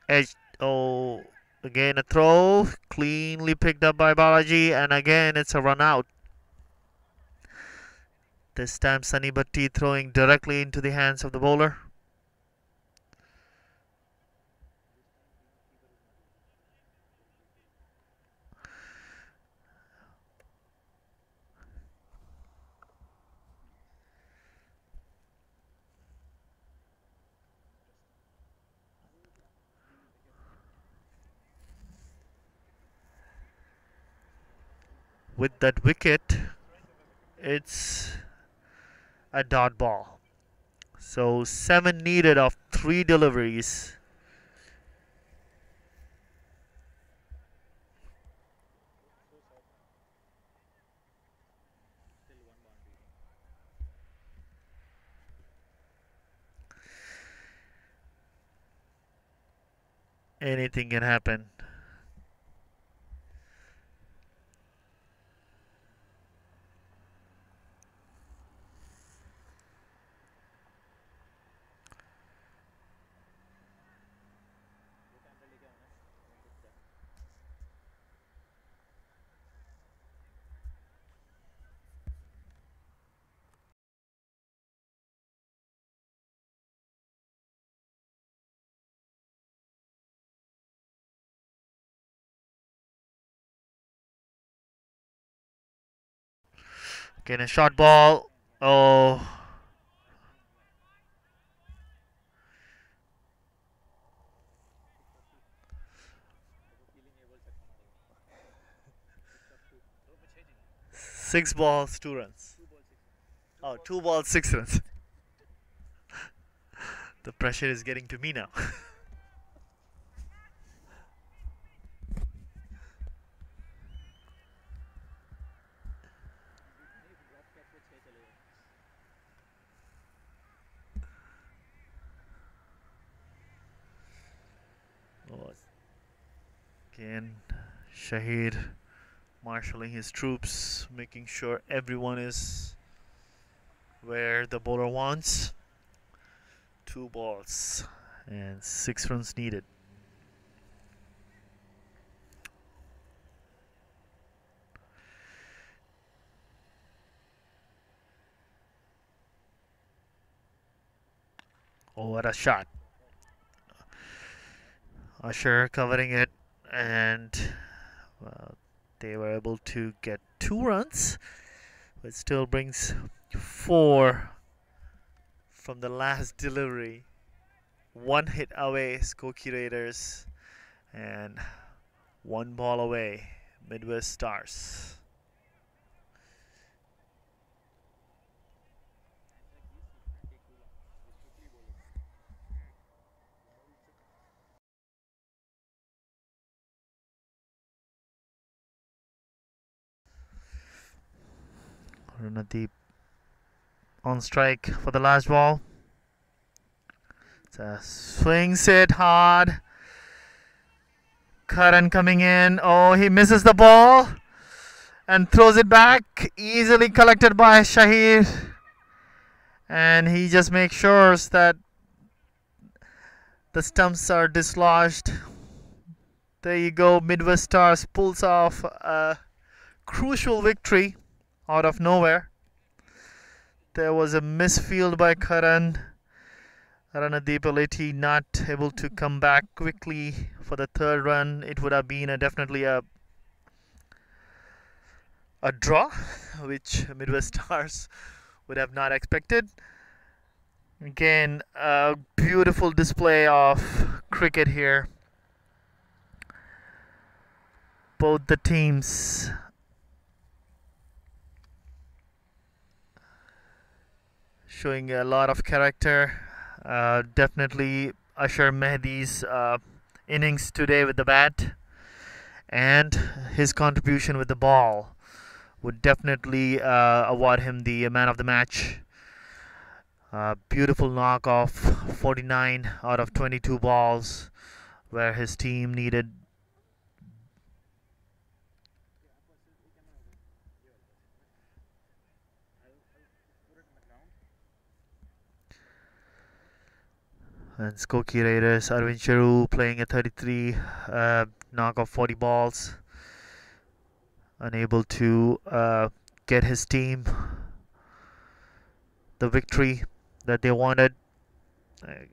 Edge. Oh, again a throw. Cleanly picked up by Balaji, and again it's a run out. This time Sunny Bhatti throwing directly into the hands of the bowler. With that wicket it's a dot ball. So seven needed of three deliveries. Anything can happen A short ball. Oh. Six balls, two runs. Oh, two balls, six runs. the pressure is getting to me now. Oh, Again, Shahid marshalling his troops, making sure everyone is where the bowler wants. Two balls and six runs needed. Oh, what a shot. Ashar covering it, and well, they were able to get two runs, but still brings four from the last delivery. One hit away, Skokie Raiders, and one ball away, Midwest Stars. Ranadeep on strike for the last ball. Uh, swings it hard. Karan coming in. Oh, he misses the ball and throws it back. Easily collected by Shahir. And he just makes sure that the stumps are dislodged. There you go. Midwest Stars pulls off a crucial victory out of nowhere. There was a misfield by Karan. Ranadeep not able to come back quickly for the third run. It would have been a, definitely a a draw, which Midwest Stars would have not expected. Again, a beautiful display of cricket here. Both the teams showing a lot of character. Uh, definitely Ashar Mehdi's uh, innings today with the bat and his contribution with the ball would definitely uh, award him the man of the match. Uh, beautiful knock off 49 out of 22 balls where his team needed and Skokie Raiders Arvind Cheru playing a 33 uh, knock off 40 balls unable to uh, get his team the victory that they wanted. A,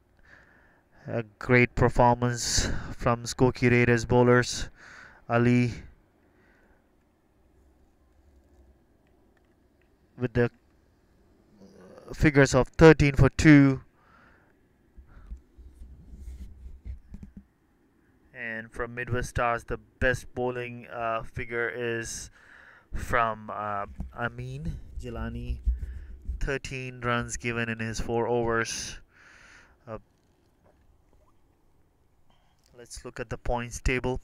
a great performance from Skokie Raiders bowlers. Ali with the figures of 13 for 2 and from Midwest Stars the best bowling uh, figure is from uh, Amin Jilani 13 runs given in his four overs. Uh, let's look at the points table.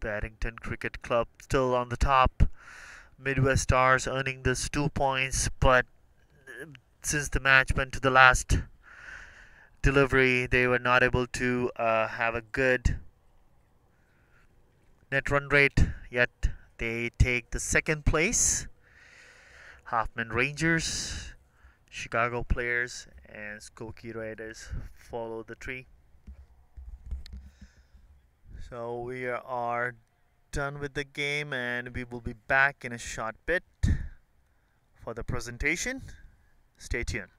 Barrington Cricket Club still on the top. Midwest Stars earning this two points but since the match went to the last delivery, they were not able to uh, have a good net run rate. Yet they take the second place. Hoffman Rangers, Chicago Players, and Skokie Raiders follow the tree. So we are done with the game, and we will be back in a short bit for the presentation. Stay tuned.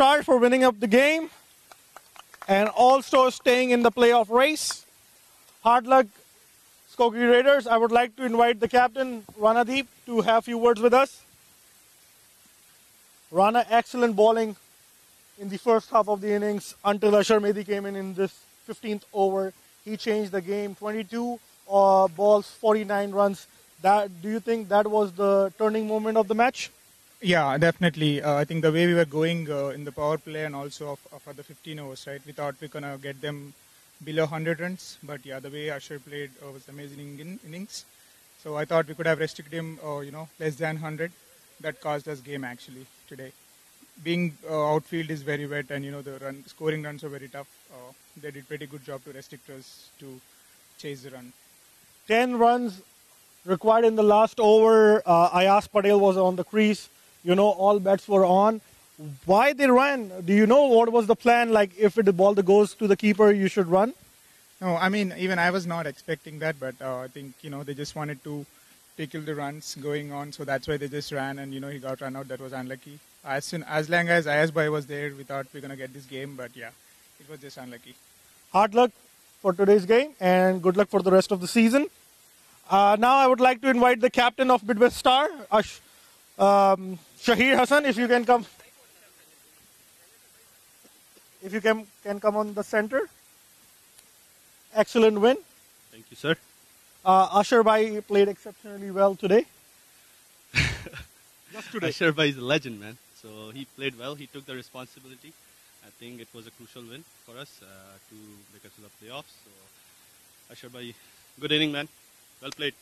For winning up the game and also staying in the playoff race. Hard luck, Skokie Raiders. I would like to invite the captain, Ranadeep, to have a few words with us. Rana, excellent bowling in the first half of the innings until Ashar Mehdi came in in this 15th over. He changed the game. 22 uh, balls, 49 runs. That do you think that was the turning moment of the match? Yeah, definitely. Uh, I think the way we were going uh, in the power play and also of the 15 overs, right? We thought we are gonna get them below 100 runs, but yeah, the way Ashar played uh, was amazing in innings. So I thought we could have restricted him, uh, you know, less than 100. That caused us game actually today. Being uh, outfield is very wet, and you know the run scoring runs are very tough. Uh, they did pretty good job to restrict us to chase the run. 10 runs required in the last over. Uh, Ayaz Patel was on the crease. You know, all bets were on. Why they ran? Do you know what was the plan? Like, if the ball goes to the keeper, you should run? No, I mean, even I was not expecting that, but uh, I think, you know, they just wanted to tackle the runs going on, so that's why they just ran, and, you know, he got run out. That was unlucky. As soon as long as Bhai was there, we thought we are going to get this game, but yeah, it was just unlucky. Hard luck for today's game, and good luck for the rest of the season. Uh, now I would like to invite the captain of Midwest Star, Ash, um, Shahir Hassan, if you can come. If you can, can come on the center. Excellent win. Thank you, sir. Uh, Ashar Bhai played exceptionally well today. Just today. Ashar Bhai is a legend, man. So he played well. He took the responsibility. I think it was a crucial win for us uh, to make us to the playoffs. So Ashar Bhai, good inning, man. Well played.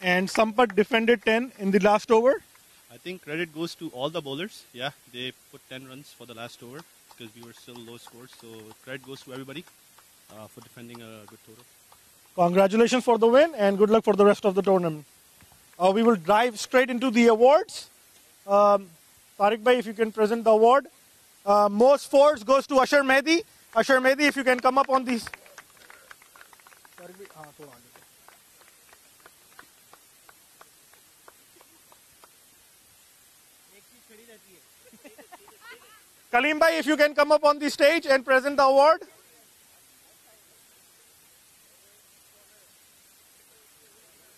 And Sampat defended 10 in the last over. I think credit goes to all the bowlers. Yeah, they put 10 runs for the last over because we were still low scores. So credit goes to everybody uh, for defending a good total. Congratulations for the win and good luck for the rest of the tournament. Uh, we will dive straight into the awards. Um, Tariq Bhai, if you can present the award. Uh, most fours goes to Ashar Mehdi. Ashar Mehdi, if you can come up on these. Kalim Bhai, if you can come up on the stage and present the award.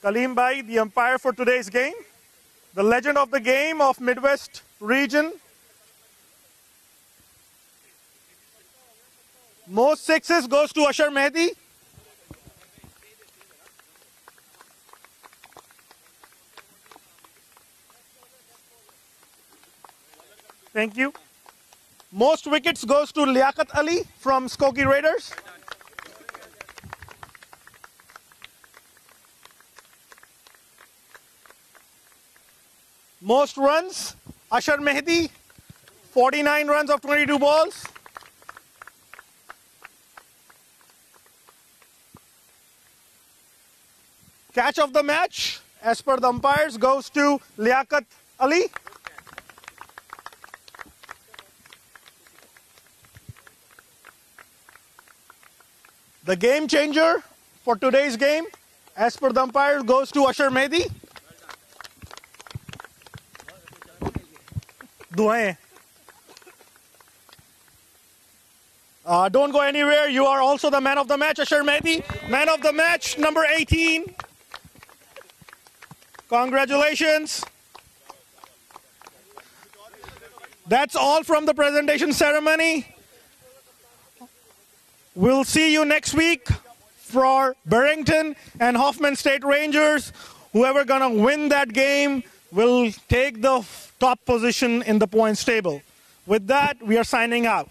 Kalim Bhai, the umpire for today's game. The legend of the game of Midwest region. Most sixes goes to Ashar Mehdi. Thank you. Most wickets goes to Liaquat Ali from Skokie Raiders. Most runs, Ashar Mehdi, 49 runs of 22 balls. Catch of the match, as per the umpires, goes to Liaquat Ali. The game changer for today's game, as per the umpire, goes to Ashar Mehdi. Uh, don't go anywhere. You are also the man of the match, Ashar Mehdi. Man of the match, number 18. Congratulations. That's all from the presentation ceremony. We'll see you next week for Barrington and Hoffman Estates Rangers. Whoever gonna win that game will take the top position in the points table. With that, we are signing out.